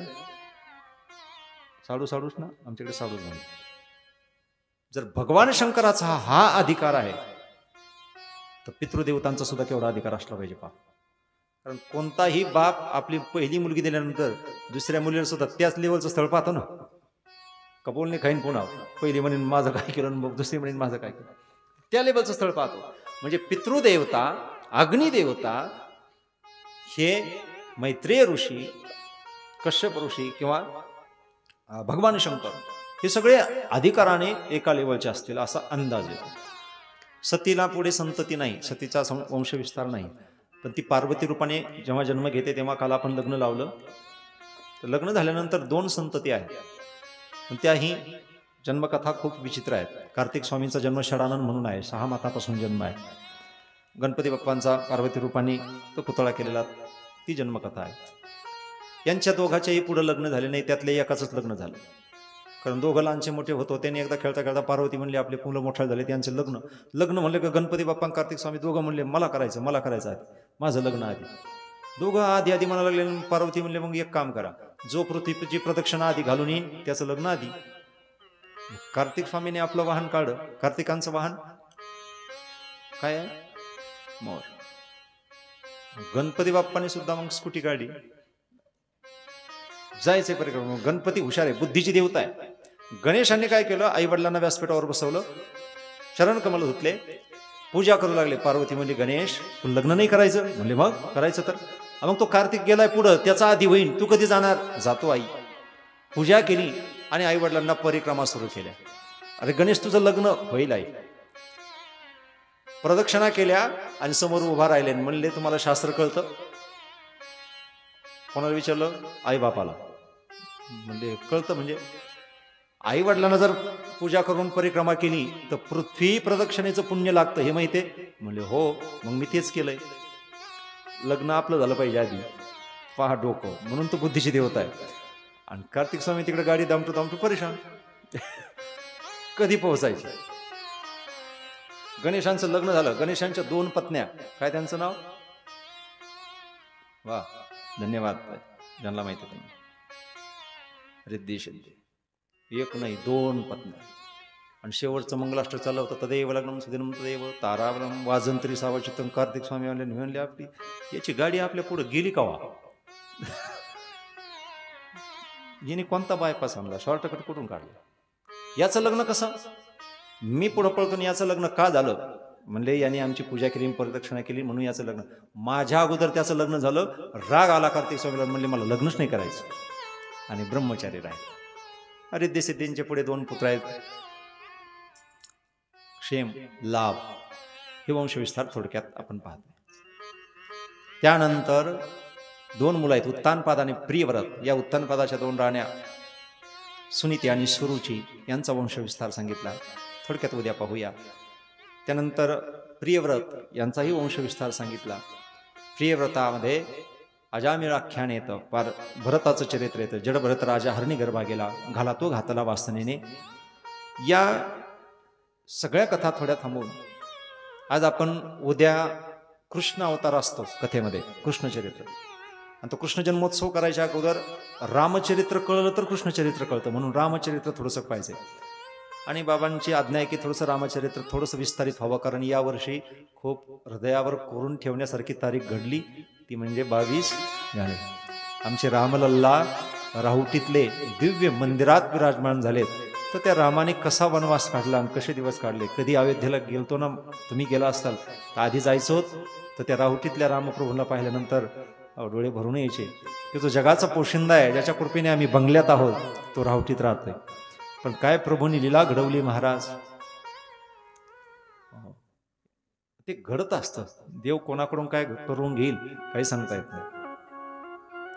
साडू साडूच ना? आमच्याकडे साडू झाले जर भगवान शंकराचा हा हा अधिकार आहे तर पितृदेवतांचा सुद्धा केवढा अधिकार असला पाहिजे पा कारण कोणताही बाप आपली पहिली मुलगी दिल्यानंतर दुसऱ्या मुलीला सुद्धा त्याच लेवलचं स्थळ पाहतो ना. कपोलने खाईन पुन्हा. पहिली म्हणेन माझं काय केलं? मग दुसरी म्हणेन माझं काय केलं? त्या लेवलचं स्थळ पाहतो. म्हणजे पितृदेवता अग्निदेवता हे मैत्रेय ऋषी कश्यप ऋषी किंवा भगवान शंकर हे सगळे अधिकाराने एका लेवलचे असतील असा अंदाज येतो. सतीला पुढे संतती नाही. सतीचा सं- वंशविस्तार नाही. पण ती पार्वती रूपाने जेव्हा जन्म घेते तेव्हा काल आपण लग्न लावलं. तर लग्न झाल्यानंतर दोन संतती आहेत. पण त्याही जन्मकथा खूप विचित्र आहेत. कार्तिक स्वामींचा जन्म षडानंद म्हणून आहे. सहा मातापासून जन्म आहे. गणपती बाप्पांचा पार्वती रूपाने तो पुतळा केलेला ती जन्मकथा आहे. यांच्या दोघाच्याही पुढं लग्न झाले नाही त्यातले एकाचंच लग्न झालं. कारण दोघं लहानचे मोठे होतो त्यांनी एकदा खेळता खेळता पार्वती म्हणले आपले मुलं मोठा झाले त्यांचे लग्न. लग्न म्हणले का गणपती बाप्पा कार्तिक स्वामी दोघं म्हणले मला करायचं मला करायचं आहे. माझं लग्न आधी. दोघं आधी आधी म्हणायला लागले पार्वती म्हणले मग एक काम करा. जो पृथ्वीची प्रदक्षिणा आधी घालून येईन त्याचं लग्न आधी. कार्तिक स्वामीने आपलं वाहन काढ कार्तिकांचं वाहन? काय आहे? मोर. गणपती बाप्पाने सुद्धा मग स्कूटी काढली. जायचे परिक्रम गणपती हुशार आहे बुद्धीची देवता आहे. गणेशांनी काय केलं? आई वडिलांना व्यासपीठावर बसवलं. शरण कमल धुतले. पूजा करू लागले पार्वती म्हणली गणेश. तू लग्न नाही करायचं? म्हणले मग करायचं तर. मग तो कार्तिक गेलाय पुढं. त्याचा आधी होईन. तू कधी जाणार? जातो आई. पूजा केली आणि आई वडिलांना परिक्रमा सुरू केल्या. अरे गणेश तुझं लग्न होईल आई. प्रदक्षिणा केल्या आणि समोर उभा राहिले म्हणले तुम्हाला शास्त्र कळतं? कोणाला विचारलं? आई बापाला. म्हणजे कळतं म्हणजे आई वडिलांना जर पूजा करून परिक्रमा केली तर पृथ्वी प्रदक्षिणेचं पुण्य लागतं हे माहिती आहे? म्हणले हो मग मी तेच केलंय. लग्न आपलं झालं पाहिजे आधी. पहा डोकं. म्हणून तो बुद्धीची देवता आहे. आणि कार्तिक स्वामी तिकडे गाडी दामटू दामटू परेशान. कधी पोहोचायचं? गणेशांचं लग्न झालं. गणेशांच्या दोन पत्न्या. काय त्यांचं नाव? वा धन्यवाद. ज्यांना माहिती त्यांना. रिद्धी शिंदे एक नाही दोन पत्न्या आणि शेवटचं मंगलाष्ट चाललं होतं तदैव लग्नम सुदिनम तदैव तारावलम वाजंत्री सावचितम कार्तिक स्वामी आले म्हणले आपली याची गाडी आपल्या पुढे गेली का हिने कोणता बायपास आणला? शॉर्टकट कुठून काढला? याचं लग्न कसं? मी पुढं पळतो आणि याचं लग्न का झालं? म्हणले याने आमची पूजा केली प्रदक्षिणा केली म्हणून याचं लग्न. माझ्या अगोदर त्याचं लग्न झालं राग आला कार्तिक स्वामीला म्हणले मला लग्नच नाही करायचं. आणि ब्रह्मचारी राहिले. अरे सिद्धींचे पुढे दोन पुत्र आहेत. क्षेम लाभ हे वंशविस्तार थोडक्यात आपण पाहतो त्यानंतर दोन मुलं आहेत उत्तानपाद आणि प्रियव्रत. या उत्तानपादाच्या दोन राण्या सुनीती आणि सुरुची यांचा वंशविस्तार सांगितला. थोडक्यात उद्या पाहूया. त्यानंतर प्रियव्रत यांचाही वंशविस्तार सांगितला. प्रियव्रतामध्ये अजामिळ आख्यान येतं. पार भरताचं चरित्र येतं. जड भरत राजा हरणी गर्भा गेला घाला तो घातला वासनेने. या सगळ्या कथा थोड्या थांबवून आज आपण उद्या कृष्ण अवतार असतो कथेमध्ये कृष्णचरित्र आणि तो कृष्ण जन्मोत्सव करायच्या अगोदर रामचरित्र कळलं तर कृष्णचरित्र कळतं म्हणून रामचरित्र थोडंसं पाहिजे. आणि बाबांची आज्ञा आहे की थोडंसं रामचरित्र थोडंसं विस्तारित व्हावं कारण यावर्षी खूप हृदयावर कोरून ठेवण्यासारखी तारीख घडली. ती म्हणजे बावीस झाडे आमचे रामलल्ला राहुटीतले दिव्य मंदिरात विराजमान झालेत. तर त्या रामाने कसा वनवास काढला आणि कसे दिवस काढले? कधी अयोध्येला गेलतो ना तुम्ही गेला असताल तर आधी जायचो तर त्या राहुटीतल्या रामप्रभूंना पाहिल्यानंतर डोळे भरून यायचे. की जो जगाचा पोशिंदा आहे ज्याच्या कृपेने आम्ही बंगल्यात आहोत तो राहुटीत राहतोय. पण काय प्रभूंनी लीला घडवली महाराज? ते घडत असतं. देव कोणाकडून काय करून घेईल काही सांगता येत नाही.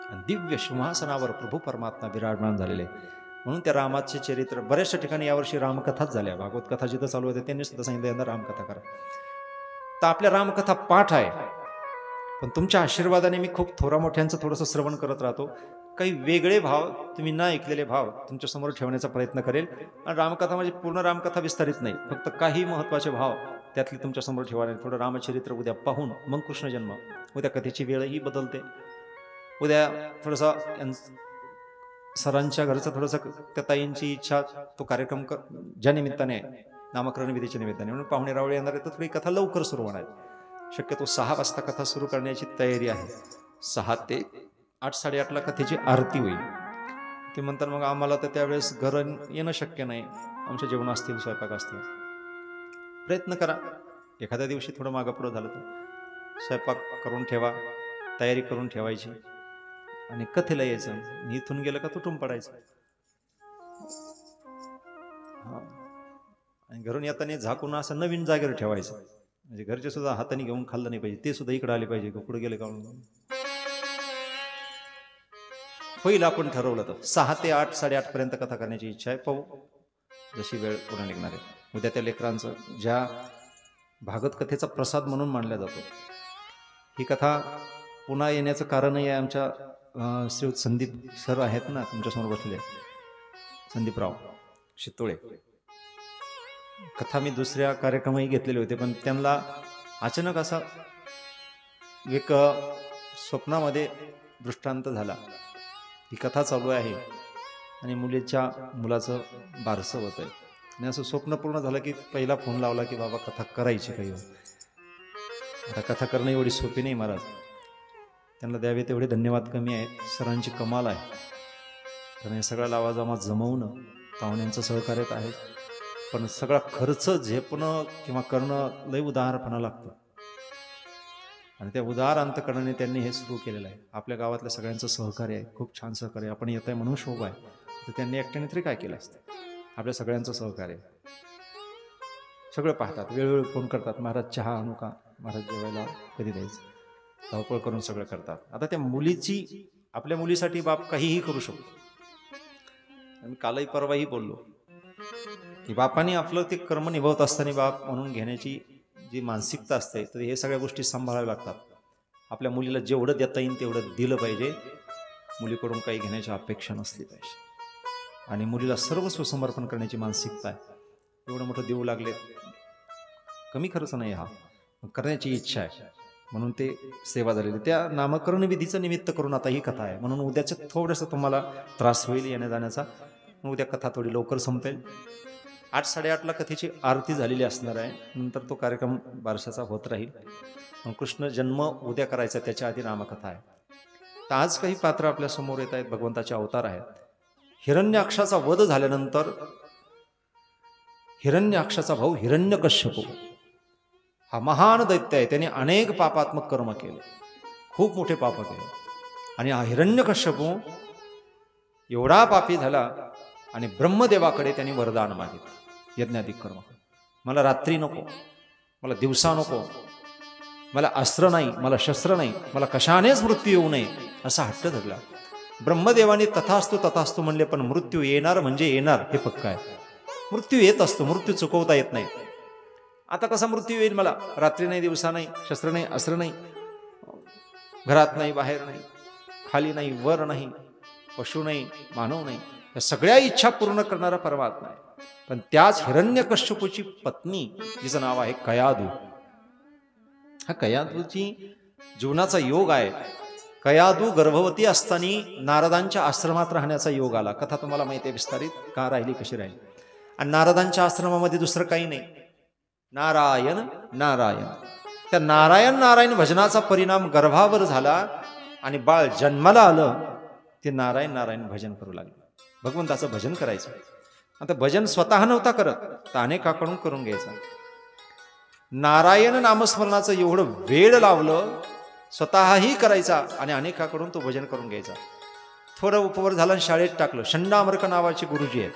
आणि दिव्य सिंहासनावर प्रभू परमात्मा विराजमान झालेले. म्हणून त्या रामाचे चरित्र बऱ्याचशा ठिकाणी यावर्षी रामकथाच झाल्या. भागवत कथा जिथं चालू होते त्यांनी सुद्धा सांगितलं यांना रामकथा करा. तर आपल्या रामकथा पाठ आहे. पण तुमच्या आशीर्वादाने मी खूप थोरा मोठ्यांचं थोडंसं श्रवण करत राहतो. काही वेगळे भाव तुम्ही न ऐकलेले भाव तुमच्यासमोर ठेवण्याचा प्रयत्न करेल. आणि रामकथा म्हणजे पूर्ण रामकथा विस्तारित नाही. फक्त काही महत्त्वाचे भाव त्यातली तुमच्यासमोर ठेवा नाही थोडं रामचरित्र उद्या पाहून मग कृष्ण जन्म. उद्या कथेची वेळही बदलते. उद्या थोडंसं यां- सरांच्या घरचं थोडंसं त्या ताईंची इच्छा तो कार्यक्रम क ज्या निमित्ताने आहे, नामकरण विधीच्या निमित्ताने. म्हणून पाहुणे रावळे येणार आहे तर थोडी कथा लवकर सुरू होणार आहे. शक्यतो सहा वाजता कथा सुरू करण्याची तयारी आहे. सहा ते आठ साडेआठला कथेची आरती होईल. ते म्हणतात मग आम्हाला तर त्यावेळेस घर येणं शक्य नाही. आमच्या जेवण असतील स्वयंपाक असतील. प्रयत्न करा. एखाद्या दिवशी थोडं मागापुढं झालं तर स्वयंपाक करून ठेवा तयारी करून ठेवायची आणि कथेला यायचं. इथून गेलं का तुटून पडायचं. हा. आणि घरून येताना झाकून असं नवीन जागेवर ठेवायचं. म्हणजे घरचे सुद्धा हाताने घेऊन खाल्लं नाही पाहिजे. ते सुद्धा इकडे आले पाहिजे का गेले का? होईल आपण ठरवलं तर. सहा ते आठ साडेआठ पर्यंत कथा करण्याची इच्छा आहे. पाहू. जशी वेळ पुन्हा निघणार आहे. उद्या त्या लेकरांचं ज्या भागत कथेचा प्रसाद म्हणून मानला जातो. ही कथा पुन्हा येण्याचं कारणही आहे आमच्या श्री संदीप सर आहेत ना तुमच्यासमोर बसले संदीपराव शितोळे. कथा मी दुसऱ्या कार्यक्रमही घेतलेले होते पण त्यांना अचानक असा एक स्वप्नामध्ये दृष्टांत झाला. ही कथा चालू आहे आणि मुलीच्या मुलाचं बारसं होत आहे आणि असं स्वप्न पूर्ण झालं की पहिला फोन लावला की बाबा कथा करायची काही. आता कथा करणं एवढी सोपी नाही महाराज. त्यांना द्यावे तेवढे धन्यवाद कमी आहेत. सरांची कमाल आहे. कारण हे सगळा लावाजमा जमवणं पाहुण्यांचं सहकार्यात आहे. पण सगळा खर्च झेपणं किंवा करणं लय उदारपणा लागतं. आणि त्या उदार अंतकरणाने त्यांनी हे सुरू केलेलं आहे. आपल्या गावातल्या सगळ्यांचं सहकार्य आहे. खूप छान सहकार्य आपण येत आहे म्हणून शोभ आहे. तर त्यांनी एकट्याने तरी काय केलं असतं? आपल्या सगळ्यांचं सहकार्य. सगळं पाहतात वेळोवेळी फोन करतात महाराज चहा आणू का? महाराज जेवायला कधी द्यायचं? धावपळ करून सगळं करतात. आता त्या मुलीची आपल्या मुलीसाठी बाप काहीही करू शकतो. आम्ही कालही परवाही बोललो की बापाने आपलं ते कर्म निभावत असताना बाप म्हणून घेण्याची जी मानसिकता असते तर हे सगळ्या गोष्टी सांभाळाव्या लागतात. आपल्या मुलीला जेवढं देता येईल तेवढं दिलं पाहिजे. मुलीकडून काही घेण्याची अपेक्षा नसली पाहिजे. आणि मुलीला सर्वस्व समर्पण करण्याची मानसिकता आहे. एवढं मोठं देऊ लागले. कमी खर्च नाही हा. करण्याची इच्छा आहे. म्हणून ते सेवा झालेली त्या नामकरण विधीचं निमित्त करून आता ही कथा आहे. म्हणून उद्याचं थोडंसं तुम्हाला त्रास होईल येण्या जाण्याचा. मग उद्या कथा थोडी लवकर संपेल. आठ साडेआठला कथेची आरती झालेली असणार आहे. नंतर तो कार्यक्रम बारशाचा होत राहील. मग कृष्ण जन्म उद्या करायचा त्याच्या आधी नामकथा आहे. तर आज काही पात्र आपल्यासमोर येत आहेत. भगवंताचे अवतार आहेत. हिरण्याक्षाचा वध झाल्यानंतर हिरण्याक्षाचा भाऊ हिरण्यकश्यपू हा महान दैत्य आहे. त्याने अनेक पापात्मक कर्म केले. खूप मोठे पाप केले. आणि हा हिरण्यकश्यपू एवढा पापी झाला आणि ब्रह्मदेवाकडे त्यांनी वरदान मागितलं. यज्ञाधिक कर्म. मला रात्री नको. मला दिवसा नको. मला अस्त्र नाही. मला शस्त्र नाही. मला कशानेच मृत्यू येऊ नये असा हट्ट धरला. ब्रह्मदेवाने तथास्तू तथास्तू म्हणले पण मृत्यू येणार म्हणजे येणार हे पक्क आहे. मृत्यू येत असतो मृत्यू चुकवता येत नाही. आता कसा मृत्यू येईल मला? रात्री नाही दिवसा नाही शस्त्र नाही अस्त्र नाही घरात नाही बाहेर नाही खाली नाही वर नाही पशु नाही मानव नाही या सगळ्या इच्छा पूर्ण करणारा परमात्मा आहे. पण त्याच हिरण्यकश्यपूची पत्नी जिचं नाव आहे कयादू. हा कयादूची जीवनाचा योग आहे. कयादू गर्भवती असताना नारदांच्या आश्रमात राहण्याचा योग आला. कथा तुम्हाला माहिती आहे विस्तारित. का राहिली कशी राहिली? आणि नारदांच्या आश्रमामध्ये दुसरं काही नाही. नारायण नारायण. त्या नारायण नारायण भजनाचा परिणाम गर्भावर झाला आणि बाळ जन्माला आलं ते नारायण नारायण भजन करू लागलं. भगवंताचं भजन करायचं. आता भजन स्वतः नव्हता करत तर अनेकाकडून करून घ्यायचा. नारायण नामस्मरणाचं एवढं वेळ लावलं स्वतःही करायचा आणि अनेकाकडून तो भजन करून घ्यायचा. थोडं उपवर झालं आणि शाळेत टाकलं. शंडामर्क नावाचे गुरुजी आहेत.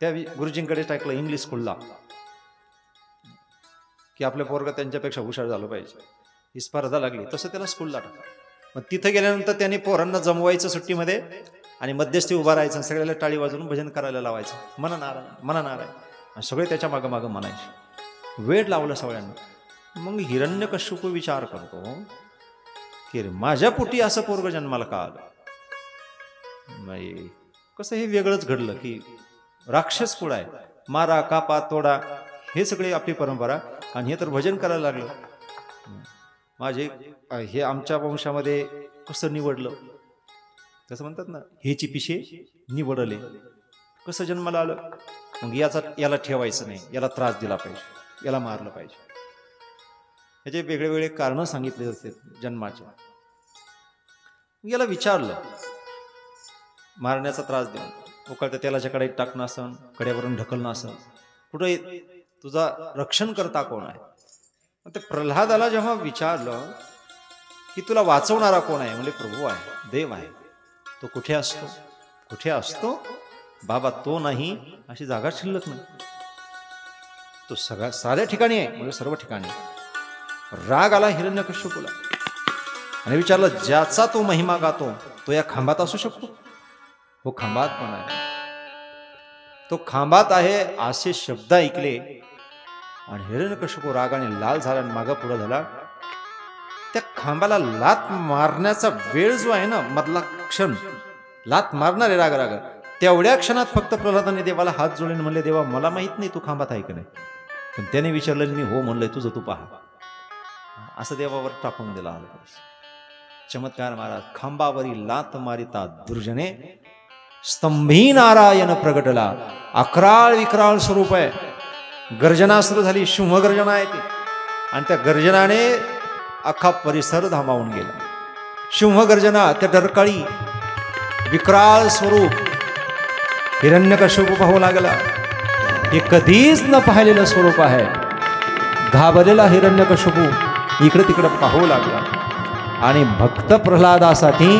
त्या गुरुजींकडे टाकलं इंग्लिश स्कूलला की आपलं पोरग त्यांच्यापेक्षा हुशार झालं पाहिजे. ही स्पर्धा लागली. तसं त्याला स्कूलला टाकलं. मग तिथं गेल्यानंतर त्यांनी पोरांना जमवायचं सुट्टीमध्ये आणि मध्यस्थी उभा राहायचं सगळ्याला टाळी वाजवून भजन करायला लावायचं. मन नारायण मन नारायण आणि सगळे त्याच्या मागं मागं म्हणायचे. वेळ लावलं सगळ्यांना. मग हिरण्यकश्यप विचार करतो की रे माझ्या पोटी असं पोरग जन्माला का आलं? नाही कसं हे वेगळंच घडलं की राक्षस पुढं आहे. मारा कापा तोडा हे सगळे आपली परंपरा आणि हे तर भजन करायला लागलं. माझे हे आमच्या वंशामध्ये कसं निवडलं? कसं म्हणतात ना हेची पिशे निवडले. कसं जन्माला आलं? मग याचा याला ठेवायचं नाही याला त्रास दिला पाहिजे याला मारलं पाहिजे. ह्याचे वेगळे वेगळे कारणं सांगितले जाते जन्माचे. याला विचारलं मारण्याचा त्रास देऊन. उकळत्या तेलाच्या कडाईत टाकणं असं कड्यावरून ढकलणं असं. कुठं तुझा रक्षण करता कोण आहे? ते प्रल्हादाला जेव्हा विचारलं की तुला वाचवणारा कोण आहे? म्हणजे प्रभू आहे देव आहे. तो कुठे असतो? कुठे असतो? बाबा तो नाही अशी जागा शिल्लक नाही. तो सगळ्या साऱ्या ठिकाणी आहे म्हणजे सर्व ठिकाणी. राग आला हिरण्यकश्यपूला. आणि विचारलं ज्याचा तो महिमा गातो तो या खांबात असू शकतो? हो खांबात पण आहे. तो खांबात आहे असे शब्द ऐकले. आणि हिरण्यकश्यपू रागाने लाल झाला आणि मागं पुढं झाला. त्या खांबाला लात मारण्याचा वेळ जो आहे ना मधला क्षण लात मारणारे राग राग. तेवढ्या क्षणात फक्त प्रल्हादाने देवाला हात जोडून म्हणले देवा मला माहीत नाही तू खांबात आहे का नाही. पण त्याने विचारलं मी हो म्हणलंय तुझं तू पहा. असं देवावर टाकून दिला आलं चमत्कार महाराज खांबावरी लात मारिता दुर्जने स्तंभी नारायण प्रगटला अकराळ विक्राळ स्वरूप आहे. गर्जना सुरू झाली सिंहगर्जना आहे ती. आणि त्या गर्जनाने अख्खा परिसर धामावून गेला. सिंहगर्जना त्या डरकाळी विक्राळ स्वरूप हिरण्यकश्यप पाहू लागला. हे कधीच न पाहिलेलं स्वरूप आहे. घाबरलेला हिरण्यकश्यपू इकडं तिकडं पाहू लागला. आणि भक्त प्रल्हादासाठी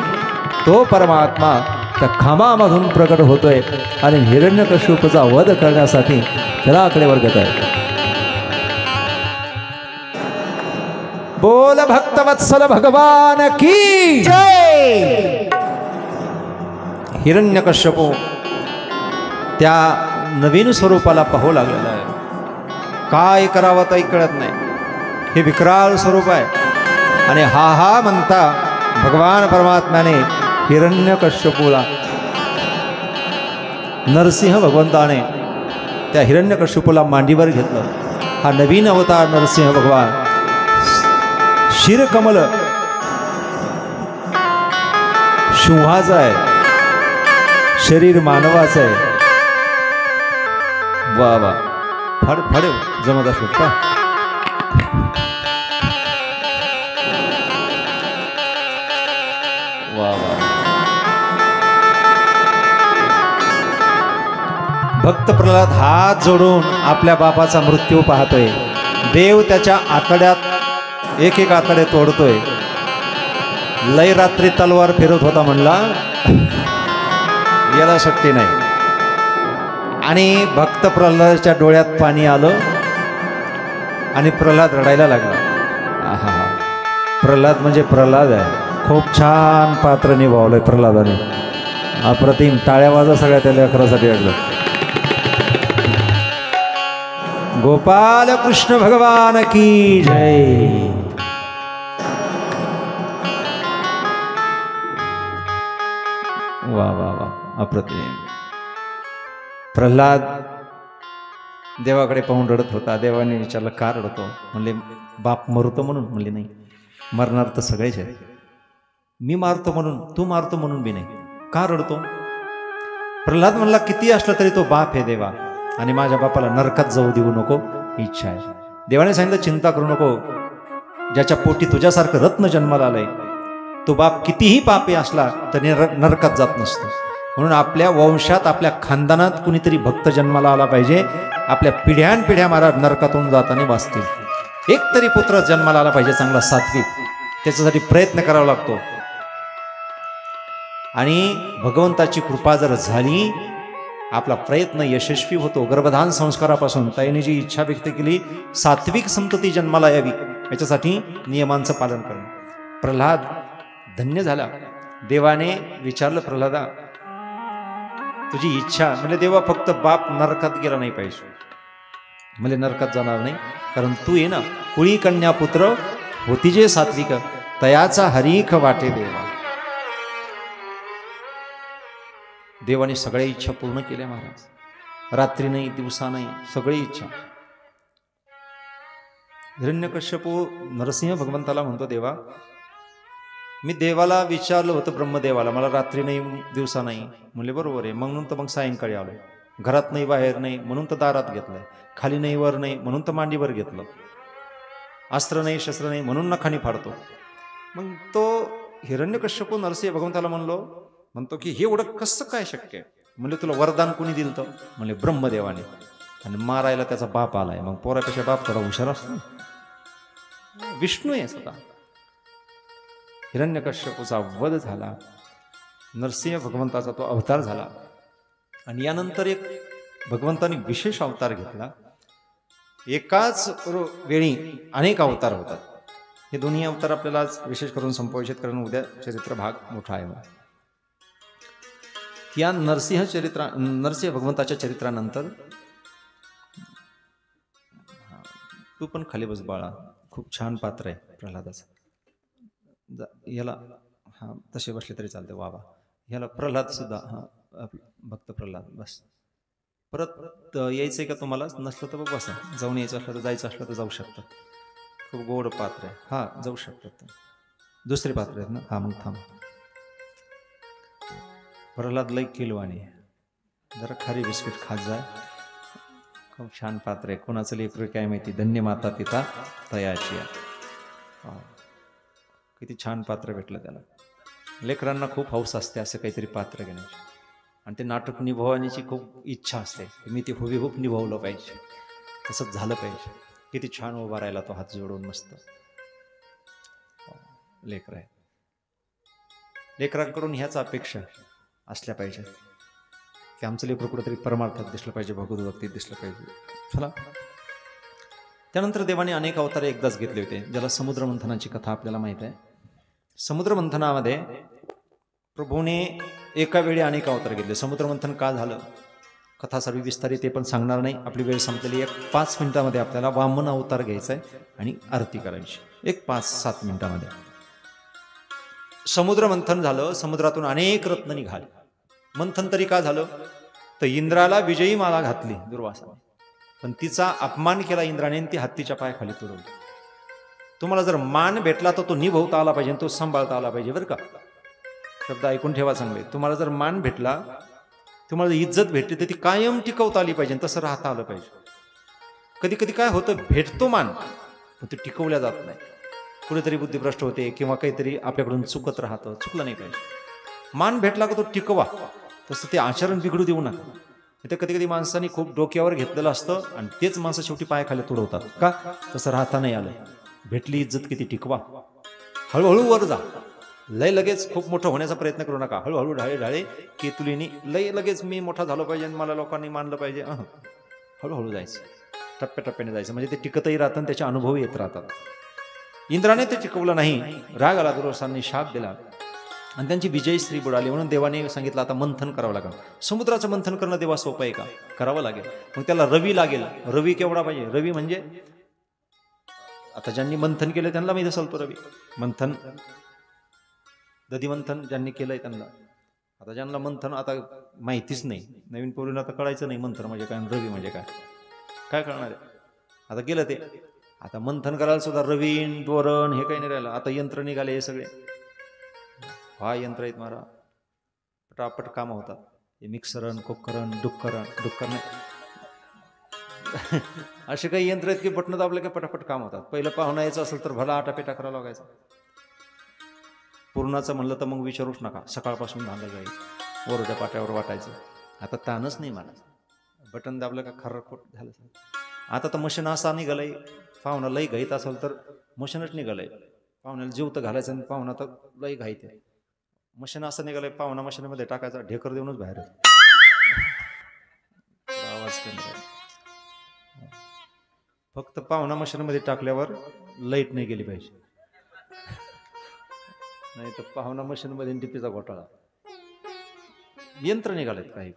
तो परमात्मा त्या खांबामधून प्रकट होतोय आणि हिरण्यकश्यपूचा वध करण्यासाठी त्याला आकडेवर घेत आहे बोल भक्तवत्सल भगवान की जय! हिरण्यकश्यपू त्या नवीन स्वरूपाला पाहू लागलेला आहे. काय करावं काही कळत नाही. हे विकराळ स्वरूप आहे. आणि हा हा म्हणता भगवान परमात्म्याने हिरण्य कश्यपूला नरसिंह भगवंताने त्या हिरण्यकश्यपूला मांडीवर घेतलं. हा नवीन अवतार नरसिंह भगवान. शिरकमल. सिंहाचं आहे. शरीर मानवाचं आहे. वा वा. फाड फाड जमत असत का? भक्त प्रल्हाद हात जोडून आपल्या बापाचा मृत्यू पाहतोय. देव त्याच्या आतड्यात एक एक आतडे तोडतोय. लय रात्री तलवार फिरत होता म्हणला याला शक्ती नाही. आणि भक्त प्रल्हादाच्या डोळ्यात पाणी आलं आणि प्रल्हाद रडायला लागला. आहा हा प्रल्हाद म्हणजे प्रल्हाद आहे. खूप छान पात्र निभावलंय प्रल्हादाने. अप्रतिम टाळ्या वाजा सगळ्या त्या लेकरासाठी वाटलं गोपाल कृष्ण भगवान की जय। वा वा वा अप्रतिम। प्रल्हाद देवाकडे पाहून रडत होता. देवाने विचारलं का रडतो? म्हणले बाप मरतो म्हणून. म्हणले नाही मरणार तर सगळेच आहे मी मारतो म्हणून तू मारतो म्हणून बी नाही. का रडतो? प्रल्हाद म्हणला किती असलं तरी तो बाप आहे देवा. आणि माझ्या बापाला नरकात जाऊ देऊ नको इच्छा आहे. देवाने सांगितलं चिंता करू नको. ज्याच्या पोटी तुझ्यासारखं रत्न जन्माला आलंय तो बाप कितीही पापी असला तरी नरकात जात नसतो. म्हणून आपल्या वंशात आपल्या खानदानात कुणीतरी भक्त जन्माला आला पाहिजे. आपल्या पिढ्यानपिढ्या महाराज नरकातून जाताना वाचतील. एक तरी पुत्र जन्माला आला पाहिजे चांगला सात्विक. त्याच्यासाठी प्रयत्न करावा लागतो. आणि भगवंताची कृपा जर झाली आपला प्रयत्न यशस्वी होतो. गर्भधान संस्कारापासून ताईने जी इच्छा व्यक्त केली सात्विक संतती जन्माला यावी याच्यासाठी नियमांचं पालन करणं. प्रल्हाद धन्य झाला. देवाने विचारलं प्रल्हादा तुझी इच्छा म्हणजे देवा फक्त बाप नरकात गेला नाही पाहिजे. म्हणजे नरकात जाणार नाही कारण तू ये ना कुळी कन्या पुत्र होती जे सात्विक तयाचा हरीख वाटे देवा. देवाने सगळ्या इच्छा पूर्ण केल्या महाराज. रात्री नाही दिवसा नाही सगळी इच्छा. हिरण्यकश्यपू नरसिंह भगवंताला म्हणतो देवा मी देवाला विचारलं होतं ब्रह्मदेवाला. मला रात्री नाही दिवसा नाही. म्हणले बरोबर आहे. म्हणून तर मग सायंकाळी आलोय. घरात नाही बाहेर नाही म्हणून तर दारात घेतलंय. खाली नाही वर नाही म्हणून तर मांडीवर घेतलं. अस्त्र नाही शस्त्र नाही म्हणून नखानी फाडतो. मग तो हिरण्यकश्यपू नरसिंह भगवंताला म्हणलो म्हणतो की हे एवढं कसं काय शक्य आहे? म्हणजे तुला वरदान कोणी दिलं तर? म्हणले ब्रह्मदेवाने. आणि मारायला त्याचा बाप आलाय. मग पोरापेक्षा बाप थोडा हुशार असतो विष्णू आहे स्वतः. हिरण्यकश्यपूचा वध झाला. नरसिंह भगवंताचा तो अवतार झाला. आणि यानंतर एक भगवंताने विशेष अवतार घेतला. एकाच वेळी अनेक अवतार होतात. हे दोन्ही अवतार आपल्याला आज विशेष करून संपोषित करून उद्या चरित्र भाग मोठा आहे या नरसिंह चरित्रा नरसिंह भगवंताच्या चरित्रानंतर तू पण खाली बस बाळा. खूप छान पात्र आहे प्रल्हादाचं. जा- याला हां तसे बसले तरी चालते वा ह्याला प्रल्हाद सुद्धा हां आपलं भक्त प्रल्हाद बस. परत यायचं आहे का तुम्हाला? नसलं तर बघ बसा. जाऊन यायचं असलं तर जायचं असलं तर जाऊ शकतात खूप गोड पात्र आहे. हां जाऊ शकतात. दुसरे पात्र आहेत ना? हां मग थांब. प्रल्हाद लई किलवाणी जरा खारी बिस्किट खात जाय खूप छान पात्र आहे. कोणाचं लेकर काय माहिती? धन्य माता पिता तयाची किती छान पात्र भेटलं त्याला. लेकरांना खूप हौस असते असं काहीतरी पात्र घेण्याची. आणि ते नाटक निभावण्याची खूप इच्छा असते. मी ते हुबेहूब निभवलं पाहिजे. तसंच झालं पाहिजे. किती छान उभा राहिला तो हात जोडून मस्त. लेकर आहे लेकरांकडून ह्याच अपेक्षा असल्या पाहिजेत. की आमचं लेकरं कुठंतरी परमार्थात दिसलं पाहिजे भगवत भक्तीत दिसलं पाहिजे. चला. त्यानंतर देवाने अनेक अवतार एकदाच घेतले होते ज्याला समुद्रमंथनाची कथा आपल्याला माहीत आहे. समुद्रमंथनामध्ये प्रभूने एका वेळी अनेक अवतार घेतले. समुद्रमंथन का झालं? कथा सर्व विस्तारी ते पण सांगणार नाही. आपली वेळ संपलेली एक पाच मिनिटामध्ये आपल्याला वामन अवतार घ्यायचा आहे आणि आरती करायची. एक पाच सात मिनिटामध्ये. समुद्रमंथन झालं समुद्रातून अनेक रत्न निघाले. मंथन तरी का झालं? तर इंद्राला विजयी माला घातली. दुर्वासाने पण तिचा अपमान केला इंद्राने आणि ती हत्तीच्या पायाखाली तुडवली. तुम्हाला जर मान भेटला तर तो निभवता आला पाहिजे तो सांभाळता आला पाहिजे बरं का? शब्द ऐकून ठेवा चांगले. तुम्हाला जर मान भेटला तुम्हाला जर इज्जत भेटली तर ती कायम टिकवता आली पाहिजे तसं राहता आलं पाहिजे. कधी कधी काय होतं भेटतो मान पण ते टिकवल्या जात नाही. कुठेतरी बुद्धिभ्रष्ट होते किंवा काहीतरी आपल्याकडून चुकत राहतं चुकलं नाही पाहिजे. मान भेटला का तो टिकवा. तसं ते आचरण बिघडू देऊ नका. तर कधी कधी माणसाने खूप डोक्यावर घेतलेलं असतं आणि तेच माणसं शेवटी पायाखाली तुडवतात. का? तसं राहता नाही आलं. भेटली इज्जत किती टिकवा. हळूहळू वर जा. लय लगेच खूप मोठं होण्याचा प्रयत्न करू नका. हळूहळू ढाळे ढाळे केतुलीनी लय लगेच मी मोठा झालो पाहिजे आणि मला लोकांनी मानलं पाहिजे. हळूहळू जायचं. टप्प्याटप्प्याने जायचं. म्हणजे ते टिकतही राहतं आणि त्याचे अनुभव येत राहतात. इंद्राने ते टिकवलं नाही. राग आला दुर्वसांनी शाप दिला. आणि त्यांची विजयी स्त्री बुडाली म्हणून देवाने सांगितलं आता मंथन करावं लागेल. समुद्राचं मंथन करणं देवा सोपं आहे का? करावं लागेल. मग त्याला रवी लागेल. रवी केवढा पाहिजे? रवी म्हणजे? आता ज्यांनी मंथन केलं त्यांना माहीत असेल तो रवी. मंथन. दधी मंथन ज्यांनी केलंय त्यांना. आता ज्यांना मंथन आता माहितीच नाही. नवीन पोरीला आता कळायचं नाही मंथन म्हणजे काय रवी म्हणजे काय. काय कळणार आहे? आता गेलं ते. आता मंथन करायला सुद्धा रवीन दोरण हे काही नाही राहिलं. आता यंत्र निघाले हे सगळे. हा यंत्र आहेत मारा. पटापट कामं होतात. हे मिक्सरन कुक्करन डुक्करन डुक्कर असे काही यंत्र आहेत की बटणं दाबले की पटापट काम होतात. पहिलं पाहुणा यायचं असेल तर भला आटापेटा करायला लागायचा. पूर्णाचं म्हणलं तर मग विचारूच नका. सकाळपासून धांदल जाईल. वरोच्या पाट्यावर वाटायचं. आता ताणच नाही मला बटन दाबलं का खरं खोट झालं आता तर मशीन असा निघालंय. पाहुणा लई घाईत असेल तर मशीनच निघालंय. पाहुण्याला जीव तर घालायचं आणि पाहुणा तर लई घाईत आहे. मशीन असं निघालंय पाहुणा मशीनमध्ये टाकायचा ढेकर देऊनच बाहेर आवाज कमी फक्त पाहुणा मशीनमध्ये टाकल्यावर लाइट नाही गेली पाहिजे. नाही तर पाहुणा मशीनमध्ये टिपीचा घोटाळा. यंत्र निघालेत काही.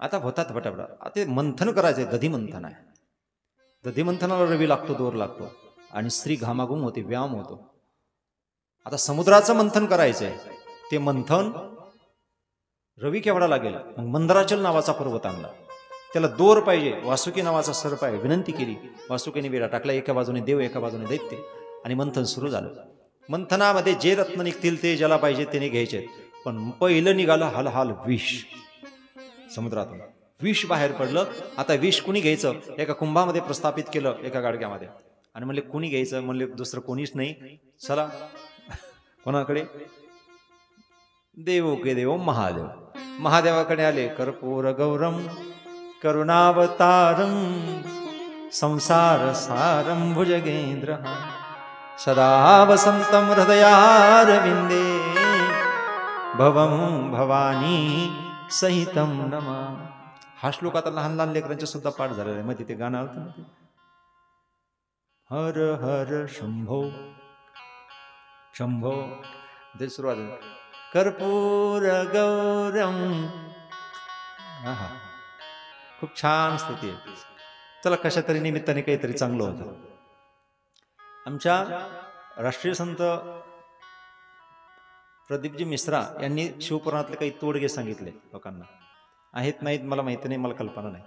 आता होतात फटाफटा आता ते मंथन करायचंय दधी मंथन आहे. दधी मंथनाला रवी लागतो दोर लागतो. आणि स्त्री घामाघूम होते व्यायाम होतो. आता समुद्राचं मंथन करायचंय. ते मंथन रवी केवढा लागेल? मग मंदराचल नावाचा पर्वत आणला. त्याला दोर पाहिजे वासुकी नावाचा सर्प आहे विनंती केली. वासुकीने वेळा टाकला एका बाजूने देव एका बाजूने दैत्य. आणि मंथन सुरू झालं. मंथनामध्ये जे रत्न निघतील ते ज्याला पाहिजे त्याने घ्यायचे. पण पहिलं निघालं हाल हाल विष. समुद्रातून. विष बाहेर पडलं. आता विष कुणी घ्यायचं? एका कुंभामध्ये प्रस्थापित केलं एका गाडग्यामध्ये. आणि म्हणले कोणी घ्यायचं? म्हणले दुसरं कोणीच नाही. चला. कोणाकडे? देवो के देव महादेव. महादेवाकडे आले. कर्पूर गौरम करुणावतारम संसार सारम भुजगेंद्र सदा वसंतम हृदयारविंदे भवं भवानी सहितं नमा. हा श्लोक आता लहान लहान लेकरांच्या सुद्धा पाठ झालेला आहे. मग तिथे गाणं आलं हर हर शंभो। शंभो। ते सुरुवात. कर्पूर गौरम। आहा. खूप छान स्थिती आहे. चला कशा तरी निमित्ताने काहीतरी चांगलं होतं. आमच्या राष्ट्रीय संत प्रदीपजी मिश्रा यांनी शिवपुराणातले काही तोडगे सांगितले लोकांना. आहेत नाहीत मला माहिती नाही मला कल्पना नाही.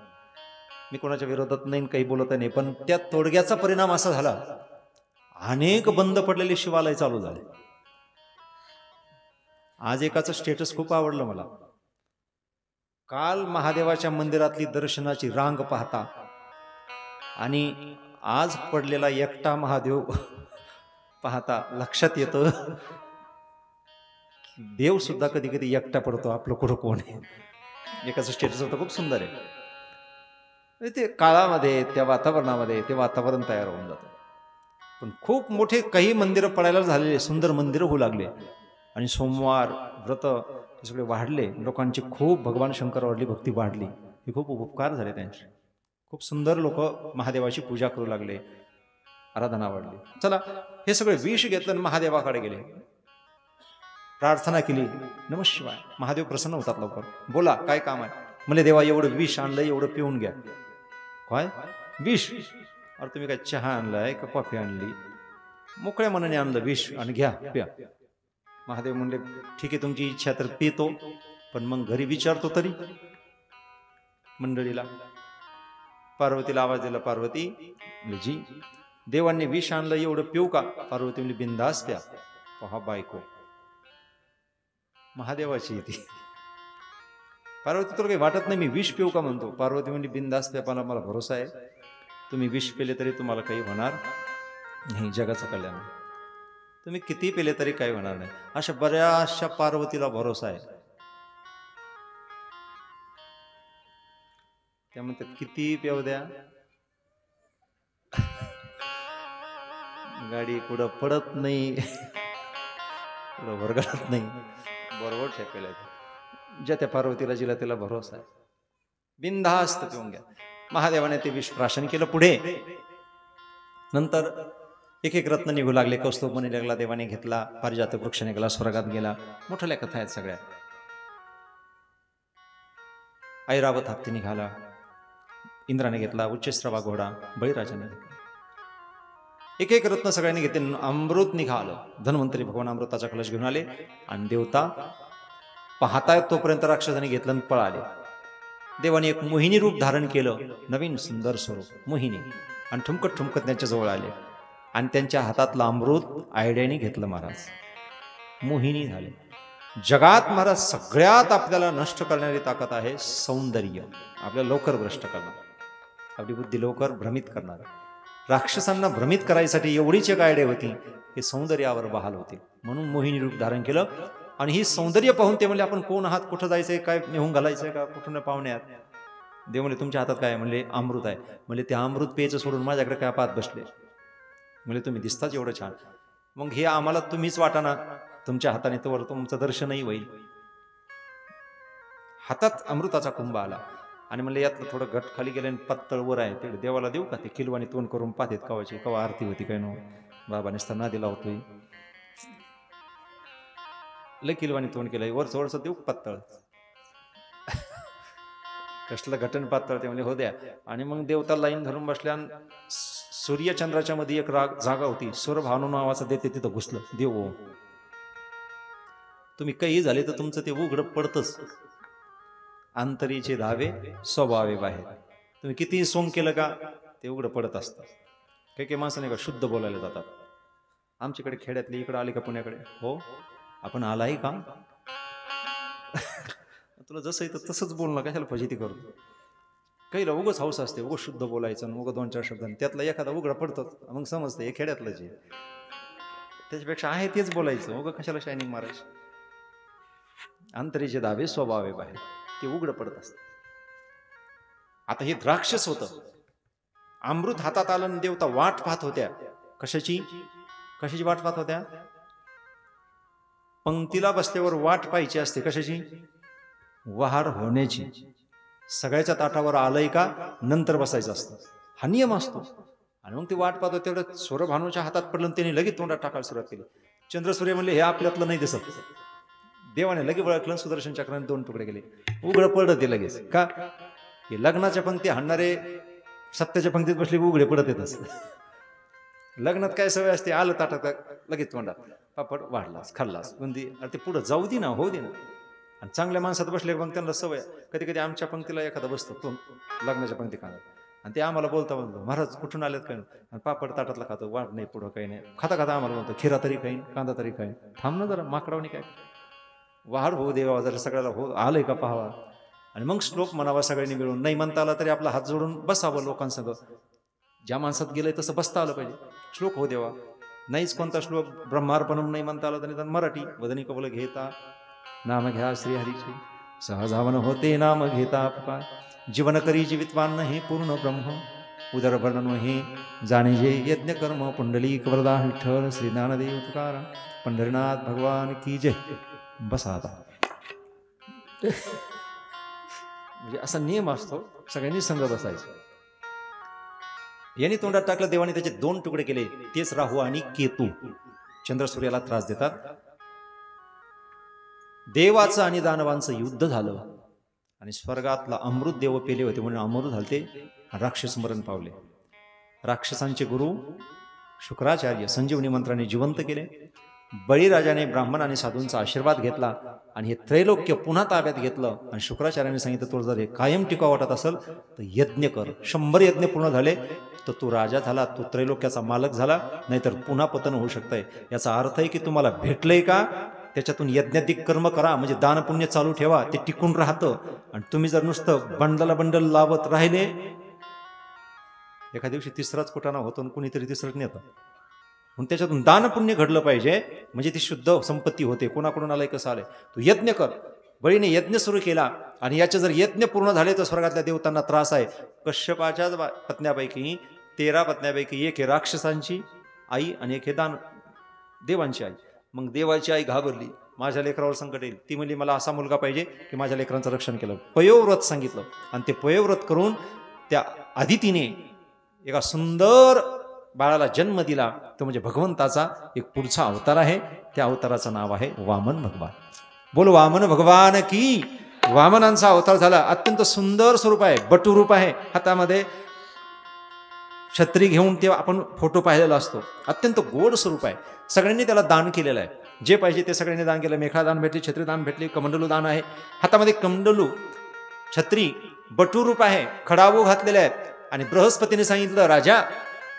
मी कोणाच्या विरोधात नाही काही बोलत नाही पण त्या तोडग्याचा परिणाम असा झाला अनेक बंद पडलेले शिवालय चालू झाले. आज एकाचं स्टेटस खूप आवडलं मला. काल महादेवाच्या मंदिरातली दर्शनाची रांग पाहता आणि आज पडलेला एकटा महादेव पाहता लक्षात येतं देव सुद्धा कधी कधी एकटा पडतो आपलं कुठं कोण आहे? एकाचं स्टेटस होतं खूप सुंदर आहे. म्हणजे ते काळामध्ये त्या वातावरणामध्ये ते वातावरण तयार होऊन जातं. पण खूप मोठे काही मंदिरं पडायला झालेले सुंदर मंदिरं होऊ लागले. आणि सोमवार व्रत हे सगळे वाढले. लोकांची खूप भगवान शंकरावरली भक्ती वाढली. हे खूप उपकार झाले त्यांचे. खूप सुंदर लोक महादेवाची पूजा करू लागले. आराधना वाढली. चला हे सगळे विष घेतलं आणि महादेवाकडे गेले. प्रार्थना केली. नमशिवाय महादेव प्रसन्न होतात लवकर. बोला काय काम आहे? म्हणजे देवा एवढं विष आणलं एवढं पिऊन घ्या. काय? विष. अरे तुम्ही काय चहा आणलाय का कॉफी आणली? मोकळ्या मनाने आणलं विष आणि घ्या प्या. महादेव म्हणले ठीक आहे तुमची इच्छा तर पितो पण मग घरी विचारतो तरी. मंडळीला पार्वतीला आवाज दिला पार्वती जी देवांनी विष आणलं एवढं पिऊ का पार्वती म्हणजे बिंदास प्या. पहा बायको. महादेवाची ती पार्वती तुला काही वाटत नाही मी विष पिऊ का म्हणतो? पार्वती म्हणजे बिंदास प्यापाला मला भरोसा आहे. तुम्ही विष पेले तरी तुम्हाला काही होणार नाही जगाचं कल्याण. तुम्ही किती पेले तरी काही होणार नाही. अशा बऱ्याचशा पार्वतीला भरोसा आहे. त्या म्हणतात किती पेव द्या? गाडी कुठं पडत नाही. कुठं वरगडत नाही. बरोबर ठेपेल ज्या त्या पार्वतीला जिला तिला भरोसा आहे. बिनधास्त पिऊन घ्या. महादेवाने ते विष प्राशन केलं पुढे. नंतर एक एक रत्न निघू लागले. कौस्तुभ मणी लागला देवाने घेतला पारिजात वृक्ष निघाला स्वर्गात गेला. मोठ्या कथा आहेत सगळ्या. ऐरावत हत्ती निघाला. इंद्राने घेतला उच्चस्रवा घोडा बळीराजाने घेतला. एक एक रत्न सगळ्यांनी घेतले. अमृत निघालं. धन्वंतरी भगवान अमृताचा कलश घेऊन आले. आणि देवता पाहताय तोपर्यंत राक्षसाने घेतलं आणि पळाले. देवाने एक मोहिनी रूप धारण केलं नवीन सुंदर स्वरूप मोहिनी आणि ठुमकत ठुमकत त्यांच्याजवळ आले. आणि त्यांच्या हातातलं अमृत आयडियाने घेतलं महाराज. मोहिनी झाले. जगात महाराज सगळ्यात आपल्याला नष्ट करणारी ताकद आहे सौंदर्य. आपल्याला लवकर भ्रष्ट करणार. आपली बुद्धी लवकर भ्रमित करणार. राक्षसांना भ्रमित करायसाठी एवढीच एक आयडिया होती हे सौंदर्यावर बहाल होते. म्हणून मोहिनी रूप धारण केलं आणि ही सौंदर्य पाहून ते म्हणले आपण कोण आहात? कुठं जायचंय? काय नेहून घालायचंय का? कुठून पाहुण्यात आहात? देव म्हणले तुमच्या हातात काय? म्हणले अमृत आहे. म्हणजे ते अमृत पेयचं सोडून माझ्याकडे काय पाहत बसले? म्हणजे तुम्ही दिसताच एवढं छान. मग हे आम्हाला तुम्हीच वाटा ना. तुमच्या हाताने तर तुमचं दर्शनही होईल. हातात अमृताचा कुंभ आला. आणि म्हणले यातलं थोडं घट खाली गेलं आणि पत्तळ वर आहे. ते देवाला देऊ का? ते किलवानी तोंड करून पाहतेत कवाची कवा आरती होती काय नो? बाबाने स्तना दिला होतोय लय किलवानी तोंड केलंय वर थोडस देऊ पातळ? कसलं घटन पातळ ते म्हणजे हो द्या. आणि मग देवता लाईन धरून बसल्या सूर्यचंद्राच्या मध्ये एक राग जागा होती. सूर भावनो नावाचा देते तिथं घुसलं. देव हो. तुम्ही काही झाले तर तुमचं ते उघड पडतच. आंतरीचे धावे स्वभावे बाहेर. तुम्ही कितीही सोंग केलं का ते उघडं पडत असतं. काही काही माणसं नाही का शुद्ध बोलायला जातात. आमच्याकडे खेड्यातली इकडे आले का पुण्याकडे? हो. आपण आलाही का? तुला जसं येतं तसंच बोलणं कशाला फजिती करतो काहीला उगच हौस असते उगं शुद्ध बोलायचं आणि उगं दोन चार शब्दांनी त्यातला एखादा उघडा पडतो. मग समजते हे खेड्यातलं जे. त्याच्यापेक्षा आहे तेच बोलायचं. उगं कशाला शायनिंग मारायचं? अंतरेचे दावे स्वभावे बाहेर. ते उघडं पडत असत. आता हे द्राक्षस होतं. अमृत हातात आलं देवता वाट पाहत होत्या. कशाची? कशाची वाट पाहत होत्या? पंक्तीला बसल्यावर वाट पाहिजे असते कशाची? वहार होण्याची. सगळ्याच्या ताटावर आलंय का? नंतर बसायचं असतं. हा नियम असतो. आणि मग ते वाट पाहतो तेवढं सूर्यभानूच्या हातात पडलं आणि त्याने लगेच तोंडात टाकायला सुरुवात केली. चंद्रसूर्य म्हणले हे आपल्यातलं नाही दिसत. देवाने लगेच ओळखलं सुदर्शन चक्राने दोन तुकडे केले. उघडं पडत ते लगेच. का? हे लग्नाच्या पंक्ती हाणणारे सत्याच्या पंक्तीत बसले उघडे पडत येत असत लग्नात काय सवय असते? आलं ताटात लगेच तोंडात. पापड वाढलास खाल्लास. बुंदी अरे ते पुढं जाऊ दे ना होऊ दे ना. आणि चांगल्या माणसात बसले मग त्यांना सवय कधी कधी आमच्या पंक्तीला एखादा बसतो तो लग्नाच्या पंक्ती खाणार. आणि ते आम्हाला बोलता म्हणतो महाराज कुठून आलेत काय? आणि पापड ताटातला खातो वाढ नाही पुढं काही नाही. खाता खाता आम्हाला बोलतो खिरा तरी खाईन कांदा तरी खाईन. थांब ना जरा माकडावणी काय? वाढ होऊ देवा जरा सगळ्याला हो आलंय का पाहावा? आणि मग श्लोक म्हणावा सगळ्यांनी मिळून नाही म्हणता आला तरी आपला हात जोडून बसावं लोकांसंग. ज्या माणसात गेलंय तसं बसता आलं पाहिजे. श्लोक हो देवा नाहीच कोणता श्लोक ब्रह्मार्पणम नाही म्हणता आला तरी मराठी. वदनी कबल घेता. नाम घ्या श्रीहरीचे सहजावन होते नाम घेता आपका. जीवन करी जीवितवान हे पूर्ण ब्रह्म. उदर वर्णन हे जाणे जे यज्ञ कर्म. पुंडली कवरदा विठ्ठल श्री ज्ञानदेव तुकारा पंढरीनाथ भगवान की जय. बसा आता. म्हणजे असा नियम असतो सगळ्यांनी संघ बसायचं. यांनी तोंडात टाकलं देवाने त्याचे दोन तुकडे केले. तेच राहू आणि केतू. चंद्र सूर्याला त्रास देतात. देवाचं आणि दानवांचं युद्ध झालं. आणि स्वर्गातला अमृत देव पेले होते म्हणून अमृत झालते राक्षस मरण पावले. राक्षसांचे गुरु शुक्राचार्य संजीवनी मंत्राने जिवंत केले. बळीराजाने ब्राह्मण आणि साधूंचा आशीर्वाद घेतला आणि हे त्रैलोक्य पुन्हा ताब्यात घेतलं. आणि शुक्राचार्याने सांगितलं तुला जर हे कायम टिकाव वाटत असेल तर यज्ञ कर. शंभर यज्ञ पूर्ण झाले तर तू राजा झाला तू त्रैलोक्याचा मालक झाला नाहीतर पुन्हा पतन होऊ शकतंय. याचा अर्थ आहे की तुम्हाला भेटलंय का? त्याच्यातून यज्ञाधिक कर्म करा म्हणजे दानपुण्य चालू ठेवा ते टिकून राहतं. आणि तुम्ही जर नुसतं बंडला बंडल लावत राहिले एका दिवशी तिसराच कुटाणा होतो आणि कुणीतरी तिसरं नेतं. म्हणून त्याच्यातून दानपुण्य घडलं पाहिजे म्हणजे ती शुद्ध संपत्ती होते. कोणाकडून आलंय कसं आलंय? तू यज्ञ कर. बळीने यज्ञ सुरू केला आणि याचे जर यज्ञ पूर्ण झाले तर स्वर्गातल्या देवतांना त्रास आहे. कश्यपाच्याच बा- पत्न्यापैकी तेरा पत्न्यापैकी एक हे राक्षसांची आई आणि एक हे दान देवांची आई. मग देवाची आई घाबरली. माझ्या लेकरावर संकट येईल. ती म्हणली मला असा मुलगा पाहिजे की माझ्या लेकरांचं रक्षण केलं. पयोव्रत सांगितलं. आणि ते पयोव्रत करून त्या आदितीने एका सुंदर बाळाला जन्म दिला. तो म्हणजे भगवंताचा एक पुढचा अवतार आहे. त्या अवताराचं नाव आहे वामन भगवान. बोल वामन भगवान की. वामनांचा अवतार झाला. अत्यंत सुंदर स्वरूप आहे. बटू रूप आहे. हातामध्ये छत्री घेऊन ते आपण फोटो पाहिलेला असतो. अत्यंत गोड स्वरूप आहे. सगळ्यांनी त्याला दान केलेलं आहे. जे पाहिजे ते सगळ्यांनी दान केलं. मेखळा दान भेटली छत्री दान भेटली कमंडलू दान आहे. हातामध्ये कमंडलू छत्री बटू रूप आहे. खडावू घातलेले आहेत. आणि बृहस्पतीने सांगितलं राजा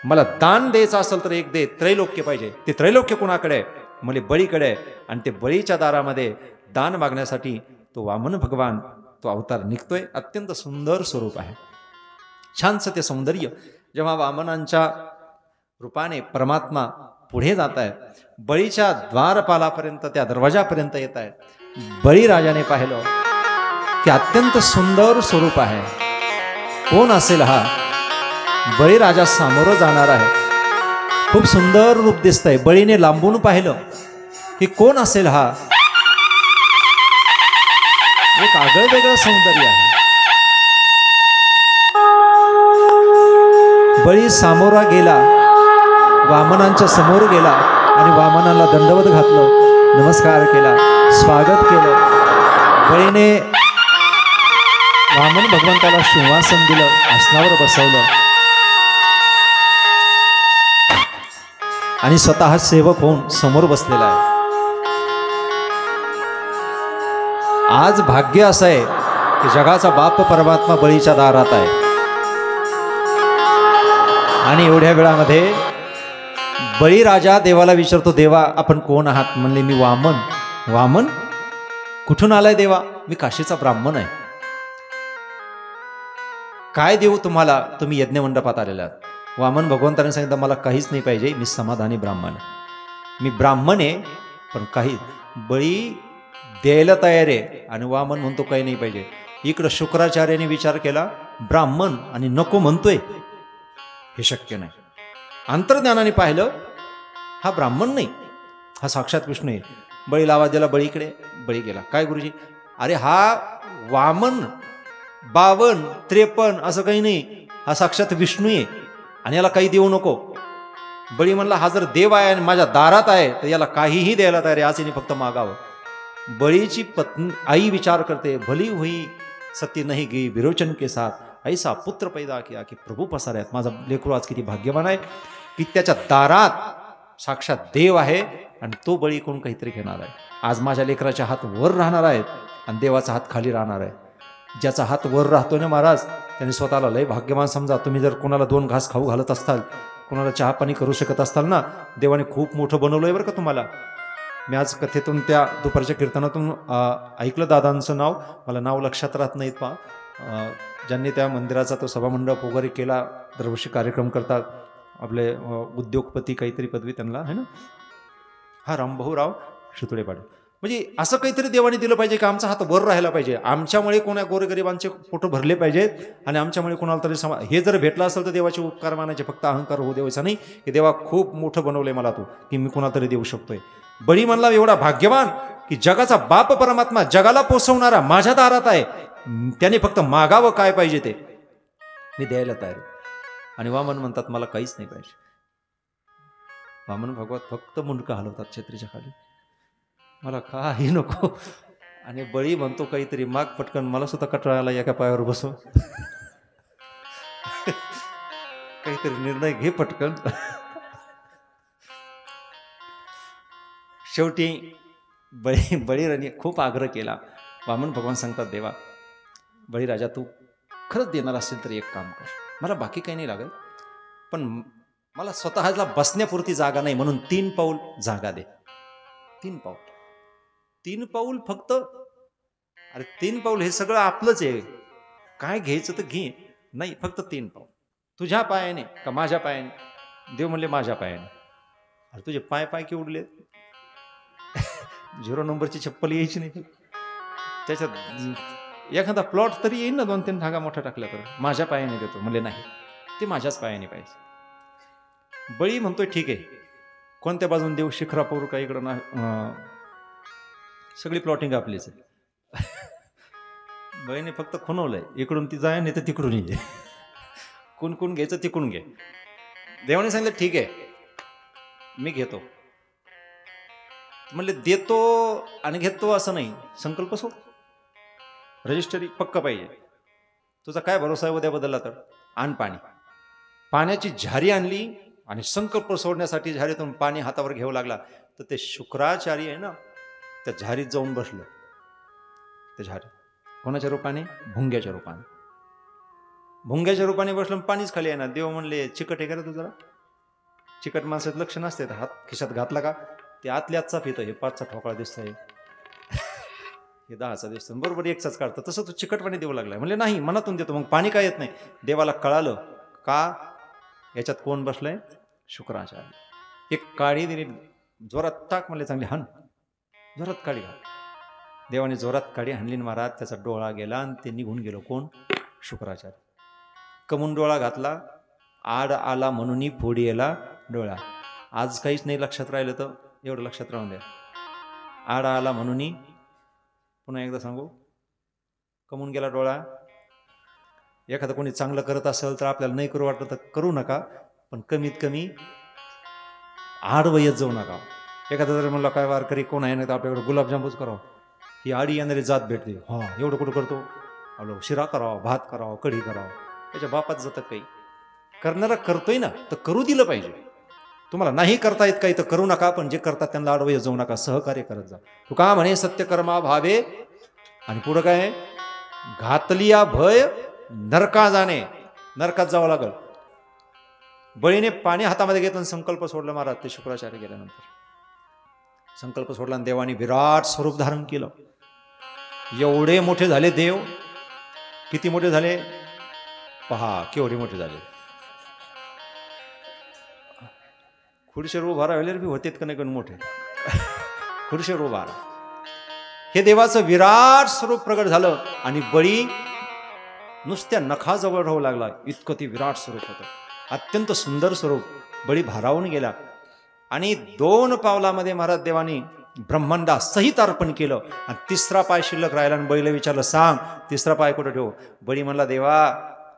मला दान द्यायचं असेल तर एक दे. त्रैलोक्य पाहिजे. ते त्रैलोक्य कुणाकडे आहे? मला बळीकडे आहे. आणि ते बळीच्या दारामध्ये दान मागण्यासाठी तो वामन भगवान तो अवतार निघतोय. अत्यंत सुंदर स्वरूप आहे. छानसं ते सौंदर्य. जेव्हा वामनांच्या रूपाने परमात्मा पुढे जात आहे बळीच्या द्वारपालापर्यंत त्या दरवाजापर्यंत येत आहे बळीराजाने पाहिलं की अत्यंत सुंदर स्वरूप आहे. कोण असेल हा? बळीराजा सामोरं जाणार आहे. खूप सुंदर रूप दिसतंय. बळीने लांबून पाहिलं की कोण असेल हा? एक आगळं वेगळं सौंदर्य आहे. बळी सामोरा गेला. वामनांच्या समोर गेला आणि वामनाला दंडवत घातलं. नमस्कार केला. स्वागत केलं. बळीने वामन भगवंताला सिंहासन दिलं. आसनावर बसवलं. आणि स्वतः सेवक होऊन समोर बसलेला आहे. आज भाग्य असं आहे की जगाचा बाप परमात्मा बळीच्या दारात आहे. आणि एवढ्या वेळामध्ये बळीराजा देवाला विचारतो देवा आपण कोण आहात? म्हणले मी वामन. वामन? कुठून आलाय देवा? मी काशीचा ब्राह्मण आहे. काय देऊ तुम्हाला? तुम्ही यज्ञमंडपात आलेला आहात. वामन भगवंताने सांगितलं मला काहीच नाही पाहिजे मी समाधानी ब्राह्मण आहे. मी ब्राह्मण आहे पण काही बळी द्यायला तयार आहे. आणि वामन म्हणतो काही नाही पाहिजे. इकडं शुक्राचार्याने विचार केला ब्राह्मण आणि नको म्हणतोय. हे शक्य नाही. अंतर्ज्ञानाने पाहिलं हा ब्राह्मण नाही. हा साक्षात विष्णू आहे. बळी लावा दिला बळीकडे बळी गेला. काय गुरुजी? अरे हा वामन बावन त्रेपन असं काही नाही. हा साक्षात विष्णू आहे. आणि याला काही देऊ नको. बळी म्हणला हा जर देव आहे आणि माझ्या दारात आहे तर याला काहीही द्यायला तयार आहे. आज फक्त मागावं. बळीची पत्नी आई विचार करते भली होई सत्य नाही गे विरोचन के साथ. ऐसा पुत्र पैदा किया की प्रभू पसाऱ्यात माझा लेकरू आज किती भाग्यवान आहे की त्याच्या दारात साक्षात देव आहे आणि तो बळी कोण काहीतरी घेणार आहे. आज माझ्या लेकराच्या हात वर राहणार आहेत आणि देवाचा हात खाली राहणार आहे. ज्याचा हात वर राहतो ना महाराज त्याने स्वतःला लय भाग्यवान समजा. तुम्ही जर कोणाला दोन घास खाऊ घालत असताल कोणाला चहा पाणी करू शकत असताल ना देवाने खूप मोठं बनवलं आहे बरं का तुम्हाला. मी आज कथेतून त्या दुपारच्या कीर्तनातून ऐकलं दादांचं नाव. मला नाव लक्षात राहत नाहीत पहा. ज्यांनी त्या मंदिराचा तो सभामंडप वगैरे केला दरवर्षी कार्यक्रम करतात. आपले उद्योगपती काहीतरी पदवी त्यांना है ना? हा रामभाऊराव शितुळे पाटील म्हणजे असं काहीतरी देवाने दिलं पाहिजे की? आमचा हात वर राहिला पाहिजे. आमच्यामुळे कोणा गोरगरिबांचे फोटो भरले पाहिजेत आणि आमच्यामुळे कोणाला तरी समा हे जर भेटलं असेल तर देवाचे उपकार मानायचे. फक्त अहंकार होऊ द्यायचा नाही की देवा खूप मोठं बनवलंय मला तू की मी कोणाला तरी देऊ शकतोय. बळी म्हणला एवढा भाग्यवान की जगाचा बाप परमात्मा जगाला पोसवणारा माझ्या दारात आहे. त्याने फक्त मागावं काय पाहिजे ते? मी द्यायला तयार आणि वामन म्हणतात मला काहीच नाही पाहिजे. वामन भगवत फक्त मुंडकं हलवतात छत्रीच्या खाली. मला काही नको. आणि बळी म्हणतो काहीतरी माग पटकन मला सुद्धा कटाळाला एका पायावर बसव. काहीतरी निर्णय घे पटकन. शेवटी बळी बळीराने खूप आग्रह केला. वामन भगवान सांगतात देवा बळीराजा तू खरंच देणार असेल तर एक काम कर. मला बाकी काही नाही लागत पण मला स्वतःला बसण्यापुरती जागा नाही म्हणून तीन पाऊल जागा दे. तीन पाऊल. तीन पाऊल फक्त अरे तीन पाऊल हे सगळं आपलंच आहे. काय घ्यायचं तर घे. नाही फक्त तीन पाऊल. तुझ्या पायाने का माझ्या पायाने? देव म्हणले माझ्या पायाने. अरे तुझे पाय पाय की उडले झिरो नंबरची चप्पल यायची नाही. त्याच्यात एखादा प्लॉट तरी येईल ना दोन तीन धागा मोठा टाकला तर माझ्या पायाने देतो. म्हणले नाही ते माझ्याच पायाने पाहिजे. बळी म्हणतोय ठीक आहे. कोणत्या बाजून देऊ? शिखरापूर का इकडं ना सगळी प्लॉटिंग आपलीच आहे. बळीने फक्त खुनवलंय इकडून ती जाय नाही तर तिकडून ये. कोण कोण घ्यायचं तिकडून घे. देवाने सांगितलं ठीक आहे. मी घेतो. म्हणले देतो आणि घेतो असं नाही. संकल्प सोड. रजिस्टरी पक्क पाहिजे. तुझा काय भरोसा आहे उद्या बदलला तर? आण पाणी. पाण्याची झारी आणली आणि संकल्प सोडण्यासाठी झारीतून पाणी हातावर घेऊ लागला तर ते शुक्राचारी आहे ना त्या झारीत जाऊन बसलं. त्या झारी. कोणाच्या रूपाने? भुंग्याच्या रूपाने. भुंग्याच्या रूपाने बसलं पाणीच खाली येणार. देव म्हणले चिकट आहे का रे तू जरा? चिकट माणसाचं लक्ष नसते हात खिशात घातला का? ते आतल्या आतचा हे पाचचा ठोकळा दिसतोय. हे दहाचा दिवस बरोबर एकचाच काढतं. तसं तो चिकटपणे देऊ लागलाय. म्हणजे नाही मनातून देतो. मग पाणी काय येत नाही? देवाला कळालं का याच्यात कोण बसलंय? शुक्राचार्य. एक काळी दिली जोरात टाक म्हणले चांगली हाण जोरात काळी घाल. देवाने जोरात काळी हाणली महाराज त्याचा डोळा गेला आणि ते निघून गेलो. कोण? शुक्राचार्य. कमून डोळा घातला आड आला म्हणूनही फोडी येला डोळा. आज काहीच नाही लक्षात राहिलं तर एवढं लक्षात राहून द्या. आड आला म्हणूनही पुन्हा एकदा सांगू. कमून गेला डोळा. एखादं कोणी चांगलं करत असेल तर आपल्याला नाही करू वाटलं तर करू नका पण कमीत कमी आडवयत जाऊ नका. एखादा जर म्हणलं काय वारकरी कोण आहे? ना तर आपल्याकडे गुलाबजामूच करावं. ही आडी येणारी जात भेटते. हा एवढं कुठं करतो? आपलं शिरा करावा भात करावा कढी करावा. त्याच्या बापात जातं काही. करणारा करतोय ना तर करू दिलं पाहिजे. तुम्हाला नाही करता येत काही तर करू नका पण जे करतात त्यांना आडवय जाऊ नका सहकार्य करत जा. तू का म्हणे सत्यकर्मा भावे? आणि पुढं काय? घातलिया भय नरका जाणे. नरकात जावं लागल. बळीने पाणी हातामध्ये घेतलं आणि संकल्प सोडला महाराज ते शुक्राचार्य गेल्यानंतर. संकल्प सोडला आणि देवाने विराट स्वरूप धारण केलं. एवढे मोठे झाले देव. किती मोठे झाले? पहा केवढे मोठे झाले. खुर्शीवर उभा राहिले बी होतेत का नाही कोण मोठे? खुर्शीवर उभा राहा. हे देवाचं विराट स्वरूप प्रगट झालं आणि बळी नुसत्या नखाजवळ राहू लागला. इतकं ते विराट स्वरूप होतं. अत्यंत सुंदर स्वरूप. बळी भारावून गेला. आणि दोन पावलामध्ये महाराज देवानी ब्रह्मांडा सहित अर्पण केलं. आणि तिसरा पाय शिल्लक राहिला आणि बळीला विचारलं सांग तिसरा पाय कुठं ठेव? बळी म्हणला देवा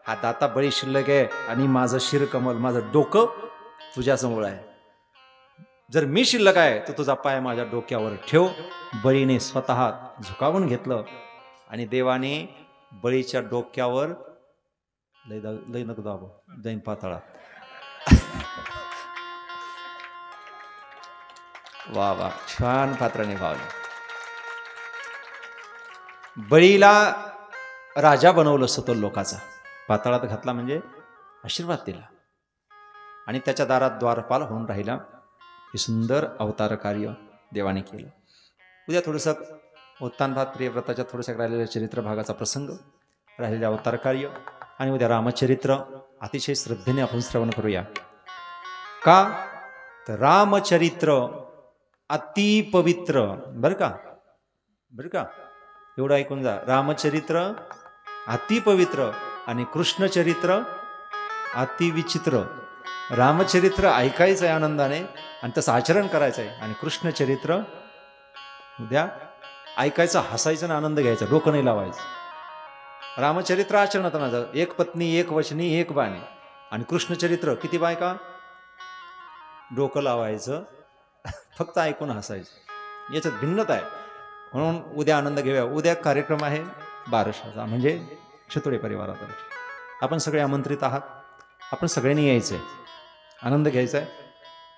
हा दाता बळी शिल्लक आहे आणि माझं शिरकमल माझं डोकं तुझ्यासमोर आहे. जर मी शिल्लक आहे तर तुझा पाय माझ्या डोक्यावर ठेव. बळीने स्वतः झुकावून घेतलं. आणि देवाने बळीच्या डोक्यावर लय दा लय नको दाबो. दैन पातळात. वा वा. छान पात्राने भावलं बळीला राजा बनवलं सतोल लोकाचा. पाताळात घातला म्हणजे आशीर्वाद दिला. आणि त्याच्या दारात द्वारपाल होऊन राहिला. हे सुंदर अवतार कार्य देवाने केलं. उद्या थोडंसं उत्तानभात प्रियव्रताच्या थोडंसं राहिलेल्या चरित्र भागाचा प्रसंग राहिलेले अवतार कार्य आणि उद्या रामचरित्र अतिशय श्रद्धेने आपण श्रवण करूया. का? तर रामचरित्र अति पवित्र. बरं का? बरं का? एवढं ऐकून जा. रामचरित्र अति पवित्र आणि कृष्णचरित्र अतिविचित्र रामचरित्र ऐकायचं आहे आनंदाने आणि तसं आचरण करायचं आहे आणि कृष्णचरित्र उद्या ऐकायचं हसायचं आणि आनंद घ्यायचा डोकं नाही लावायचं. रामचरित्र आचरणात आणायचं. एक पत्नी एक वचनी एक बाणी. आणि कृष्णचरित्र किती बायका? डोकं लावायचं फक्त ऐकून हसायचं. याच्यात भिन्नता आहे. म्हणून उद्या आनंद घेऊया. उद्या कार्यक्रम आहे बारशाचा म्हणजे छतुडे परिवारातर्फे. आपण सगळे आमंत्रित आहात. आपण सगळ्यांनी यायचं आहे आनंद घ्यायचा आहे.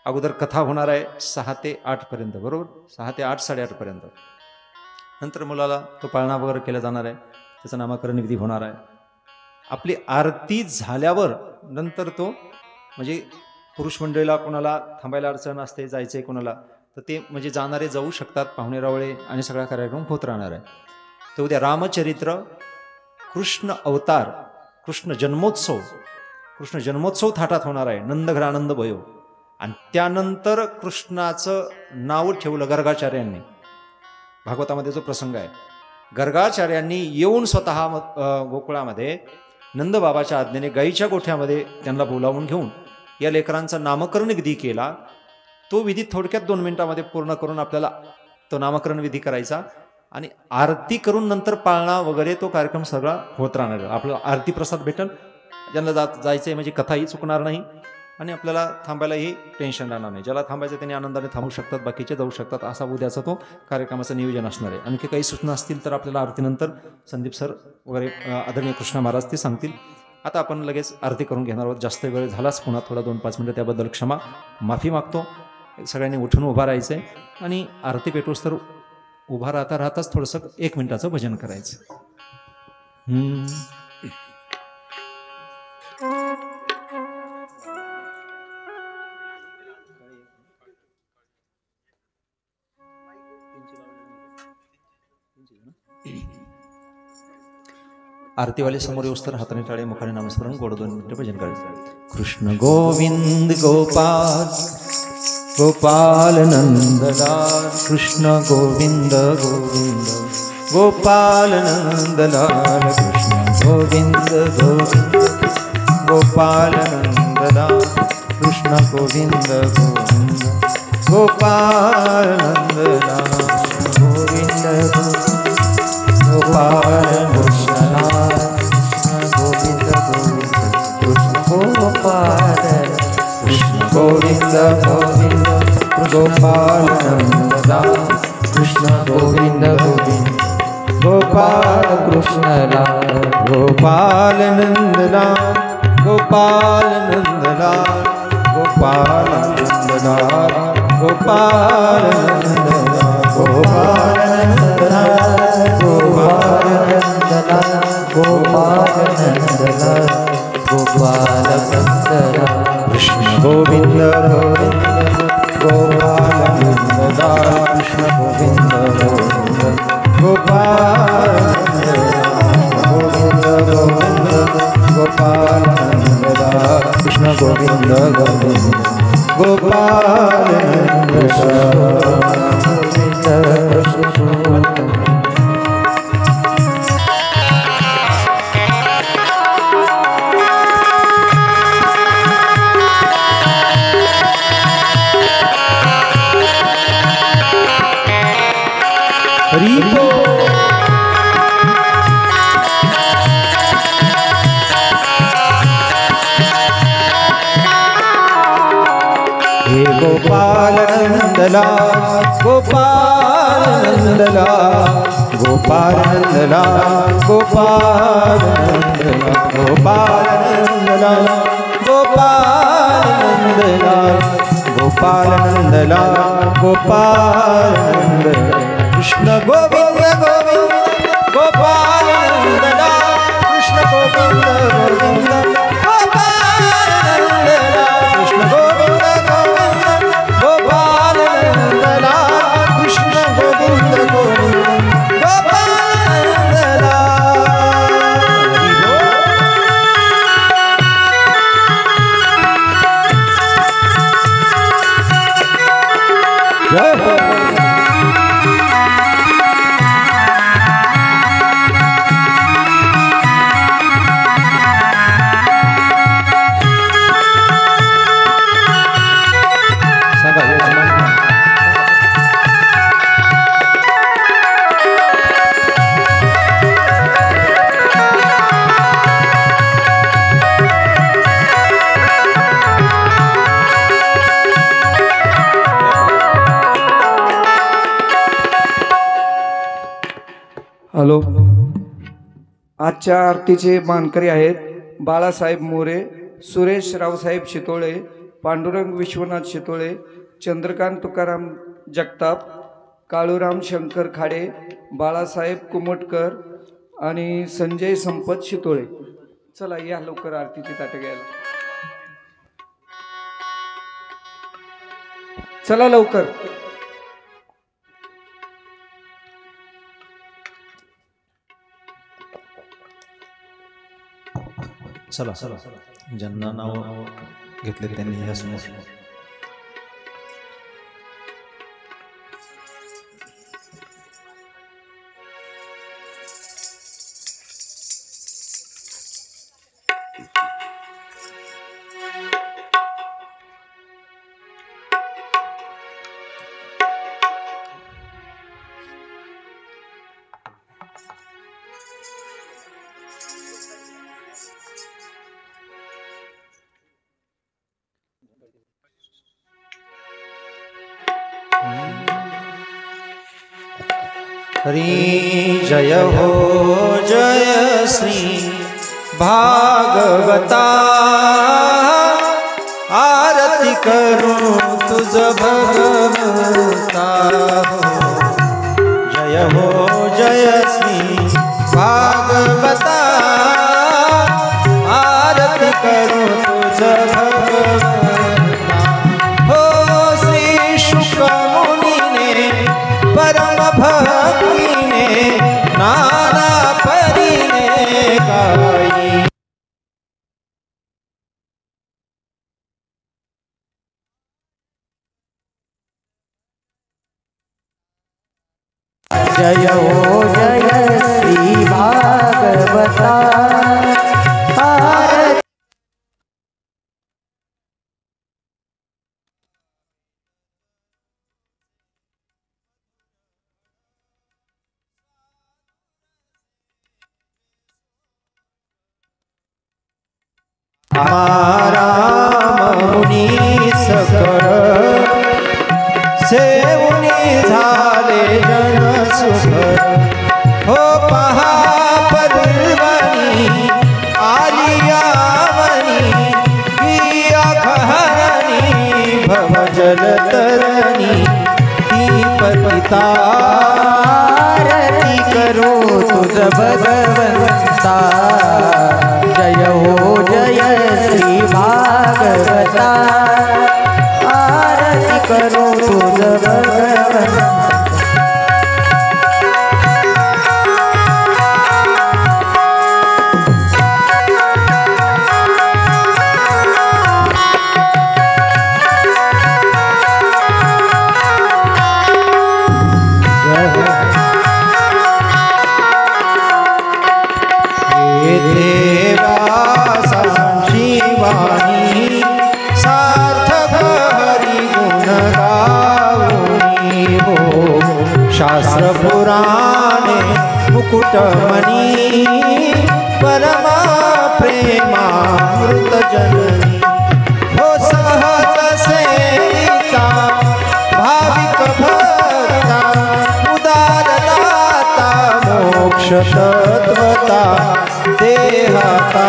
अगोदर कथा होणार आहे सहा ते आठपर्यंत बरोबर? सहा ते आठ साडेआठपर्यंत नंतर मुलाला तो पाळणा वगैरे केला जाणार आहे. त्याचं नामकरण विधी होणार आहे. आपली आरती झाल्यावर नंतर तो म्हणजे पुरुष मंडळीला कोणाला थांबायला अडचण असते जायचं आहे कोणाला तर ते म्हणजे जाणारे जाऊ शकतात. पाहुणे रावळे आणि सगळा कार्यक्रम होत राहणार आहे. तर उद्या रामचरित्र कृष्ण अवतार कृष्ण जन्मोत्सव कृष्ण जन्मोत्सव थाटात होणार आहे. नंदघर आनंद भयो. आणि त्यानंतर कृष्णाचं नाव ठेवलं गर्गाचार्यांनी. भागवतामध्ये जो प्रसंग आहे. गर्गाचार्यांनी येऊन स्वतः गोकुळामध्ये नंदबाबाच्या आज्ञेने गाईच्या गोठ्यामध्ये त्यांना बोलावून घेऊन या लेकरांचा नामकरण विधी केला. तो विधी थोडक्यात दोन मिनिटामध्ये पूर्ण करून आपल्याला तो नामकरण विधी करायचा. आणि आरती करून नंतर पाळणा वगैरे तो कार्यक्रम सगळा होत राहणार आपल्याला आरती प्रसाद भेटल ज्यांना जात जायचं आहे म्हणजे कथाही चुकणार नाही आणि आपल्याला थांबायलाही टेन्शन राहणार नाही. ज्याला थांबायचं त्यांनी आनंदाने थांबू शकतात बाकीचे जाऊ शकतात असा उद्याचा तो कार्यक्रमाचं नियोजन असणार आहे. आणखी काही सूचना असतील तर आपल्याला आरतीनंतर संदीप सर वगैरे आदरणीय कृष्णा महाराज ते सांगतील. आता आपण लगेच आरती करून घेणार आहोत. जास्त वेळ झालाच पुन्हा थोडा दोन पाच मिनटं त्याबद्दल क्षमा माफी मागतो. सगळ्यांनी उठून उभा राहायचं आहे आणि आरती पेटूस तर उभा राहता राहताच थोडंसं एक मिनटाचं भजन करायचं. आरतीवाले समोर येऊस्तर हाताने टाळे मुखाने नामस्मरण गोड दोन भजन करायचं कृष्ण गोविंद गोपाल गोपाल नंदलाल कृष्ण गोविंद गोविंद गोपाल नंदलाल कृष्ण गोविंद गोविंद गोपाल नंदलाल कृष्ण गोविंद गोविंद गोपाल नंदलाल गोविंद गोविंद गोपाल गोपाल कृष्ण गोविंद गोपाल गोपालदा कृष्ण गोविंद गोविंद। गोपाल कृष्णला गोपाल नन्दला गोपाल नन्दला गोपाल नन्दला गोपाल नन्दला गोपाल नन्दला गोपाल नन्दला गोपाल नन्दला गोपाल नंदलाल कृष्ण गोविंद गोविंद गोपाल कृष्ण गोविंद गोविंद गोपाल गोविंद गोविंद गोपाल कृष्ण गोविंद गोविंद गोपाल कृष्ण नंदलाल Thank नंदलाल गोपाल नंदलाल गोपाल नंदलाल गोपाल नंदलाल गोपाल नंदलाल गोपाल गोपाल गोपाल कृष्ण गोविंद आजच्या आरतीचे मानकरी आहेत बाळासाहेब मोरे सुरेश रावसाहेब शितोळे पांडुरंग विश्वनाथ शितोळे चंद्रकांत तुकाराम जगताप काळूराम शंकर खाडे बाळासाहेब कुमटकर आणि संजय संपत शितोळे. चला या लवकर आरतीची ताटं घ्यायला. चला लवकर. चला. चला ज्यांना नाव घेतले त्यांनी या समोर. हरी जय हो जय श्री भागवता। आरती करू तुझ भगवता शास्त्रपुराणे मुकुटमणी परमा प्रेमा जननी हो सहज सेविता भाविक भक्ता उदारदाता मोक्षतत्वता देहता।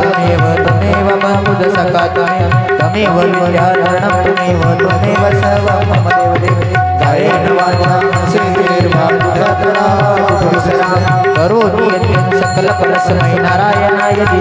त्वमेव त्वमेव मन्मुद सखा त्वमेव विद्याधरणं त्वमेव त्वमेव सर्वं मम देवदेव गायेन वाचा श्रीर्वागुधतरासरां करोति नारायणाय हि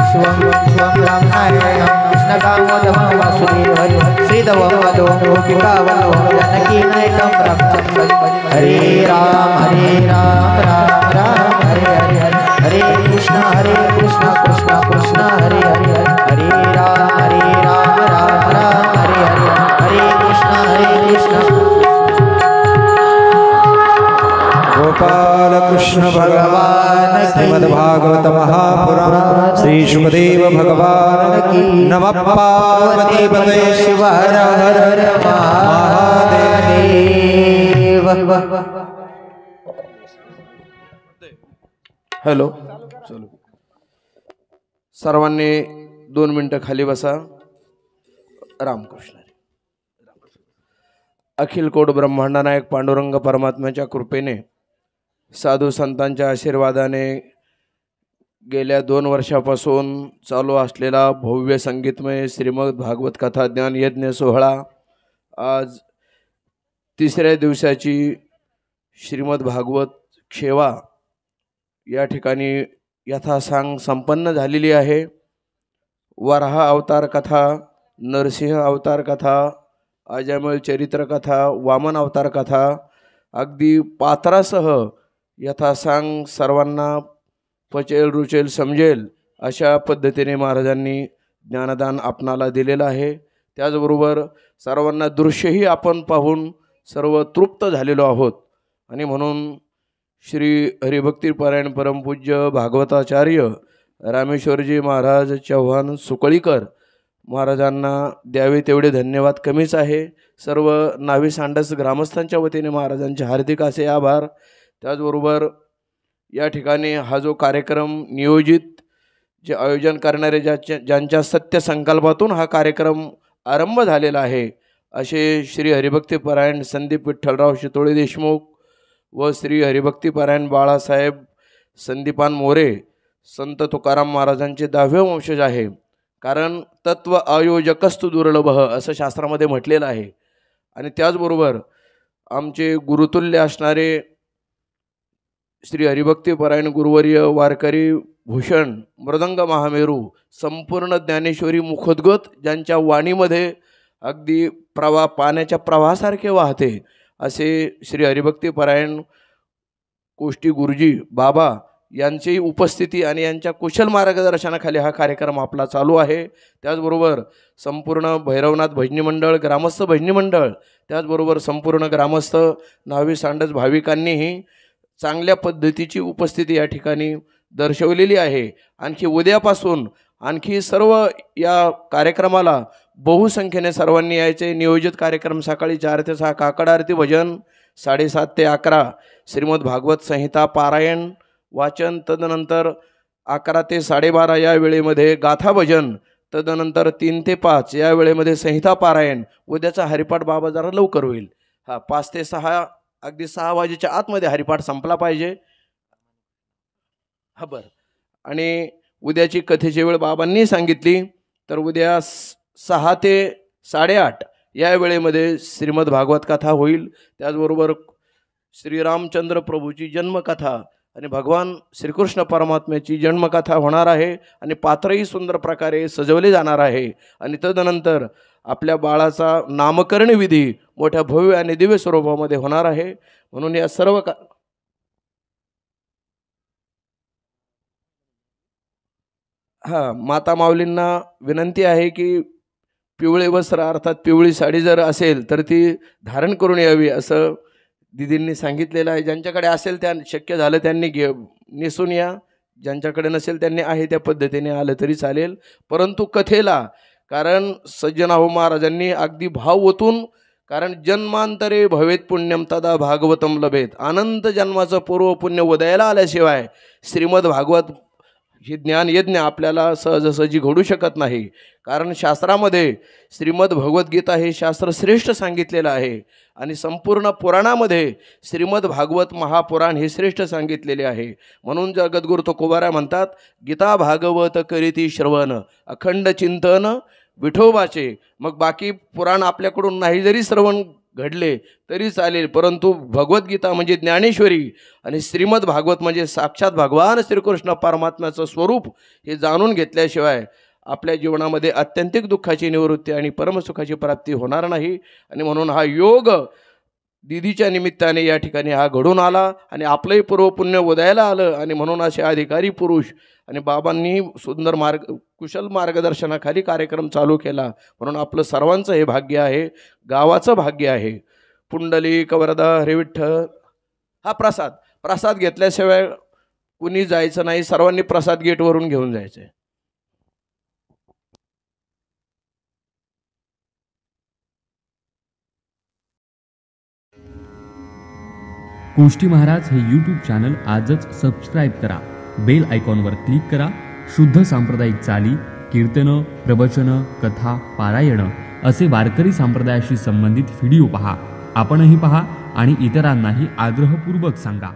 अश्वं स्वं ब्राह्मणायं कृष्णकामोदमं वासुदेवं श्रीधवं मदों गोपिकावलों जनकीनायकं रामचन्द्रं हरे राम हरे राम राम राम, हरे हरे हरे। हरे कृष्ण हरे कृष्ण कृष्ण कृष्ण हरे हरे हरे हरे राम हरे राम राम राम हरे हरे हरे कृष्ण हरे कृष्ण। गोपाल कृष्ण भगवान श्रीमद्भागवत महापुराण श्री सुखदेव भगवान की नम पार्वती पते शिव हर हर हर महादेव। हॅलो। सर्वांनी दोन मिनटं खाली बसा. रामकृष्ण. अखिल कोट ब्रह्मांड नायक पांडुरंग परमात्म्याच्या कृपेने साधू संतांच्या आशीर्वादाने गेल्या दोन वर्षापासून चालू असलेला भव्य संगीतमय श्रीमद भागवत कथा ज्ञान यज्ञ सोहळा आज तिसऱ्या दिवसाची श्रीमद भागवत खेवा या ठिकाणी यथासांग संपन्न झालेली आहे. वराह अवतार कथा नरसिंह अवतार कथा अजामिळ चरित्र कथा वामन अवतार कथा अगदी पात्रासह यथासांग सर्वांना पचेल रुचेल समजेल अशा पद्धतीने महाराजांनी ज्ञानदान आपणाला दिलेलं आहे. त्याचबरोबर सर्वांना दृश्यही आपण पाहून सर्व तृप्त झालेलो आहोत. आणि म्हणून श्री हरिभक्तीपरायण परमपूज्य भागवताचार्य रामेश्वरजी महाराज चव्हाण सुकळीकर महाराजांना द्यावे तेवढे धन्यवाद कमीच आहे. सर्व नावी सांडस ग्रामस्थांच्या वतीने महाराजांचे हार्दिक असे आभार. त्याचबरोबर या ठिकाणी हा जो कार्यक्रम नियोजित जे आयोजन करणारे ज्याच्या ज्यांच्या सत्य संकल्पातून हा कार्यक्रम आरंभ झालेला आहे असे श्री हरिभक्तीपरायण संदीप विठ्ठलराव शितोळे देशमुख व श्री हरिभक्तीपरायण बाळासाहेब संदीपान मोरे संत तुकाराम महाराजांचे दहावे वंशज आहे. कारण तत्व आयोजकस्तु दुर्लभ असं शास्त्रामध्ये म्हटलेलं आहे. आणि त्याचबरोबर आमचे गुरुतुल्य असणारे श्री हरिभक्तीपरायण गुरुवर्य वारकरी भूषण मृदंग महामेरू संपूर्ण ज्ञानेश्वरी मुखोद्गत ज्यांच्या वाणीमध्ये अगदी प्रवा पाण्याच्या प्रवाहासारखे वाहते असे श्री हरिभक्तीपरायण कोष्टी गुरुजी बाबा यांची उपस्थिती आणि यांच्या कुशल मार्गदर्शनाखाली हा कार्यक्रम आपला चालू आहे. त्याचबरोबर संपूर्ण भैरवनाथ भजनी मंडळ ग्रामस्थ भजनी मंडळ त्याचबरोबर संपूर्ण ग्रामस्थ नावी सांडस भाविकांनीही चांगल्या पद्धतीची उपस्थिती या ठिकाणी दर्शवलेली आहे. आणखी उद्यापासून आणखी सर्व या कार्यक्रमाला बहुसंख्येने सर्वांनी यायचे. नियोजित कार्यक्रम सकाळी चार ते सहा काकड आरती भजन साडेसात ते अकरा. श्रीमद भागवत संहिता पारायण वाचन तदनंतर अकरा ते साडेबारा या वेळेमध्ये गाथा भजन तदनंतर तीन ते पाच या वेळेमध्ये संहिता पारायण. उद्याचा हरिपाठ बाबा जरा लवकर होईल. हा पाच ते सहा अगदी सहा वाजेच्या आतमध्ये हरिपाठ संपला पाहिजे. हा बरं. आणि उद्याची कथेची वेळ बाबांनी सांगितली तर उद्या सहा ते साडेआठ या वेळेमध्ये श्रीमद भागवत कथा होईल. त्याचबरोबर श्रीरामचंद्र प्रभूची जन्मकथा आणि भगवान श्रीकृष्ण परमात्म्याची जन्मकथा होणार आहे आणि पात्रही सुंदर प्रकारे सजवले जाणार आहे. आणि तदनंतर आपल्या बाळाचा नामकरण विधी मोठ्या भव्य आणि दिव्य स्वरूपामध्ये होणार आहे. म्हणून या सर्व का हां माता माऊलींना विनंती आहे की पिवळे वस्त्र अर्थात पिवळी साडी जर असेल तर ती धारण करून यावी असं दिदींनी सांगितलेलं आहे. ज्यांच्याकडे असेल त्या शक्य झालं त्यांनी घे नेसून या. ज्यांच्याकडे नसेल त्यांनी आहे त्या पद्धतीने आलं तरी चालेल. परंतु कथेला कारण सज्जनाहू महाराजांनी अगदी भाव ओतून कारण जन्मांतरे भवेत पुण्यम तदा भागवतम लभेत. अनंत जन्माचं पूर्व पुण्य उदयाला आल्याशिवाय श्रीमद भागवत हे ज्ञान यज्ञ आपल्याला सहजसहजी घडू शकत नाही. कारण शास्त्रामध्ये श्रीमद भगवद्गीता हे शास्त्र श्रेष्ठ सांगितलेलं आहे आणि संपूर्ण पुराणामध्ये श्रीमद भागवत महापुराण हे श्रेष्ठ सांगितलेले आहे. म्हणून जगद्गुरु तुकोबारा म्हणतात गीता भागवत करीती श्रवण अखंड चिंतन विठोबाचे. मग बाकी पुराण आपल्याकडून नाही जरी श्रवण घडले तरी चालेल. परंतु भगवद्गीता म्हणजे ज्ञानेश्वरी आणि श्रीमद भागवत म्हणजे साक्षात भगवान श्रीकृष्ण परमात्म्याचं स्वरूप हे जाणून घेतल्याशिवाय आपल्या जीवनामध्ये अत्यंतिक दुःखाची निवृत्ती आणि परमसुखाची प्राप्ती होणार नाही. आणि म्हणून हा योग दिदीच्या निमित्ताने या ठिकाणी हा घडून आला आणि आपलंही पूर्वपुण्य उदयाला आलं. आणि म्हणून असे अधिकारी पुरुष आणि बाबांनी सुंदर मार्ग कुशल मार्गदर्शनाखाली कार्यक्रम चालू केला. म्हणून आपलं सर्वांचं हे भाग्य आहे. गावाचं भाग्य आहे. पुंडली कवरदा हरेविठ्ठल हा प्रसाद. प्रसाद घेतल्याशिवाय कुणी जायचं नाही. सर्वांनी प्रसाद गेटवरून घेऊन जायचं आहे गोष्टी महाराज हे यूट्यूब चॅनल आजच सबस्क्राईब करा. बेल आयकॉनवर क्लिक करा. शुद्ध सांप्रदायिक चाली कीर्तनं प्रवचनं कथा पारायणं असे वारकरी संप्रदायाशी संबंधित व्हिडिओ पहा. आपणही पहा आणि इतरांनाही आग्रहपूर्वक सांगा.